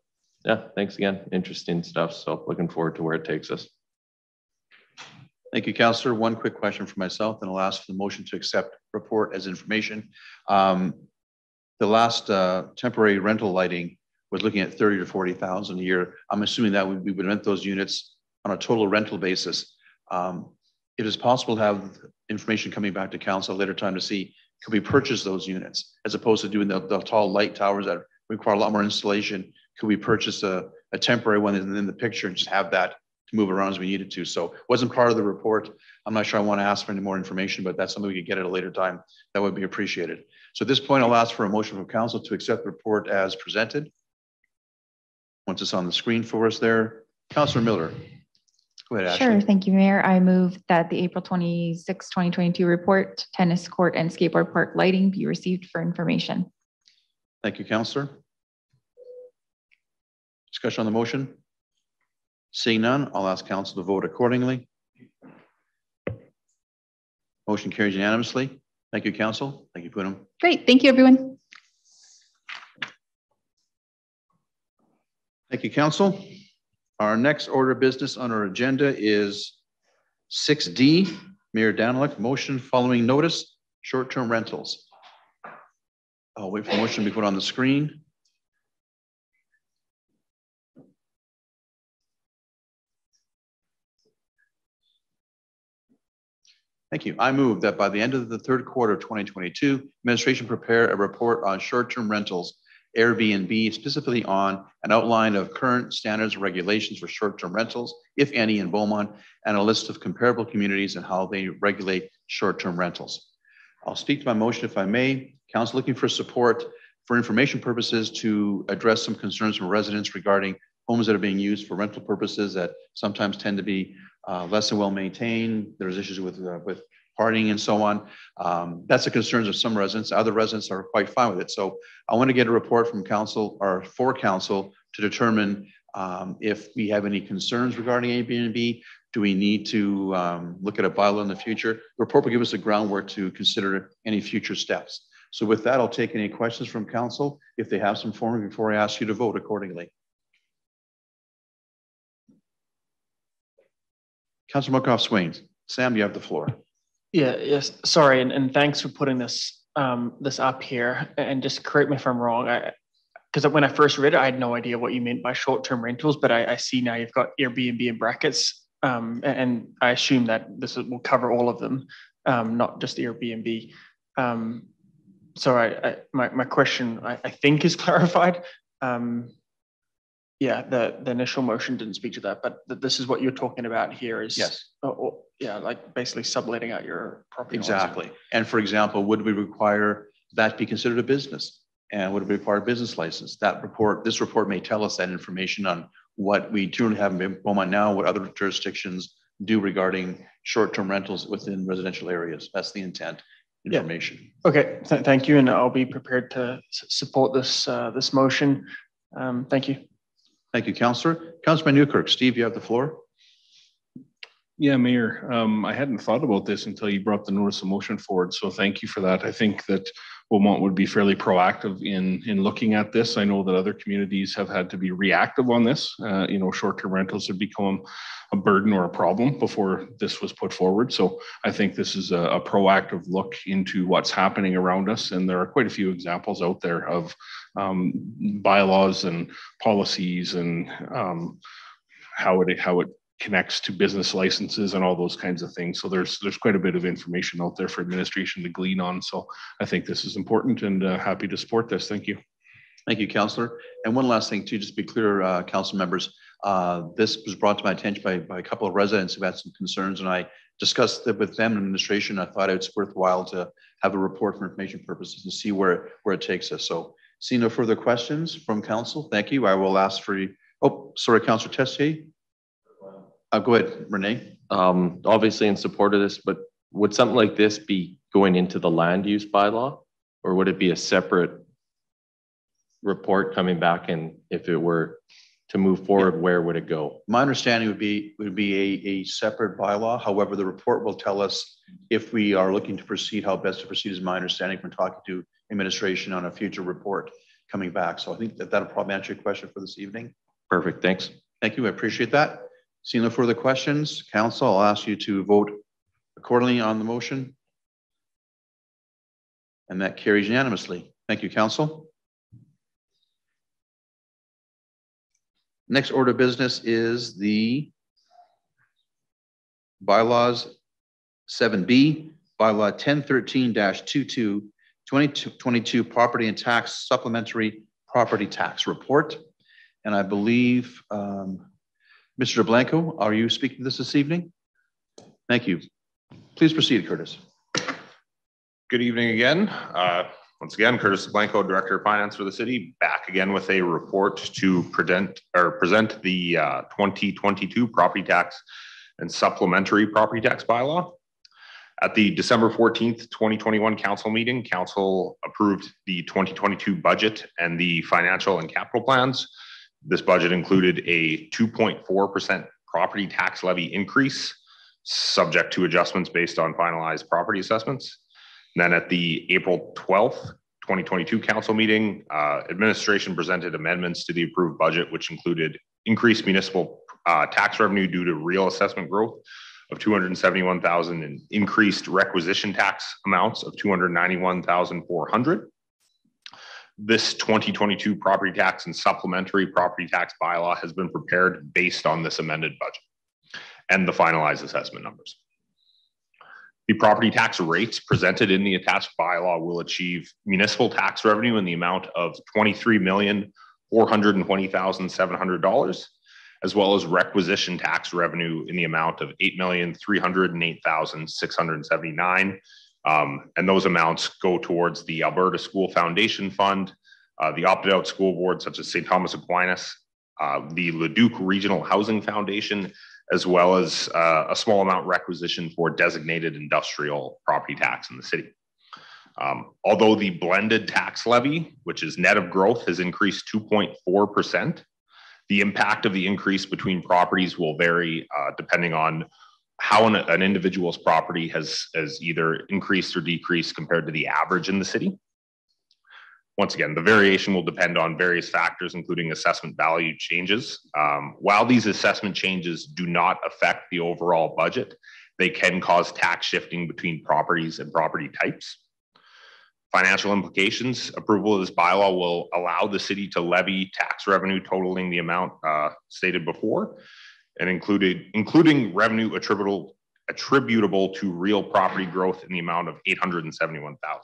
yeah, thanks again. Interesting stuff. So, looking forward to where it takes us. Thank you, Councillor. One quick question for myself, and I'll ask for the motion to accept report as information. Um, the last uh, temporary rental lighting was looking at 30 to 40,000 a year. I'm assuming that we would rent those units on a total rental basis. Um, it is possible to have information coming back to council later time to see could we purchase those units as opposed to doing the, the tall light towers that require a lot more installation. Could we purchase a, a temporary one in the picture and just have that to move around as we needed to. So wasn't part of the report. I'm not sure I want to ask for any more information, but that's something we could get at a later time. That would be appreciated. So at this point, I'll ask for a motion from council to accept the report as presented. Once it's on the screen for us there, Councillor Miller. Go ahead, Sure, thank you, Mayor. I move that the April 26, 2022 report, tennis court and skateboard park lighting be received for information. Thank you, Councillor. Discussion on the motion? Seeing none, I'll ask council to vote accordingly. Motion carries unanimously. Thank you, council. Thank you, Poonam. Great. Thank you, everyone. Thank you, council. Our next order of business on our agenda is six D, Mayor Daniluk, motion following notice, short-term rentals. I'll wait for the motion to be put on the screen. Thank you. I move that by the end of the third quarter of 2022, administration prepare a report on short-term rentals, Airbnb, specifically on an outline of current standards and regulations for short-term rentals, if any, in Beaumont, and a list of comparable communities and how they regulate short-term rentals. I'll speak to my motion if I may. Council looking for support for information purposes to address some concerns from residents regarding homes that are being used for rental purposes that sometimes tend to be uh, less than well maintained. There's issues with uh, with partying and so on. Um, that's the concerns of some residents. Other residents are quite fine with it. So I want to get a report from council or for council to determine um, if we have any concerns regarding Airbnb. Do we need to um, look at a bylaw in the future? The report will give us the groundwork to consider any future steps. So with that, I'll take any questions from council if they have some for me before I ask you to vote accordingly. Councilor Munckhof Swains. Sam, you have the floor. Yeah, yes, sorry, and, and thanks for putting this um, this up here. And just correct me if I'm wrong. I because when I first read it, I had no idea what you meant by short-term rentals, but I, I see now you've got Airbnb in brackets, um, and I assume that this will cover all of them, um, not just Airbnb. Um, so I, I, my my question I, I think is clarified. Um, yeah, the, the initial motion didn't speak to that, but th- this is what you're talking about here is. Yes. Oh, oh, yeah, like basically subletting out your property. Exactly. And for example, would we require that be considered a business? And would it require a business license? That report, this report may tell us that information on what we truly have in Beaumont now, what other jurisdictions do regarding short-term rentals within residential areas. That's the intent Yeah. information. Okay, th- thank you, and I'll be prepared to s- support this, uh, this motion. Um, thank you. Thank you, Councillor. Councilman Nieuwkerk, Steve, you have the floor. Yeah, Mayor, um, I hadn't thought about this until you brought the notice of motion forward, so thank you for that. I think that Beaumont would be fairly proactive in, in looking at this. I know that other communities have had to be reactive on this. Uh, you know, short-term rentals have become a burden or a problem before this was put forward. So I think this is a, a proactive look into what's happening around us. And there are quite a few examples out there of um, bylaws and policies and um, how it, how it connects to business licenses and all those kinds of things. So there's there's quite a bit of information out there for administration to glean on. So I think this is important and uh, happy to support this. Thank you. Thank you, Councillor. And one last thing too, just to be clear, uh, council members, uh, this was brought to my attention by, by a couple of residents who had some concerns and I discussed it with them in administration. I thought it's worthwhile to have a report for information purposes and see where, where it takes us. So see no further questions from council. Thank you. I will ask for, you. oh, sorry, Councillor Tessier. Uh, go ahead, Renee. Um, obviously in support of this, but would something like this be going into the land use bylaw? Or would it be a separate report coming back and if it were to move forward, where would it go? My understanding would be, would be a, a separate bylaw. However, the report will tell us if we are looking to proceed, how best to proceed is my understanding from talking to administration on a future report coming back. So I think that that'll probably answer your question for this evening. Perfect, thanks. Thank you, I appreciate that. Seeing no further questions, council, I'll ask you to vote accordingly on the motion. And that carries unanimously. Thank you, council. Next order of business is the bylaws seven B, bylaw ten thirteen 22 2022 property and tax supplementary property tax report. And I believe, um, Mr. Blanco, are you speaking this this evening? Thank you. Please proceed, Curtis. Good evening again. Uh, once again, Curtis Blanco, Director of Finance for the city, back again with a report to present or present the uh, 2022 property tax and supplementary property tax bylaw. At the December 14th, 2021 council meeting, council approved the 2022 budget and the financial and capital plans. This budget included a 2.4% property tax levy increase, subject to adjustments based on finalized property assessments. Then at the April 12th, 2022 council meeting, uh, administration presented amendments to the approved budget, which included increased municipal uh, tax revenue due to real assessment growth of 271,000 and increased requisition tax amounts of 291,400. This 2022 property tax and supplementary property tax bylaw has been prepared based on this amended budget and the finalized assessment numbers. The property tax rates presented in the attached bylaw will achieve municipal tax revenue in the amount of $23,420,700, as well as requisition tax revenue in the amount of 8,308,679. Um, and those amounts go towards the Alberta School Foundation Fund, uh, the opted out school board such as St. Thomas Aquinas, uh, the Leduc Regional Housing Foundation, as well as uh, a small amount requisition for designated industrial property tax in the city. Um, although the blended tax levy, which is net of growth, has increased 2.4%, the impact of the increase between properties will vary uh, depending on how an, an, individual's property has, has either increased or decreased compared to the average in the city. Once again, the variation will depend on various factors, including assessment value changes. Um, while these assessment changes do not affect the overall budget, they can cause tax shifting between properties and property types. Financial implications, approval of this bylaw will allow the city to levy tax revenue totaling the amount uh, stated before and included, including revenue attributable, attributable to real property growth in the amount of 871,000.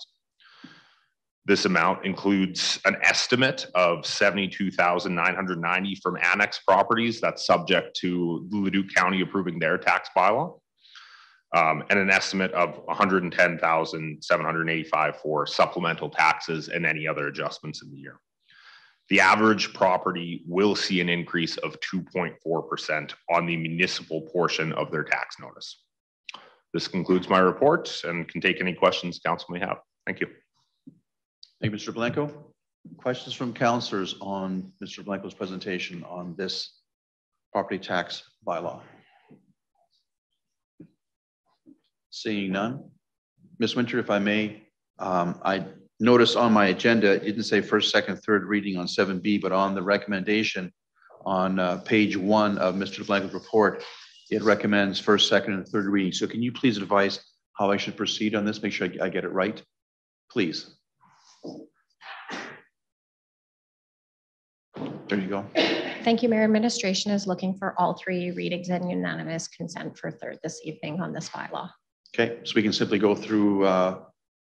This amount includes an estimate of 72,990 from annex properties that's subject to Leduc County approving their tax bylaw um, and an estimate of 110,785 for supplemental taxes and any other adjustments in the year. The average property will see an increase of 2.4% on the municipal portion of their tax notice. This concludes my report and can take any questions council may have. Thank you. Thank you, Mr. Blanco. Questions from councilors on Mr. Blanco's presentation on this property tax bylaw? Seeing none. Ms. Winter, if I may, um, I notice on my agenda, it didn't say first, second, third reading on 7B, but on the recommendation on uh, page one of Mr. Blanco's report, it recommends first, second, and third reading. So can you please advise how I should proceed on this? Make sure I, I get it right, please. There you go. Thank you, Mayor. Administration is looking for all three readings and unanimous consent for third this evening on this bylaw. Okay, so we can simply go through uh,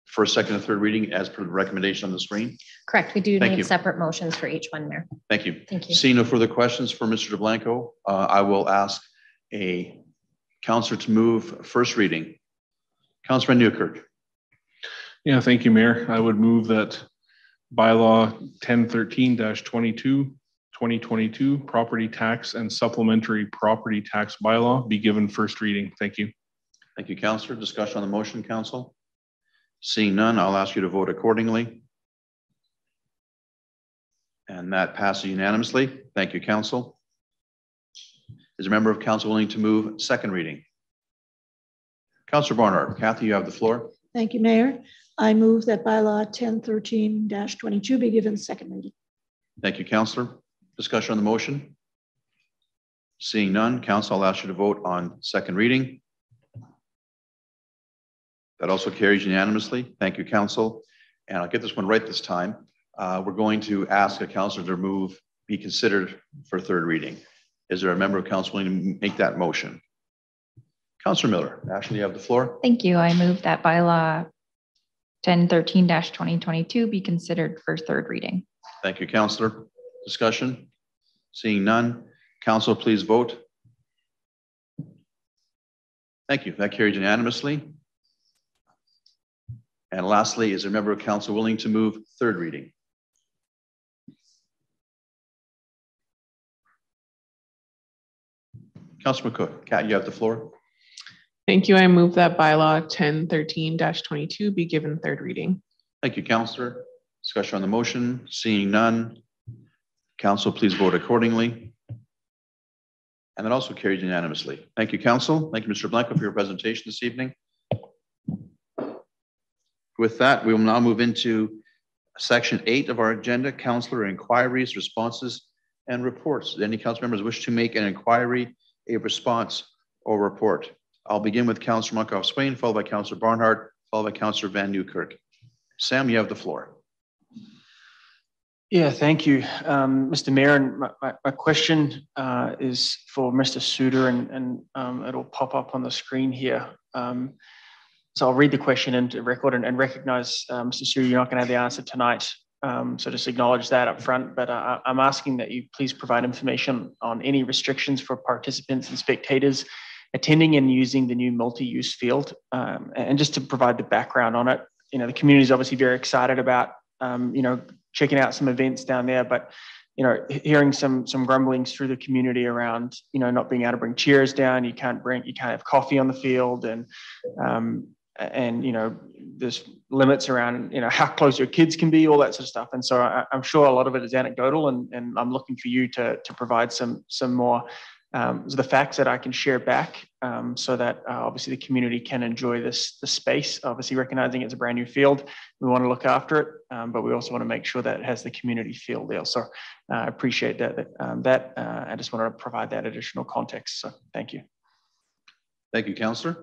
first, second, and third reading as per the recommendation on the screen. Correct. We do Thank need you. separate motions for each one, Mayor. Thank you. Thank you. Seeing no further questions for Mr. DeBlanco, uh, I will ask a counselor to move first reading. Councilor Nieuwkerk. Yeah, thank you, Mayor. I would move that bylaw 1013-22 2022 property tax and supplementary property tax bylaw be given first reading. Thank you. Thank you, Councillor. Discussion on the motion, Council? Seeing none, I'll ask you to vote accordingly. And that passes unanimously. Thank you, Council. Is a member of Council willing to move second reading? Councillor Barnhart, Kathy, you have the floor. Thank you, Mayor. I move that bylaw 1013-22 be given second reading. Thank you, Councillor. Discussion on the motion? Seeing none, Council, I'll ask you to vote on second reading. That also carries unanimously. Thank you, Council. And I'll get this one right this time. Uh, we're going to ask a councillor to move be considered for third reading. Is there a member of council willing to make that motion? Councillor Miller, Ashley, you have the floor. Thank you. I move that bylaw 1013-2022 be considered for third reading. Thank you, Councillor. Discussion? Seeing none. Council, please vote. Thank you. That carries unanimously. And lastly, is a member of council willing to move third reading? Councilor McCook, Kat, you have the floor. Thank you. I move that bylaw 1013-22 be given third reading. Thank you, Councillor. Discussion on the motion. Seeing none. Council, please vote accordingly. And that also carries unanimously. Thank you, Council. Thank you, Mr. Blanco, for your presentation this evening. With that, we will now move into section eight of our agenda, Councillor inquiries, responses, and reports. Any council members wish to make an inquiry, a response, or report? I'll begin with Councillor Munckhof-Swain, followed by Councillor Barnhart, followed by Councillor Van Nieuwkerk. Sam, you have the floor. Yeah, thank you, um, Mr. Mayor. And my, my, my question uh, is for Mr. Suter, and, and um, it'll pop up on the screen here. Um, so I'll read the question into record and, and recognize, uh, Mr. Suter, you're not going to have the answer tonight. Um, so just acknowledge that up front. But uh, I'm asking that you please provide information on any restrictions for participants and spectators attending and using the new multi-use field. Um, and just to provide the background on it, you know, the community is obviously very excited about, um, you know, checking out some events down there, but you know, hearing some some grumblings through the community around, you know, not being able to bring chairs down. You can't bring, you can't have coffee on the field, and um, and you know, there's limits around, you know, how close your kids can be, all that sort of stuff. And so I, am sure a lot of it is anecdotal, and and I'm looking for you to to provide some some more um, the facts that I can share back um, so that uh, obviously the community can enjoy this the space. Obviously, recognizing it's a brand new field, we want to look after it, um, but we also want to make sure that it has the community feel there. So uh, I appreciate that. That, um, that uh, I just want to provide that additional context. So thank you. Thank you, Councillor.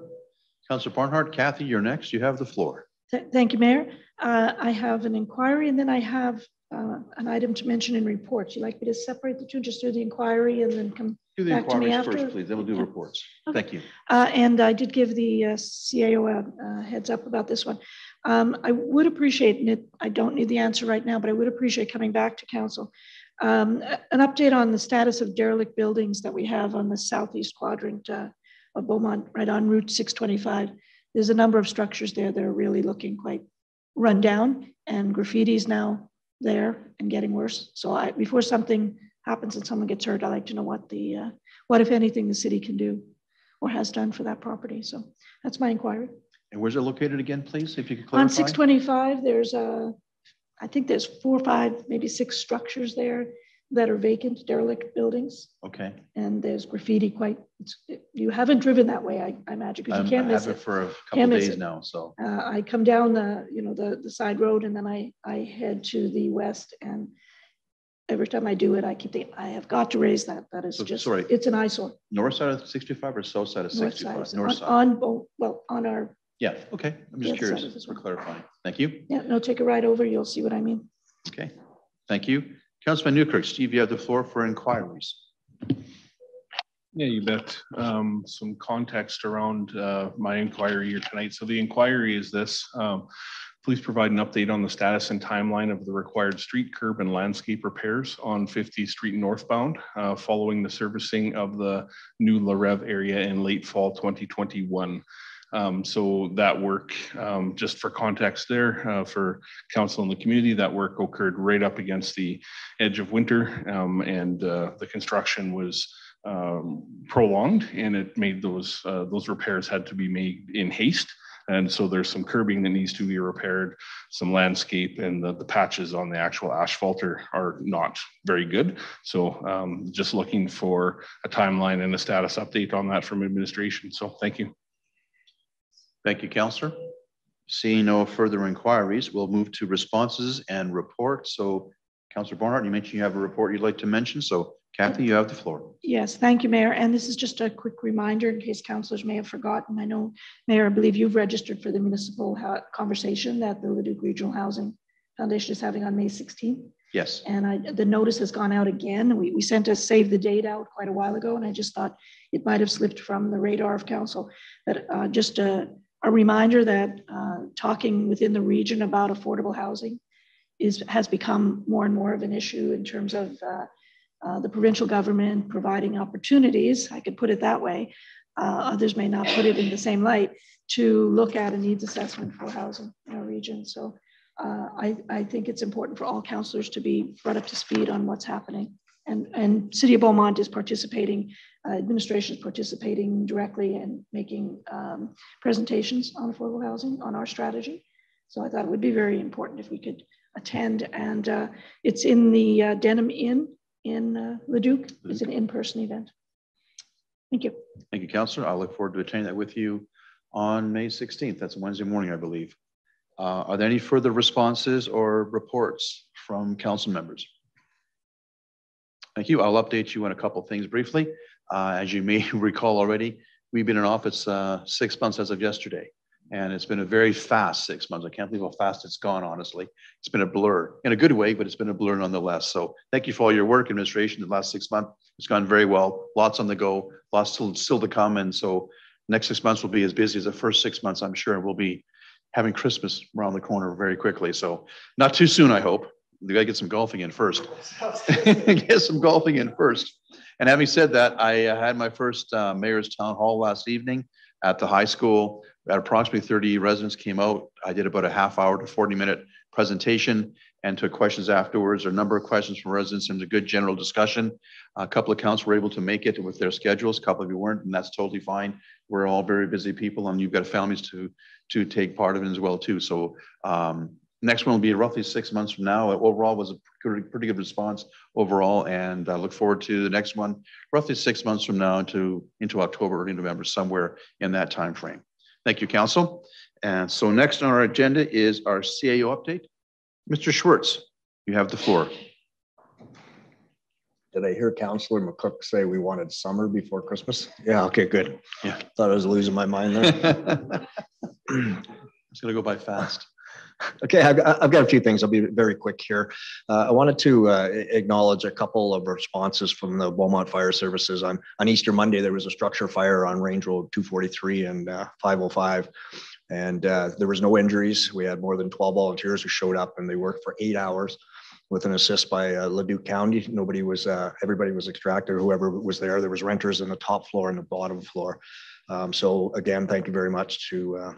Councillor Barnhart, Kathy, you're next. You have the floor. Th thank you, Mayor. Uh, I have an inquiry and then I have uh, an item to mention in reports. You like me to separate the two, just do the inquiry and then come do the back to me after? first, please, then we'll do reports. Thank you. Uh, and I did give the uh, CAO a uh, heads up about this one. Um, I would appreciate, and it, I don't need the answer right now, but I would appreciate coming back to council. Um, an update on the status of derelict buildings that we have on the southeast quadrant uh, of Beaumont, right on Route 625. There's a number of structures there that are really looking quite run down and graffiti's now there and getting worse. So I, before something happens and someone gets hurt, I'd like to know what the, uh, what if anything the city can do or has done for that property. So that's my inquiry. And where's it located again, please, if you could clarify? On 625, there's a, I think there's four or five, maybe six structures there that are vacant, derelict buildings. Okay. And there's graffiti quite, you haven't driven that way, I, I imagine, because Um, you can't I miss have it it. for a couple Can't miss days it. now, so. Uh, I come down the, you know, the, the side road and then I, I head to the west and every time I do it, I keep thinking, I have got to raise that. That is So, just, sorry. it's an eyesore. North side of 65 or south side of North 65? side, North on, side. on, both- well, on our, Yeah, okay. I'm just side curious of this for one. clarifying. Thank you. yeah, no, take a ride over, you'll see what I mean. Okay. Thank you. Councilman Nieuwkerk, Steve, you have the floor for inquiries. Yeah, you bet. Um, some context around, uh, my inquiry here tonight. So the inquiry is this, um, please provide an update on the status and timeline of the required street curb and landscape repairs on 50th Street northbound, uh, following the servicing of the new La Rev area in late fall 2021. Um, so that work, um, just for context there, uh, for council and the community, that work occurred right up against the edge of winter. Um, and, uh, the construction was, um, prolonged and it made those, uh, those repairs had to be made in haste. And so there's some curbing that needs to be repaired, some landscape and the, the patches on the actual asphalt are, are not very good. So, um, just looking for a timeline and a status update on that from administration. So thank you. Thank you, Counselor. Seeing no further inquiries, we'll move to responses and reports. So Counselor Barnhart, you mentioned you have a report you'd like to mention. So Kathy, you have the floor. Yes, thank you, Mayor. And this is just a quick reminder in case councilors may have forgotten. I know, Mayor, I believe you've registered for the municipal conversation that the Leduc Regional Housing Foundation is having on May 16th. Yes. And I, the notice has gone out again. We, we sent a save the date out quite a while ago, and I just thought it might have slipped from the radar of council. But uh, just a, a reminder that uh, talking within the region about affordable housing is, has become more and more of an issue in terms of uh, uh, the provincial government providing opportunities, I could put it that way. Uh, others may not put it in the same light to look at a needs assessment for housing in our region. So uh, I, I think it's important for all counselors to be brought up to speed on what's happening. And, and City of Beaumont is participating, uh, administration is participating directly and making um, presentations on affordable housing on our strategy. So I thought it would be very important if we could attend. And uh, it's in the uh, Denham Inn in uh, Leduc. It's an in-person event. Thank you. Thank you, Counselor. I look forward to attending that with you on May 16th. That's a Wednesday morning, I believe. Uh, Are there any further responses or reports from council members? Thank you. I'll update you on a couple things briefly. Uh, as you may recall already, we've been in office uh, six months as of yesterday. And it's been a very fast six months. I can't believe how fast it's gone, honestly. It's been a blur in a good way, but it's been a blur nonetheless. So thank you for all your work, administration, the last six months. It's gone very well. Lots on the go, lots still, still to come. And so next six months will be as busy as the first six months, I'm sure. And we'll be having Christmas around the corner very quickly. So not too soon, I hope. We gotta get some golfing in first. get some golfing in first. And having said that, I uh, had my first uh, mayor's town hall last evening at the high school. At approximately 30 residents came out. I did about a half hour to 40 minute presentation and took questions afterwards. There a number of questions from residents and a good general discussion. A couple of counts were able to make it with their schedules. A couple of you weren't, and that's totally fine. We're all very busy people, and you've got families to to take part of it as well too. So um, next one will be roughly six months from now. Overall, was a pretty, pretty good response overall, and I look forward to the next one roughly six months from now to into October, early November, somewhere in that time frame. Thank you, Council. And so next on our agenda is our CAO update. Mr. Schwartz, you have the floor. Did I hear Councillor McCook say we wanted summer before Christmas? Yeah, okay, good. Yeah. Thought I was losing my mind there. it's going to go by fast. Okay, I've got, I've got, a few things. I'll be very quick here. Uh, I wanted to uh, acknowledge a couple of responses from the Beaumont Fire Services. On, on Easter Monday, there was a structure fire on Range Road 243 and uh, 505, and uh, there was no injuries. We had more than 12 volunteers who showed up, and they worked for eight hours with an assist by uh, Leduc County. Nobody was, uh, everybody was extracted, whoever was there. There was renters in the top floor and the bottom floor. Um, so again, thank you very much to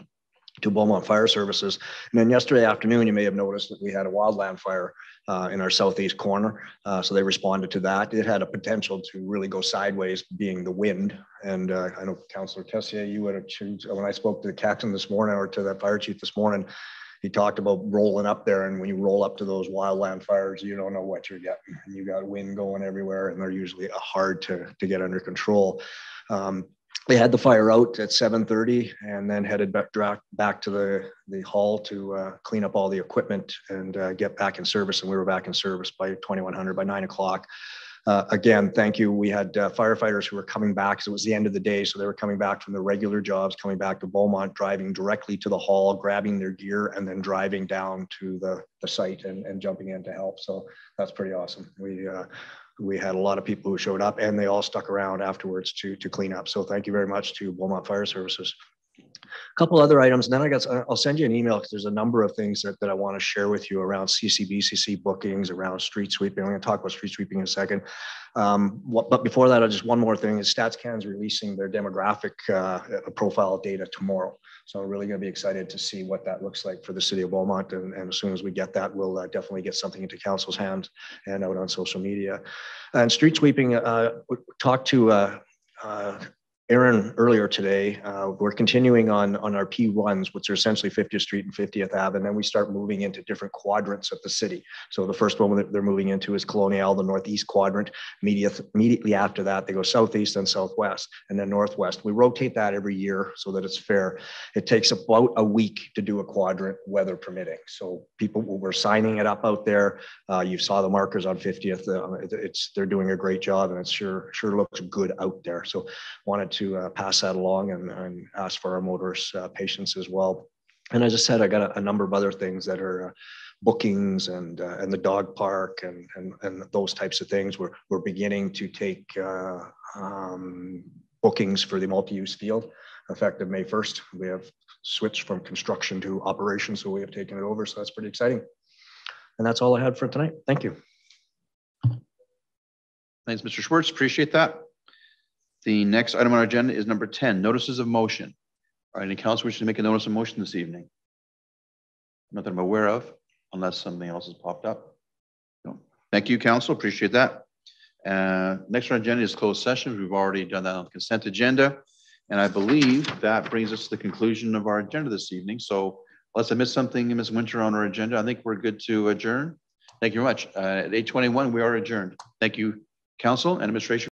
to Beaumont Fire Services. And then yesterday afternoon, you may have noticed that we had a wildland fire uh, in our southeast corner. Uh, so they responded to that. It had a potential to really go sideways, being the wind. And uh, I know Councillor Tessier, you would have when I spoke to the captain this morning or to the fire chief this morning, he talked about rolling up there. And when you roll up to those wildland fires, you don't know what you're getting. You got wind going everywhere, and they're usually hard to, to get under control. Um, they had the fire out at 7.30 and then headed back, back to the, the hall to uh, clean up all the equipment and uh, get back in service. And we were back in service by 2100 by nine o'clock. Uh, again, thank you. We had uh, firefighters who were coming back because it was the end of the day. So they were coming back from their regular jobs, coming back to Beaumont, driving directly to the hall, grabbing their gear, and then driving down to the, the site and, and jumping in to help. So that's pretty awesome. We, uh, we had a lot of people who showed up and they all stuck around afterwards to, to clean up. So thank you very much to Beaumont Fire Services. A couple other items, and then I got I'll send you an email because there's a number of things that, that I want to share with you around CCBCC bookings, around street sweeping. I'm going to talk about street sweeping in a second. Um, what, but before that, I'll just one more thing is StatsCan's releasing their demographic uh, profile data tomorrow. So I'm really going to be excited to see what that looks like for the city of Beaumont. And, and as soon as we get that, we'll uh, definitely get something into council's hands and out on social media. And street sweeping, uh, talk to uh, uh Aaron earlier today, uh, we're continuing on, on our P1s, which are essentially 50th Street and 50th Ave, and then we start moving into different quadrants of the city. So the first one that they're moving into is Colonial, the northeast quadrant. Immediately after that, they go southeast and southwest, and then northwest. We rotate that every year so that it's fair. It takes about a week to do a quadrant, weather permitting. So people, we're signing it up out there. Uh, you saw the markers on 50th. Uh, it's they're doing a great job, and it sure sure looks good out there. So wanted to uh, pass that along and, and, ask for our motorists' uh, patience as well. And as I said, I got a, a number of other things that are uh, bookings and uh, and the dog park and, and and those types of things. We're we're beginning to take uh, um, bookings for the multi-use field effective May 1st. We have switched from construction to operations, so we have taken it over. So that's pretty exciting. And that's all I had for tonight. Thank you. Thanks, Mr. Schwartz. Appreciate that. The next item on our agenda is number 10, notices of motion. Are any council wishing to make a notice of motion this evening? Not that I'm aware of, unless something else has popped up. No. Thank you, council. Appreciate that. Uh, next on our agenda is closed session. We've already done that on the consent agenda. And I believe that brings us to the conclusion of our agenda this evening. So unless I missed something, Ms. Winter, on our agenda, I think we're good to adjourn. Thank you very much. Uh, at 821, we are adjourned. Thank you, council and administration.